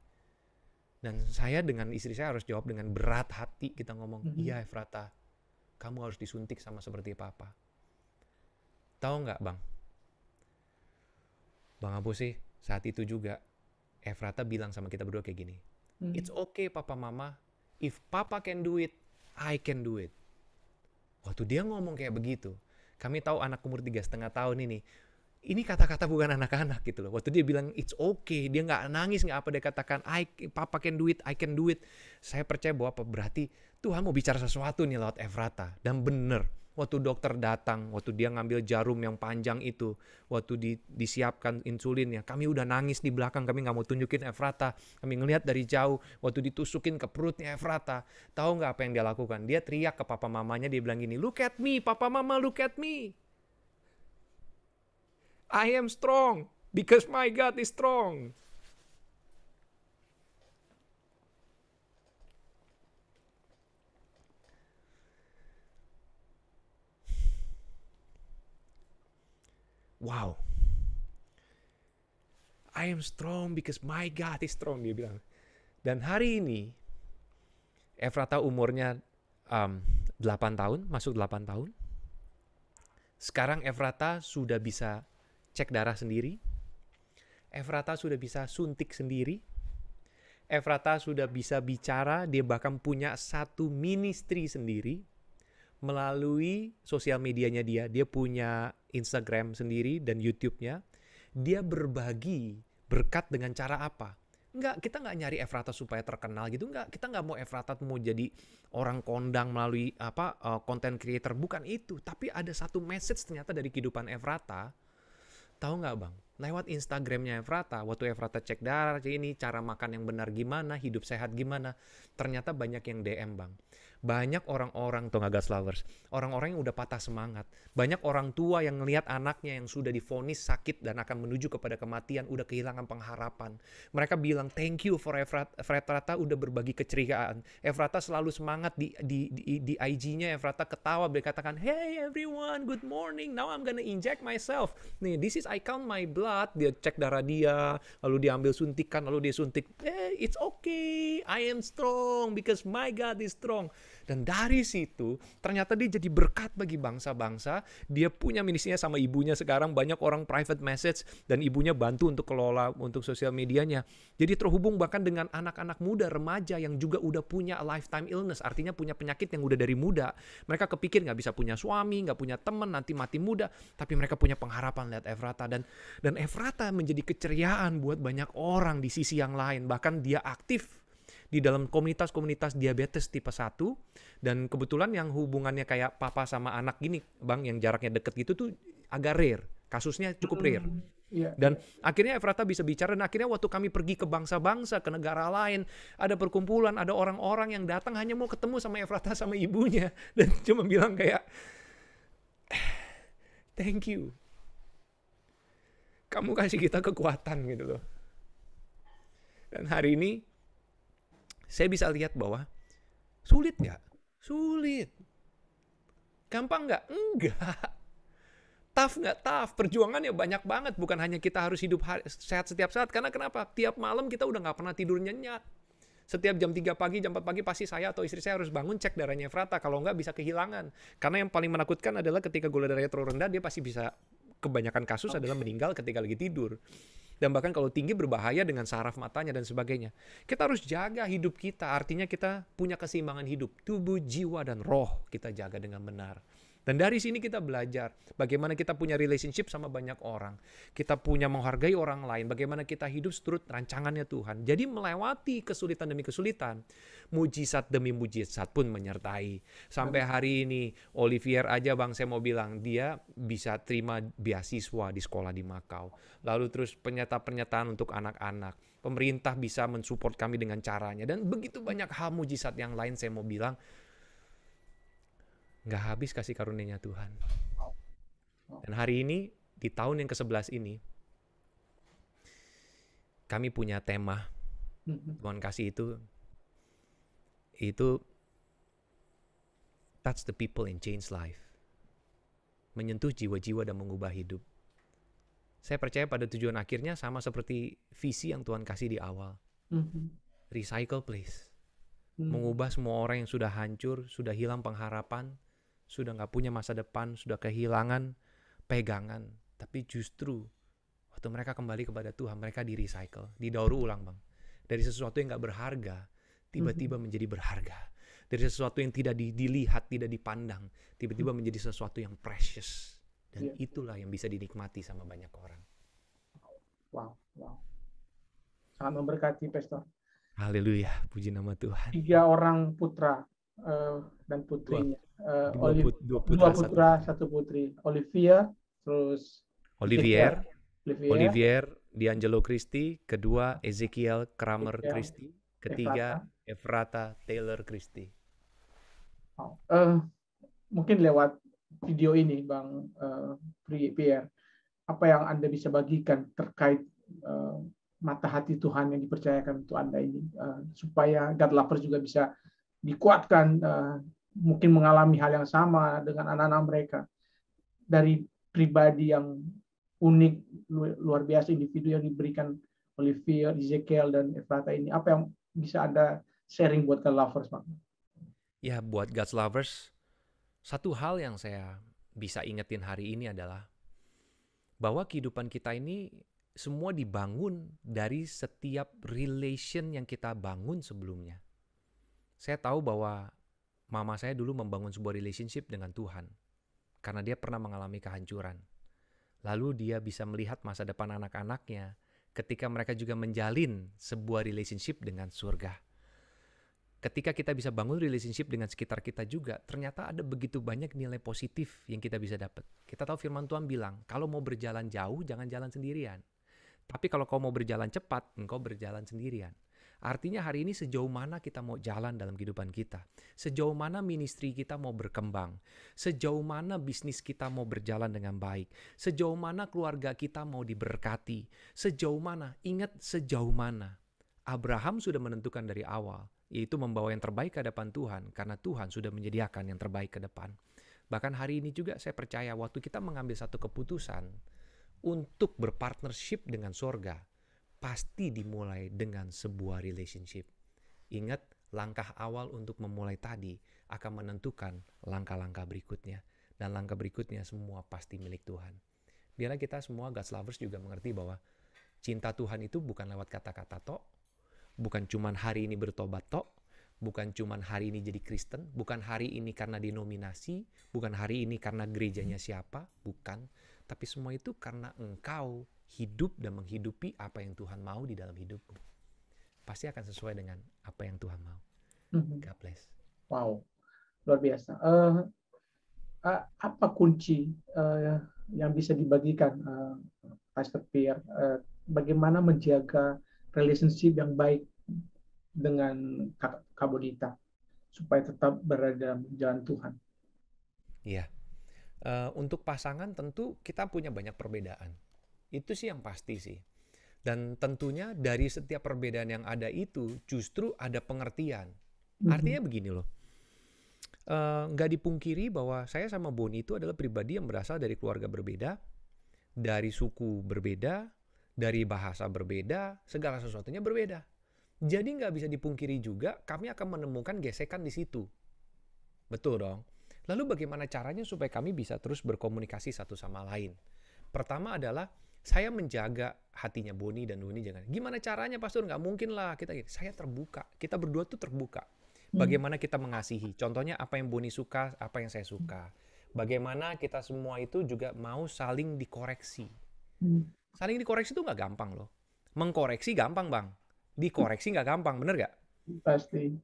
Dan saya dengan istri saya harus jawab dengan berat hati kita ngomong, Mhm. iya Efrata, kamu harus disuntik sama seperti Papa. Tahu nggak Bang? Bang Abu sih saat itu juga Efrata bilang sama kita berdua kayak gini, Mhm. It's okay papa mama. If papa can do it, I can do it. Waktu dia ngomong kayak begitu, kami tahu anak umur tiga setengah tahun ini, ini kata-kata bukan anak-anak gitu loh. Waktu dia bilang it's okay, dia nggak nangis nggak apa dia katakan I papa can do it, I can do it. Saya percaya bahwa apa berarti Tuhan mau bicara sesuatu nih lewat Efrata dan bener. Waktu dokter datang, waktu dia ngambil jarum yang panjang itu, waktu di- disiapkan insulinnya, kami udah nangis di belakang, kami nggak mau tunjukin Efrata. Kami ngelihat dari jauh, waktu ditusukin ke perutnya Efrata. Tahu nggak apa yang dia lakukan? Dia teriak ke papa mamanya, dia bilang gini, look at me, papa mama look at me. I am strong because my God is strong. Wow. I am strong because my God is strong, dia bilang. Dan hari ini, Efrata umurnya um, 8 tahun, masuk 8 tahun. Sekarang Efrata sudah bisa cek darah sendiri. Efrata sudah bisa suntik sendiri. Efrata sudah bisa bicara, dia bahkan punya satu ministry sendiri melalui sosial medianya dia. Dia punya Instagram sendiri dan YouTube-nya. Dia berbagi berkat dengan cara apa? Enggak, kita nggak nyari Efrata supaya terkenal gitu. Enggak, kita nggak mau Efrata mau jadi orang kondang melalui apa uh, content creator. Bukan itu. Tapi ada satu message ternyata dari kehidupan Efrata. Tahu nggak bang? Lewat Instagramnya Efrata, waktu Efrata cek darah, ini cara makan yang benar gimana, hidup sehat gimana. Ternyata banyak yang DM bang. Banyak orang-orang tuh nggak gas lovers, orang-orang yang udah patah semangat. Banyak orang tua yang ngelihat anaknya yang sudah difonis sakit dan akan menuju kepada kematian, udah kehilangan pengharapan. Mereka bilang thank you for Efrata, udah berbagi keceriaan. Efrata selalu semangat di di di, di IG-nya Efrata ketawa berkatakan, "Hey everyone, good morning. Now I'm gonna inject myself. Nih, this is I count my blood. dia cek darah dia, lalu dia ambil suntikan, lalu dia suntik. Eh, it's okay, I am strong because my God is strong. Dan dari situ ternyata dia jadi berkat bagi bangsa-bangsa. Dia punya ministrinya sama ibunya sekarang banyak orang private message dan ibunya bantu untuk kelola untuk sosial medianya. Jadi terhubung bahkan dengan anak-anak muda, remaja yang juga udah punya lifetime illness, artinya punya penyakit yang udah dari muda. Mereka kepikir nggak bisa punya suami, nggak punya teman, nanti mati muda, tapi mereka punya pengharapan lihat Efrata dan dan Efrata menjadi keceriaan buat banyak orang di sisi yang lain. Bahkan dia aktif di dalam komunitas-komunitas diabetes tipe 1 dan kebetulan yang hubungannya kayak papa sama anak gini Bang yang jaraknya deket gitu tuh agak rare. Kasusnya cukup rare. Iya. Dan akhirnya Efrata bisa bicara dan akhirnya waktu kami pergi ke bangsa-bangsa, ke negara lain, ada perkumpulan, ada orang-orang yang datang hanya mau ketemu sama Efrata sama ibunya dan cuma bilang kayak thank you. Kamu kasih kita kekuatan gitu loh. Dan hari ini saya bisa lihat bahwa sulit nggak? Sulit. Gampang nggak? Enggak. Tough nggak? Tough. Perjuangannya banyak banget. Bukan hanya kita harus hidup hari- sehat setiap saat. Karena kenapa? Tiap malam kita udah nggak pernah tidur nyenyak. Setiap jam 3 pagi, jam 4 pagi pasti saya atau istri saya harus bangun cek darahnya Efrata. Kalau nggak bisa kehilangan. Karena yang paling menakutkan adalah ketika gula darahnya terlalu rendah, dia pasti bisa kebanyakan kasus adalah meninggal ketika lagi tidur. Dan bahkan kalau tinggi berbahaya dengan saraf matanya dan sebagainya. Kita harus jaga hidup kita. Artinya kita punya keseimbangan hidup. Tubuh, jiwa, dan roh kita jaga dengan benar. Dan dari sini kita belajar bagaimana kita punya relationship sama banyak orang. Kita punya menghargai orang lain. Bagaimana kita hidup seturut rancangannya Tuhan. Jadi melewati kesulitan demi kesulitan. Mujizat demi mujizat pun menyertai. Sampai hari ini Olivier aja bang saya mau bilang dia bisa terima beasiswa di sekolah di Makau. Lalu terus pernyataan-pernyataan untuk anak-anak. Pemerintah bisa mensupport kami dengan caranya. Dan begitu banyak hal mujizat yang lain saya mau bilang nggak habis kasih karunia Tuhan. Dan hari ini, di tahun yang ke-11 ini, kami punya tema, Mhm. Tuhan kasih itu, itu touch the people and change life. Menyentuh jiwa-jiwa dan mengubah hidup. Saya percaya pada tujuan akhirnya sama seperti visi yang Tuhan kasih di awal. Mhm. Recycle please. Mhm. mengubah semua orang yang sudah hancur, sudah hilang pengharapan, sudah nggak punya masa depan, sudah kehilangan pegangan. Tapi justru waktu mereka kembali kepada Tuhan, mereka di recycle, didaur ulang bang. Dari sesuatu yang nggak berharga, tiba-tiba menjadi berharga. Dari sesuatu yang tidak di- dilihat, tidak dipandang, tiba-tiba menjadi sesuatu yang precious. Dan Iya. itulah yang bisa dinikmati sama banyak orang. Wow, wow. Sangat memberkati, Pastor. Haleluya, puji nama Tuhan. Tiga orang putra eh, dan putrinya. Eh, Dua, Oli- put- dua dua putra, satu- putra, satu putri. Olivia, terus Olivier, Olivia, Olivier D'Angelo Christie, kedua Ezekiel Kramer Ezekiel, Christie, ketiga Efrata Taylor Christie. Wow. Eh, mungkin lewat video ini, Bang eh, Pri- Pierre, apa yang Anda bisa bagikan terkait eh, mata hati Tuhan yang dipercayakan untuk Anda ini, eh, supaya God Lovers juga bisa dikuatkan, eh, mungkin mengalami hal yang sama dengan anak-anak mereka dari pribadi yang unik, lu- luar biasa individu yang diberikan Olivia, Ezekiel, dan Efrata ini. Apa yang bisa Anda sharing buat God Lovers, Bang? Ya buat God's lovers, satu hal yang saya bisa ingetin hari ini adalah bahwa kehidupan kita ini semua dibangun dari setiap relation yang kita bangun sebelumnya. Saya tahu bahwa mama saya dulu membangun sebuah relationship dengan Tuhan karena dia pernah mengalami kehancuran. Lalu dia bisa melihat masa depan anak-anaknya ketika mereka juga menjalin sebuah relationship dengan surga ketika kita bisa bangun relationship dengan sekitar kita juga, ternyata ada begitu banyak nilai positif yang kita bisa dapat. Kita tahu firman Tuhan bilang, kalau mau berjalan jauh, jangan jalan sendirian. Tapi kalau kau mau berjalan cepat, engkau berjalan sendirian. Artinya hari ini sejauh mana kita mau jalan dalam kehidupan kita. Sejauh mana ministry kita mau berkembang. Sejauh mana bisnis kita mau berjalan dengan baik. Sejauh mana keluarga kita mau diberkati. Sejauh mana, ingat sejauh mana. Abraham sudah menentukan dari awal, yaitu membawa yang terbaik ke hadapan Tuhan, karena Tuhan sudah menyediakan yang terbaik ke depan. Bahkan hari ini juga saya percaya waktu kita mengambil satu keputusan untuk berpartnership dengan sorga pasti dimulai dengan sebuah relationship. Ingat, langkah awal untuk memulai tadi akan menentukan langkah-langkah berikutnya. Dan langkah berikutnya semua pasti milik Tuhan. Biarlah kita semua God's lovers juga mengerti bahwa cinta Tuhan itu bukan lewat kata-kata tok, bukan cuman hari ini bertobat tok, bukan cuman hari ini jadi Kristen, bukan hari ini karena denominasi, bukan hari ini karena gerejanya siapa, bukan. Tapi semua itu karena engkau hidup dan menghidupi apa yang Tuhan mau di dalam hidupmu. Pasti akan sesuai dengan apa yang Tuhan mau. Mhm. God bless. Wow, luar biasa. Eh, eh, apa kunci eh, yang bisa dibagikan, eh, Pastor Pierre? Eh, bagaimana menjaga relationship yang baik dengan Bonita supaya tetap berada dalam jalan Tuhan? Iya. Eh, untuk pasangan tentu kita punya banyak perbedaan. Itu sih yang pasti sih. Dan tentunya dari setiap perbedaan yang ada itu justru ada pengertian. Artinya begini loh. Eh, nggak dipungkiri bahwa saya sama Boni itu adalah pribadi yang berasal dari keluarga berbeda, dari suku berbeda, dari bahasa berbeda, segala sesuatunya berbeda. Jadi nggak bisa dipungkiri juga kami akan menemukan gesekan di situ. Betul dong. Lalu bagaimana caranya supaya kami bisa terus berkomunikasi satu sama lain? Pertama adalah saya menjaga hatinya Boni dan Doni jangan. Gimana caranya Pastor? Nggak mungkin lah kita. Saya terbuka. Kita berdua tuh terbuka. Bagaimana kita mengasihi. Contohnya apa yang Boni suka, apa yang saya suka. Bagaimana kita semua itu juga mau saling dikoreksi. Hmm. Saling dikoreksi itu nggak gampang loh. Mengkoreksi gampang bang. Dikoreksi nggak gampang, bener nggak? Pasti.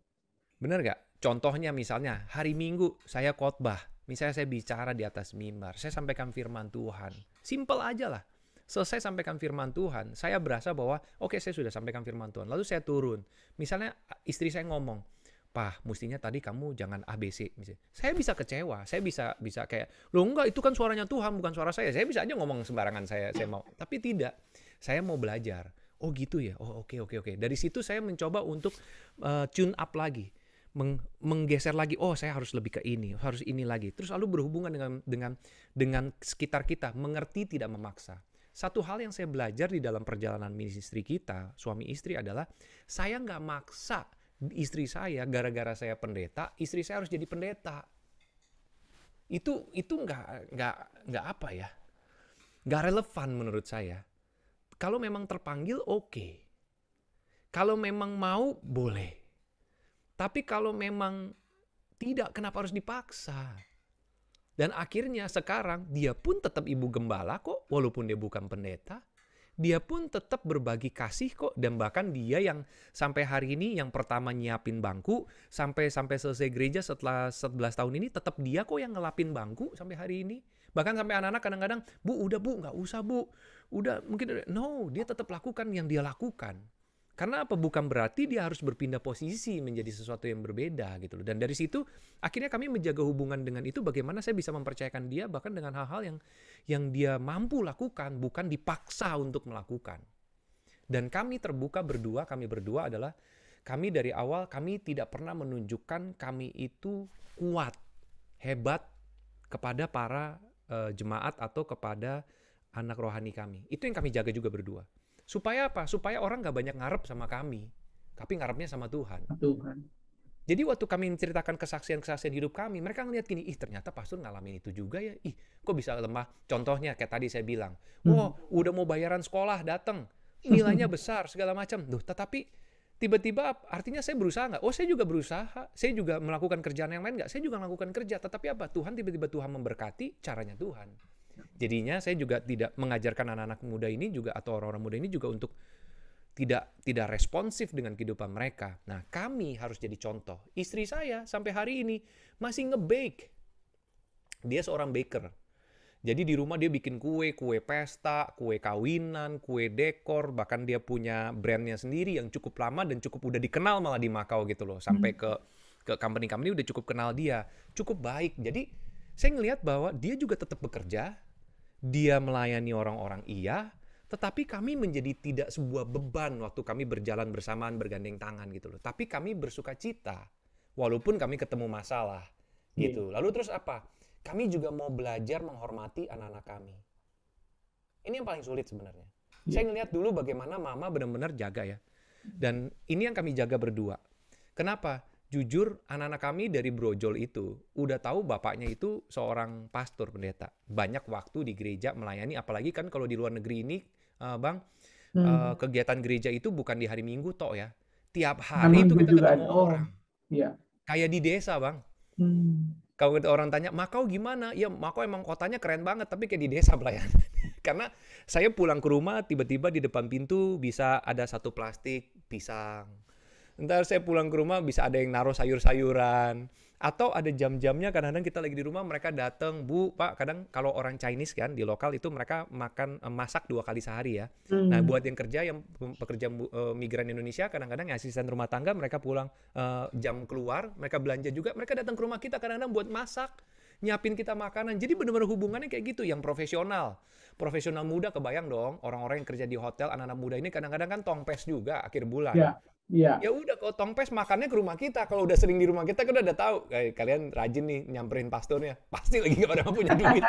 Bener nggak? Contohnya misalnya hari Minggu saya khotbah, misalnya saya bicara di atas mimbar, saya sampaikan firman Tuhan. Simple aja lah. Selesai sampaikan firman Tuhan, saya berasa bahwa oke saya sudah sampaikan firman Tuhan. Lalu saya turun. Misalnya istri saya ngomong, Pah, mestinya tadi kamu jangan ABC. Misalnya. Saya bisa kecewa, saya bisa bisa kayak, loh enggak itu kan suaranya Tuhan bukan suara saya. Saya bisa aja ngomong sembarangan saya saya mau. Tapi tidak, saya mau belajar. Oh gitu ya. Oh oke oke oke. Dari situ saya mencoba untuk uh, tune up lagi, Meng- menggeser lagi. Oh saya harus lebih ke ini, harus ini lagi. Terus lalu berhubungan dengan dengan dengan sekitar kita, mengerti tidak memaksa. Satu hal yang saya belajar di dalam perjalanan ministry kita, suami istri adalah saya nggak maksa istri saya gara-gara saya pendeta, istri saya harus jadi pendeta. Itu itu nggak nggak nggak apa ya, nggak relevan menurut saya. Kalau memang terpanggil oke, kalau memang mau boleh. Tapi kalau memang tidak, kenapa harus dipaksa? Dan akhirnya sekarang dia pun tetap ibu gembala kok, walaupun dia bukan pendeta. Dia pun tetap berbagi kasih kok dan bahkan dia yang sampai hari ini yang pertama nyiapin bangku sampai sampai selesai gereja setelah 11 tahun ini tetap dia kok yang ngelapin bangku sampai hari ini. Bahkan sampai anak-anak kadang-kadang bu udah bu nggak usah bu. Udah mungkin no dia tetap lakukan yang dia lakukan karena apa bukan berarti dia harus berpindah posisi menjadi sesuatu yang berbeda gitu loh. Dan dari situ akhirnya kami menjaga hubungan dengan itu bagaimana saya bisa mempercayakan dia bahkan dengan hal-hal yang yang dia mampu lakukan bukan dipaksa untuk melakukan. Dan kami terbuka berdua, kami berdua adalah kami dari awal kami tidak pernah menunjukkan kami itu kuat, hebat kepada para uh, jemaat atau kepada anak rohani kami. Itu yang kami jaga juga berdua. Supaya apa? Supaya orang gak banyak ngarep sama kami. Tapi ngarepnya sama Tuhan. Tuhan. Jadi waktu kami menceritakan kesaksian-kesaksian hidup kami, mereka ngeliat gini, ih ternyata pastor ngalamin itu juga ya. Ih, kok bisa lemah? Contohnya kayak tadi saya bilang, oh udah mau bayaran sekolah, datang. Nilainya besar, segala macam. Duh, tetapi tiba-tiba artinya saya berusaha nggak? Oh saya juga berusaha, saya juga melakukan kerjaan yang lain nggak? Saya juga melakukan kerja, tetapi apa? Tuhan tiba-tiba Tuhan memberkati, caranya Tuhan. Jadinya saya juga tidak mengajarkan anak-anak muda ini juga atau orang-orang muda ini juga untuk tidak tidak responsif dengan kehidupan mereka. Nah, kami harus jadi contoh. Istri saya sampai hari ini masih nge-bake. Dia seorang baker. Jadi di rumah dia bikin kue, kue pesta, kue kawinan, kue dekor, bahkan dia punya brandnya sendiri yang cukup lama dan cukup udah dikenal malah di Makau gitu loh. Sampai ke ke company-company udah cukup kenal dia, cukup baik. Jadi saya ngelihat bahwa dia juga tetap bekerja, dia melayani orang-orang iya, tetapi kami menjadi tidak sebuah beban waktu kami berjalan bersamaan bergandeng tangan gitu loh. Tapi kami bersuka cita walaupun kami ketemu masalah gitu. Lalu terus apa? Kami juga mau belajar menghormati anak-anak kami. Ini yang paling sulit sebenarnya. Iya. Saya ngelihat dulu bagaimana mama benar-benar jaga ya. Dan ini yang kami jaga berdua. Kenapa? Jujur, anak-anak kami dari brojol itu udah tahu bapaknya itu seorang pastor pendeta. Banyak waktu di gereja melayani, apalagi kan kalau di luar negeri ini, eh, bang, Hmm. eh, kegiatan gereja itu bukan di hari Minggu tok ya. Tiap hari Minggu itu kita ketemu ada. Oh. orang. Iya. Kayak di desa, bang. Hmm. Kalau orang tanya, Makau gimana? Ya, Makau emang kotanya keren banget, tapi kayak di desa pelayanan. Karena saya pulang ke rumah, tiba-tiba di depan pintu bisa ada satu plastik pisang. Ntar saya pulang ke rumah bisa ada yang naruh sayur-sayuran. Atau ada jam-jamnya kadang-kadang kita lagi di rumah, mereka datang, Bu, Pak, kadang kalau orang Chinese kan, di lokal itu mereka makan, eh, masak dua kali sehari ya. Nah, Hmm. buat yang kerja, yang pe- pekerja eh, migran Indonesia, kadang-kadang asisten rumah tangga, mereka pulang eh, jam keluar, mereka belanja juga, mereka datang ke rumah kita kadang-kadang buat masak, nyiapin kita makanan. Jadi benar-benar hubungannya kayak gitu, yang profesional. Profesional muda kebayang dong, orang-orang yang kerja di hotel, anak-anak muda ini kadang-kadang kan tongpes juga akhir bulan. Ya. Iya. Ya udah kalau tongpes makannya ke rumah kita. Kalau udah sering di rumah kita kan udah tahu. Kayak kalian rajin nih nyamperin pastornya. Pasti lagi gak pada punya duit.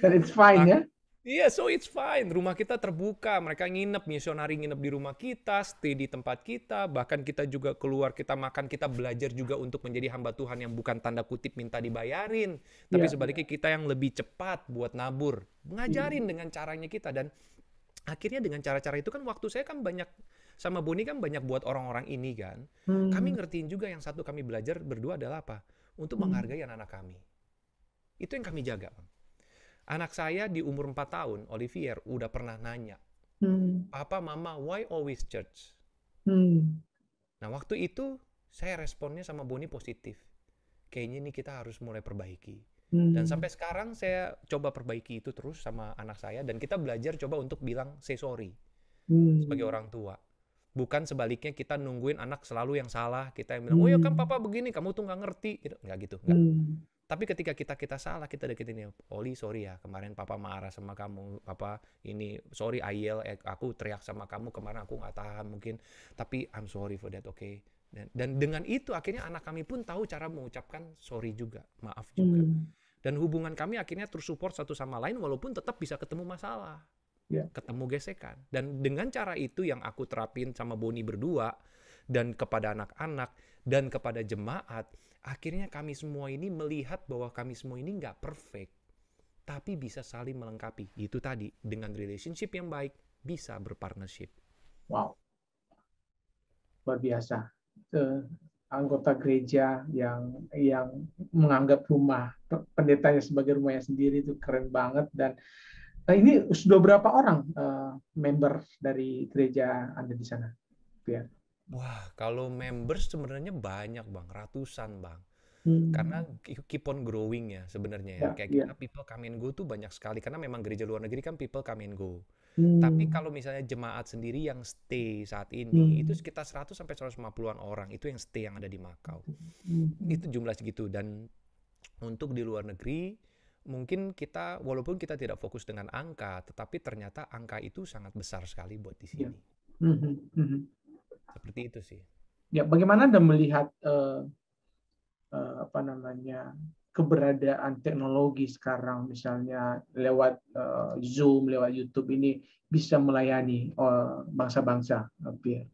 Dan it's fine ya. Iya, so it's fine. Rumah kita terbuka, mereka nginep, misionari nginep di rumah kita, stay di tempat kita, bahkan kita juga keluar, kita makan, kita belajar juga untuk menjadi hamba Tuhan yang bukan tanda kutip minta dibayarin, tapi Iya. sebaliknya kita yang lebih cepat buat nabur, ngajarin dengan caranya kita dan akhirnya dengan cara-cara itu kan waktu saya kan banyak sama Boni kan banyak buat orang-orang ini kan. Hmm. Kami ngertiin juga yang satu kami belajar berdua adalah apa? Untuk Hmm. menghargai anak-anak kami. Itu yang kami jaga, Bang. Anak saya di umur 4 tahun, Olivier, udah pernah nanya, Hmm. Papa, Mama, why always church? Hmm. Nah, waktu itu saya responnya sama Boni positif. Kayaknya ini kita harus mulai perbaiki. Hmm. Dan sampai sekarang saya coba perbaiki itu terus sama anak saya dan kita belajar coba untuk bilang say sorry Hmm. sebagai orang tua. Bukan sebaliknya kita nungguin anak selalu yang salah, kita yang bilang, "Oh ya kan Hmm. papa begini, kamu tuh nggak ngerti." Gitu. Nggak gitu, nggak. Hmm. Tapi ketika kita kita salah, kita deketin ya, Oli sorry ya, kemarin papa marah sama kamu, papa ini sorry I yell, eh, aku teriak sama kamu kemarin aku nggak tahan mungkin, tapi I'm sorry for that, oke. Dan, dan dengan itu akhirnya anak kami pun tahu cara mengucapkan sorry juga, maaf juga. Hmm. Dan hubungan kami akhirnya terus support satu sama lain walaupun tetap bisa ketemu masalah. Ya. Ketemu gesekan. Dan dengan cara itu yang aku terapin sama Boni berdua dan kepada anak-anak dan kepada jemaat, akhirnya kami semua ini melihat bahwa kami semua ini nggak perfect. Tapi bisa saling melengkapi. Itu tadi, dengan relationship yang baik, bisa berpartnership. Wow. Luar biasa. Anggota gereja yang yang menganggap rumah pendetanya sebagai rumahnya sendiri itu keren banget dan eh, ini sudah berapa orang eh, member dari gereja Anda di sana? Wah, kalau members sebenarnya banyak bang, ratusan bang. Hmm. Karena keep on growing ya sebenarnya ya. Ya, Kayak ya. kita people come and go tuh banyak sekali. Karena memang gereja luar negeri kan people come and go. Hmm. Tapi kalau misalnya jemaat sendiri yang stay saat ini Hmm. itu sekitar 100 sampai 150-an orang itu yang stay yang ada di Makau. Hmm. Itu jumlah segitu dan untuk di luar negeri mungkin kita walaupun kita tidak fokus dengan angka tetapi ternyata angka itu sangat besar sekali buat di sini. Ya. Hmm. Hmm. Seperti itu sih. Ya, bagaimana Anda melihat eh, eh, apa namanya keberadaan teknologi sekarang, misalnya lewat eh, Zoom, lewat YouTube ini bisa melayani eh, bangsa-bangsa, eh?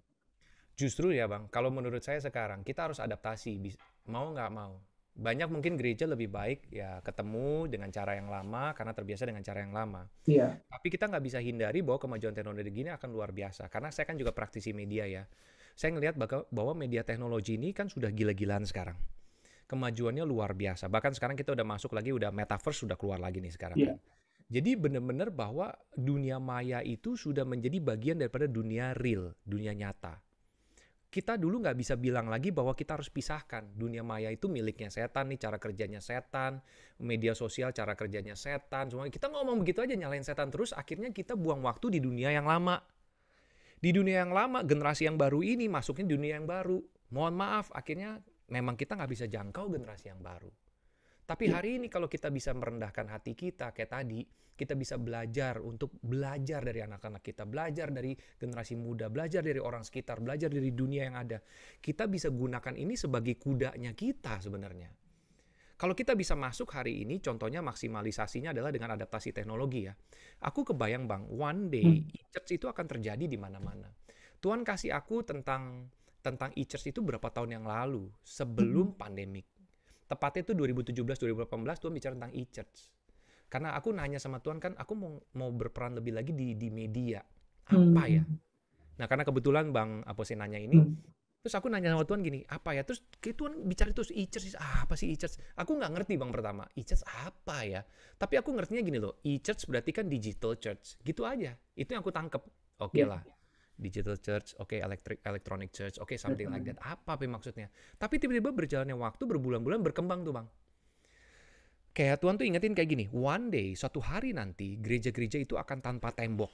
Justru ya bang, kalau menurut saya sekarang kita harus adaptasi, mau nggak mau. Banyak mungkin gereja lebih baik ya ketemu dengan cara yang lama karena terbiasa dengan cara yang lama. Iya, Tapi kita nggak bisa hindari bahwa kemajuan teknologi ini akan luar biasa. Karena saya kan juga praktisi media ya. Saya ngelihat bahwa media teknologi ini kan sudah gila-gilaan sekarang. Kemajuannya luar biasa. Bahkan sekarang kita udah masuk lagi, udah metaverse sudah keluar lagi nih sekarang. Iya. kan. Jadi benar-benar bahwa dunia maya itu sudah menjadi bagian daripada dunia real, dunia nyata. Kita dulu nggak bisa bilang lagi bahwa kita harus pisahkan. Dunia maya itu miliknya setan nih, cara kerjanya setan. Media sosial, cara kerjanya setan. Semua kita ngomong begitu aja nyalain setan terus, akhirnya kita buang waktu di dunia yang lama. Di dunia yang lama, generasi yang baru ini masuknya dunia yang baru. Mohon maaf, akhirnya memang kita nggak bisa jangkau generasi yang baru. Tapi Iya. hari ini kalau kita bisa merendahkan hati kita kayak tadi, kita bisa belajar untuk belajar dari anak-anak kita, belajar dari generasi muda, belajar dari orang sekitar, belajar dari dunia yang ada. Kita bisa gunakan ini sebagai kudanya kita sebenarnya. Kalau kita bisa masuk hari ini, contohnya maksimalisasinya adalah dengan adaptasi teknologi ya. Aku kebayang bang, one day Hmm. e-church itu akan terjadi di mana-mana. Tuhan kasih aku tentang tentang e-church itu berapa tahun yang lalu, sebelum pandemik. Tepatnya itu 2017-2018 Tuhan bicara tentang e-church. Karena aku nanya sama Tuhan kan, aku mau mau berperan lebih lagi di di media. Apa Hmm. ya? Nah karena kebetulan Bang Apose nanya ini, Hmm. Terus aku nanya sama Tuhan gini, apa ya? Terus kayak Tuhan bicara terus e-church, ah, apa sih e-church? Aku nggak ngerti bang pertama, e-church apa ya? Tapi aku ngertinya gini loh, e-church berarti kan digital church, gitu aja. Itu yang aku tangkep. Oke Iya. lah, digital church, oke electric electronic church, oke something like that. Apa apa maksudnya? Tapi tiba-tiba berjalannya waktu berbulan-bulan berkembang tuh bang. Kayak Tuhan tuh ingetin kayak gini, one day, suatu hari nanti gereja-gereja itu akan tanpa tembok.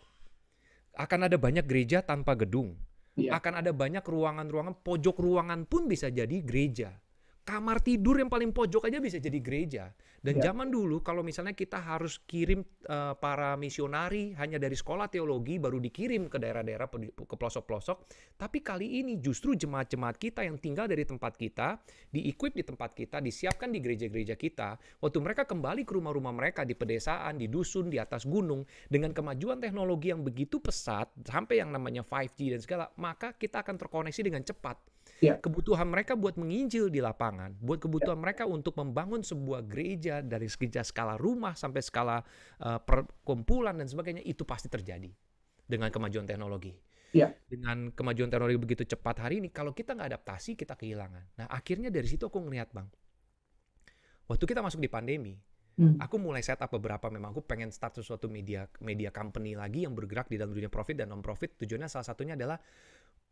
Akan ada banyak gereja tanpa gedung Iya. akan ada banyak ruangan-ruangan pojok ruangan pun bisa jadi gereja kamar tidur yang paling pojok aja bisa jadi gereja dan Ya. zaman dulu kalau misalnya kita harus kirim eh, para misionari hanya dari sekolah teologi baru dikirim ke daerah-daerah ke pelosok-pelosok tapi kali ini justru jemaat-jemaat kita yang tinggal dari tempat kita di-equip di tempat kita disiapkan di gereja-gereja kita waktu mereka kembali ke rumah-rumah mereka di pedesaan di dusun di atas gunung dengan kemajuan teknologi yang begitu pesat sampai yang namanya 5G dan segala, maka kita akan terkoneksi dengan cepat. Ya. Kebutuhan mereka buat menginjil di lapangan, buat kebutuhan mereka untuk membangun sebuah gereja dari gereja skala rumah sampai skala uh, perkumpulan dan sebagainya itu pasti terjadi dengan kemajuan teknologi. Ya. Dengan kemajuan teknologi begitu cepat hari ini, kalau kita nggak adaptasi kita kehilangan. Nah akhirnya dari situ aku ngelihat bang, waktu kita masuk di pandemi, Hmm. aku mulai setup beberapa memang aku pengen start sesuatu media media company lagi yang bergerak di dalam dunia profit dan non profit tujuannya salah satunya adalah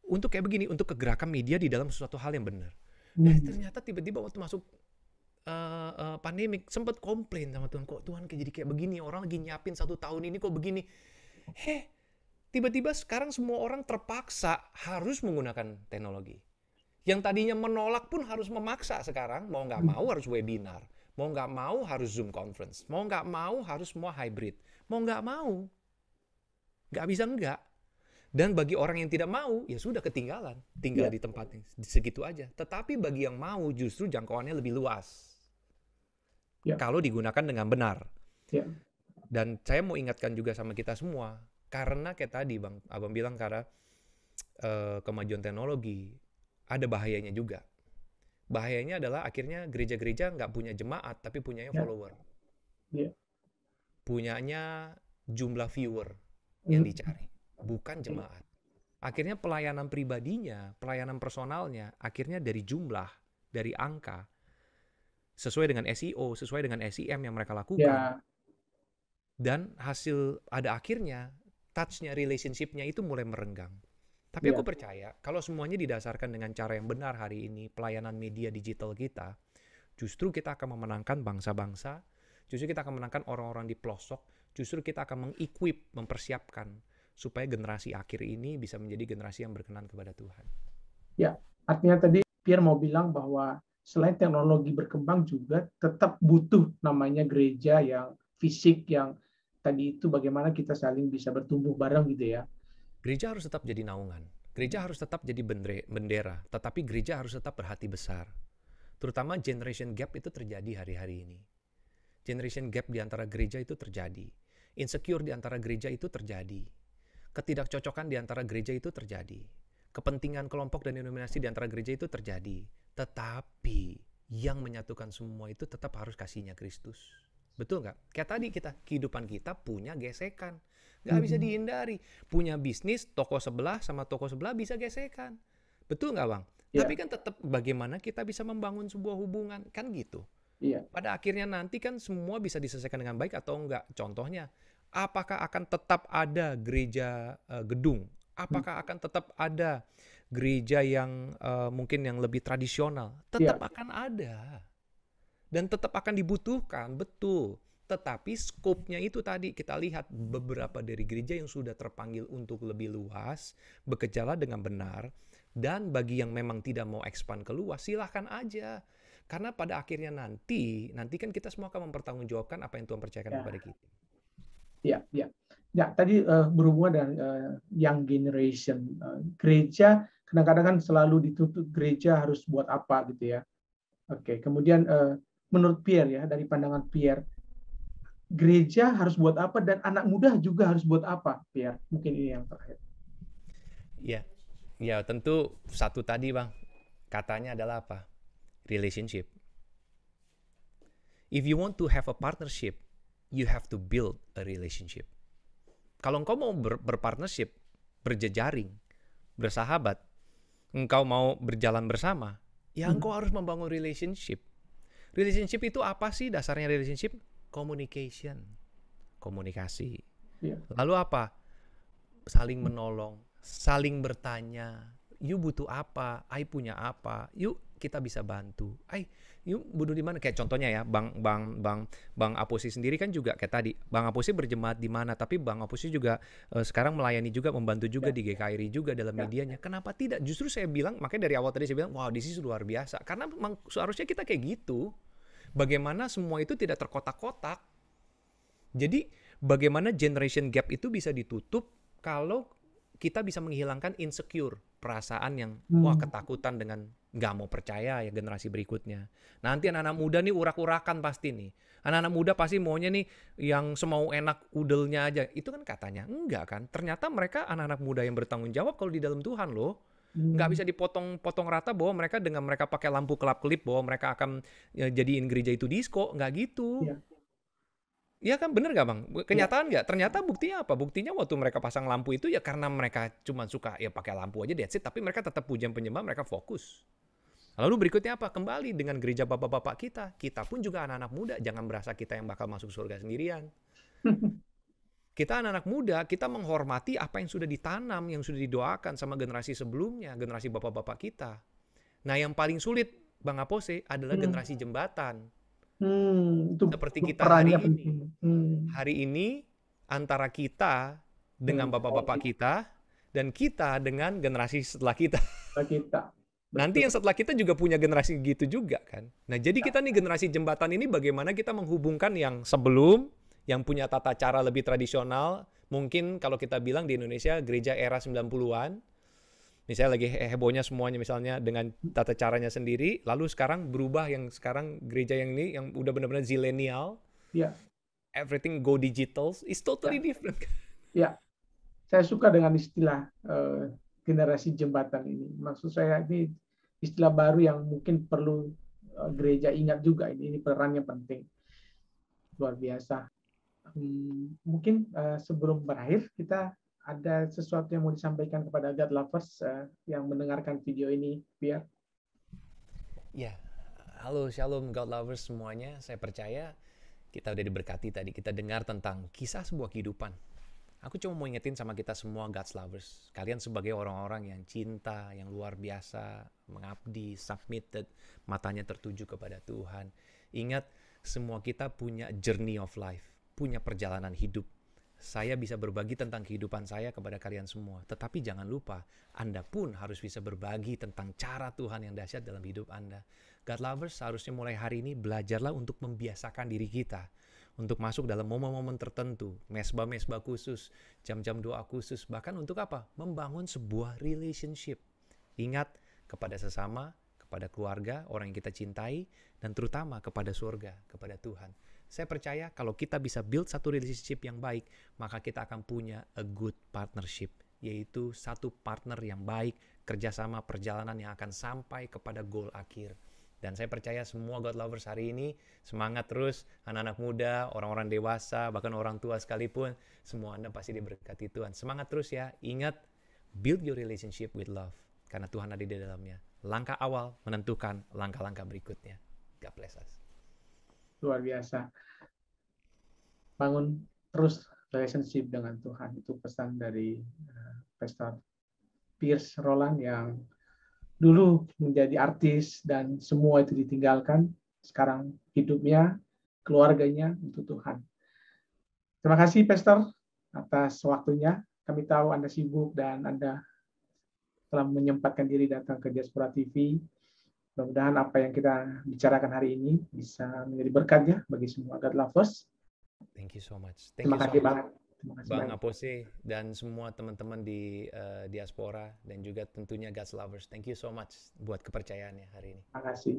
untuk kayak begini untuk kegerakan media di dalam sesuatu hal yang benar. Eh Hmm. ternyata tiba-tiba waktu masuk eh, eh, pandemik sempat komplain sama Tuhan kok Tuhan kayak jadi kayak begini? Orang lagi nyiapin satu tahun ini kok begini? Heh tiba-tiba sekarang semua orang terpaksa harus menggunakan teknologi. Yang tadinya menolak pun harus memaksa sekarang. Mau nggak mau harus webinar. Mau nggak mau harus zoom conference. Mau nggak mau harus semua hybrid. Mau nggak mau. Nggak bisa nggak dan bagi orang yang tidak mau ya sudah ketinggalan tinggal Ya. di tempatnya segitu aja tetapi bagi yang mau justru jangkauannya lebih luas Ya. kalau digunakan dengan benar Ya. dan saya mau ingatkan juga sama kita semua karena kayak tadi bang abang bilang karena eh, kemajuan teknologi ada bahayanya juga bahayanya adalah akhirnya gereja-gereja nggak punya jemaat tapi punyanya Ya. follower Ya. punyanya jumlah viewer yang Hmm. dicari bukan jemaat akhirnya pelayanan pribadinya pelayanan personalnya akhirnya dari jumlah dari angka sesuai dengan SEO sesuai dengan SEM yang mereka lakukan Ya. dan hasil ada akhirnya touch-nya relationship-nya itu mulai merenggang. Tapi Iya. aku percaya kalau semuanya didasarkan dengan cara yang benar hari ini pelayanan media digital kita, justru kita akan memenangkan bangsa-bangsa, justru kita akan menangkan orang-orang di pelosok, justru kita akan mengequip, mempersiapkan supaya generasi akhir ini bisa menjadi generasi yang berkenan kepada Tuhan. Artinya tadi Pierre mau bilang bahwa selain teknologi berkembang juga tetap butuh namanya gereja yang fisik yang tadi itu bagaimana kita saling bisa bertumbuh bareng gitu ya. Gereja harus tetap jadi naungan. Gereja harus tetap jadi bendera, tetapi gereja harus tetap berhati besar. Terutama generation gap itu terjadi hari-hari ini. Generation gap di antara gereja itu terjadi. Insecure di antara gereja itu terjadi. Ketidakcocokan di antara gereja itu terjadi. Kepentingan kelompok dan denominasi di antara gereja itu terjadi. Tetapi yang menyatukan semua itu tetap harus kasihnya Kristus. Betul nggak? Kayak tadi kita, kehidupan kita punya gesekan. Nggak bisa dihindari. Punya bisnis, toko sebelah sama toko sebelah bisa gesekan. Betul nggak Bang? Ya. Tapi kan tetap bagaimana kita bisa membangun sebuah hubungan. Kan gitu. Iya. Pada akhirnya nanti kan semua bisa diselesaikan dengan baik atau enggak. Contohnya, apakah akan tetap ada gereja eh, gedung? Apakah akan tetap ada gereja yang eh, mungkin yang lebih tradisional? Tetap akan ada. Dan tetap akan dibutuhkan, betul. Tetapi skopnya itu tadi kita lihat beberapa dari gereja yang sudah terpanggil untuk lebih luas, bekerjalah dengan benar, dan bagi yang memang tidak mau expand ke luas, silahkan aja. Karena pada akhirnya nanti, nanti kan kita semua akan mempertanggungjawabkan apa yang Tuhan percayakan Ya. kepada kita. Ya, ya. Ya, tadi eh, berhubungan dengan eh, young generation. Eh, gereja kadang-kadang kan selalu dituntut gereja harus buat apa gitu ya. Oke, kemudian eh, menurut Pierre ya, dari pandangan Pierre, gereja harus buat apa dan anak muda juga harus buat apa, Pierre? Mungkin ini yang terakhir. Ya, ya tentu satu tadi bang, katanya adalah apa? Relationship. If you want to have a partnership, you have to build a relationship. Kalau engkau mau ber berpartnership, berjejaring, bersahabat, engkau mau berjalan bersama, ya Hmm. engkau harus membangun relationship. Relationship itu apa sih dasarnya relationship? Communication, komunikasi. Iya. Lalu apa? Saling menolong, saling bertanya. You butuh apa? I punya apa? Yuk kita bisa bantu. Ay, yuk butuh di mana? Kayak contohnya ya, Bang Bang Bang Bang Aposi sendiri kan juga kayak tadi. Bang Aposi berjemaat di mana? Tapi Bang Aposi juga eh, sekarang melayani juga, membantu juga Ya. di GKRI juga dalam Ya. medianya. Kenapa tidak? Justru saya bilang, makanya dari awal tadi saya bilang, wow, this is luar biasa. Karena memang seharusnya kita kayak gitu. Bagaimana semua itu tidak terkotak-kotak. Jadi bagaimana generation gap itu bisa ditutup kalau kita bisa menghilangkan insecure, perasaan yang Hmm. wah ketakutan dengan nggak mau percaya ya generasi berikutnya. Nanti anak-anak muda nih urak-urakan pasti nih. Anak-anak muda pasti maunya nih yang semau enak udelnya aja. Itu kan katanya enggak kan? Ternyata mereka anak-anak muda yang bertanggung jawab kalau di dalam Tuhan loh Hmm. nggak bisa dipotong-potong rata bahwa mereka dengan mereka pakai lampu kelap-kelip bahwa mereka akan ya, jadiin gereja itu disco nggak gitu Iya. Iya kan bener gak bang? Kenyataan nggak? Ternyata buktinya apa? Buktinya waktu mereka pasang lampu itu ya karena mereka cuma suka ya pakai lampu aja that's it. Tapi mereka tetap pujian penyembah, mereka fokus. Lalu berikutnya apa? Kembali dengan gereja bapak-bapak kita. Kita pun juga anak-anak muda. Jangan berasa kita yang bakal masuk surga sendirian. Kita anak-anak muda, kita menghormati apa yang sudah ditanam, yang sudah didoakan sama generasi sebelumnya, generasi bapak-bapak kita. Nah yang paling sulit, Bang Apose, adalah Hmm. generasi jembatan. Hmm, itu Seperti kita hari ini. penting. Hmm. Hari ini antara kita dengan Hmm. bapak-bapak kita dan kita dengan generasi setelah kita. kita. Nanti yang setelah kita juga punya generasi gitu juga kan. Nah, jadi kita nih generasi jembatan ini bagaimana kita menghubungkan yang sebelum yang punya tata cara lebih tradisional, mungkin kalau kita bilang di Indonesia gereja era 90-an misalnya lagi he- hebohnya semuanya misalnya dengan tata caranya sendiri, lalu sekarang berubah yang sekarang gereja yang ini yang udah benar-benar zilenial, Ya. everything go digital, is totally different. Saya suka dengan istilah eh, generasi jembatan ini. Maksud saya ini istilah baru yang mungkin perlu eh, gereja ingat juga ini, ini perannya penting. Luar biasa. Hmm, mungkin eh, sebelum berakhir kita ada sesuatu yang mau disampaikan kepada God lovers eh, yang mendengarkan video ini, biar Ya, halo Shalom God Lovers semuanya. Saya percaya kita udah diberkati tadi. Kita dengar tentang kisah sebuah kehidupan. Aku cuma mau ingetin sama kita semua God's Lovers. Kalian sebagai orang-orang yang cinta, yang luar biasa, mengabdi, submitted, matanya tertuju kepada Tuhan. Ingat, semua kita punya journey of life, punya perjalanan hidup. Saya bisa berbagi tentang kehidupan saya kepada kalian semua. Tetapi jangan lupa, Anda pun harus bisa berbagi tentang cara Tuhan yang dahsyat dalam hidup Anda. God lovers seharusnya mulai hari ini belajarlah untuk membiasakan diri kita untuk masuk dalam momen-momen tertentu, mesbah-mesbah khusus, jam-jam doa khusus, bahkan untuk apa? Membangun sebuah relationship. Ingat kepada sesama, kepada keluarga, orang yang kita cintai, dan terutama kepada surga, kepada Tuhan. Saya percaya kalau kita bisa build satu relationship yang baik, maka kita akan punya a good partnership, yaitu satu partner yang baik, kerjasama perjalanan yang akan sampai kepada goal akhir. Dan saya percaya semua God lovers hari ini semangat terus, anak-anak muda, orang-orang dewasa, bahkan orang tua sekalipun, semua Anda pasti diberkati Tuhan. Semangat terus ya, ingat, build your relationship with love, karena Tuhan ada di dalamnya. Langkah awal menentukan langkah-langkah berikutnya. God bless us. Luar biasa. Bangun terus relationship dengan Tuhan. Itu pesan dari eh, Pastor Pierce Roland yang dulu menjadi artis dan semua itu ditinggalkan. Sekarang hidupnya, keluarganya untuk Tuhan. Terima kasih Pastor atas waktunya. Kami tahu Anda sibuk dan Anda telah menyempatkan diri datang ke Diaspora TV. Mudah-mudahan apa yang kita bicarakan hari ini bisa menjadi berkat ya bagi semua God lovers. Thank you so much. Thank Terima you so kasih much. banget. Terima kasih Bang banyak. Apose dan semua teman-teman di eh, diaspora dan juga tentunya God's lovers. Thank you so much buat kepercayaannya hari ini. Terima kasih.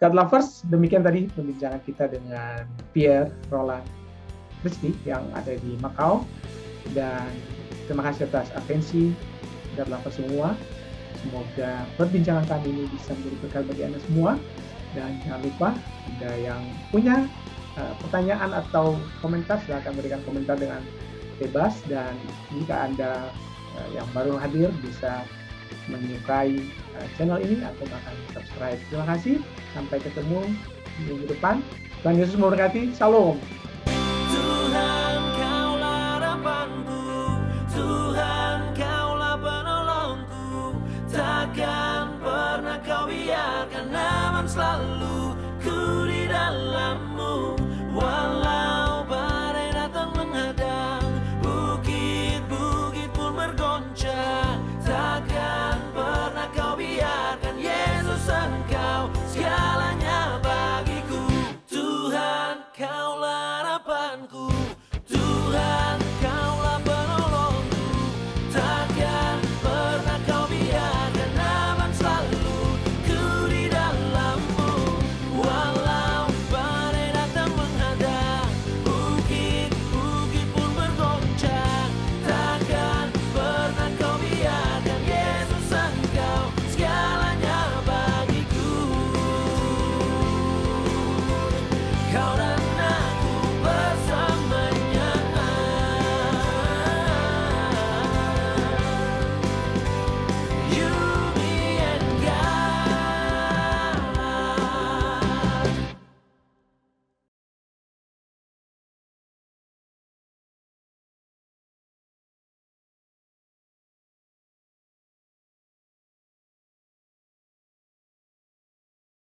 God Lovers, demikian tadi pembincangan kita dengan Pierre Roland Christie yang ada di Macau. Dan terima kasih atas atensi God Lovers semua. Semoga perbincangan kami ini bisa menjadi bekal bagi Anda semua. Dan jangan lupa, Anda yang punya uh, pertanyaan atau komentar, silahkan berikan komentar dengan bebas. Dan jika Anda uh, yang baru hadir bisa menyukai uh, channel ini atau bahkan subscribe. Terima kasih. Sampai ketemu minggu depan. Tuhan Yesus memberkati. Shalom.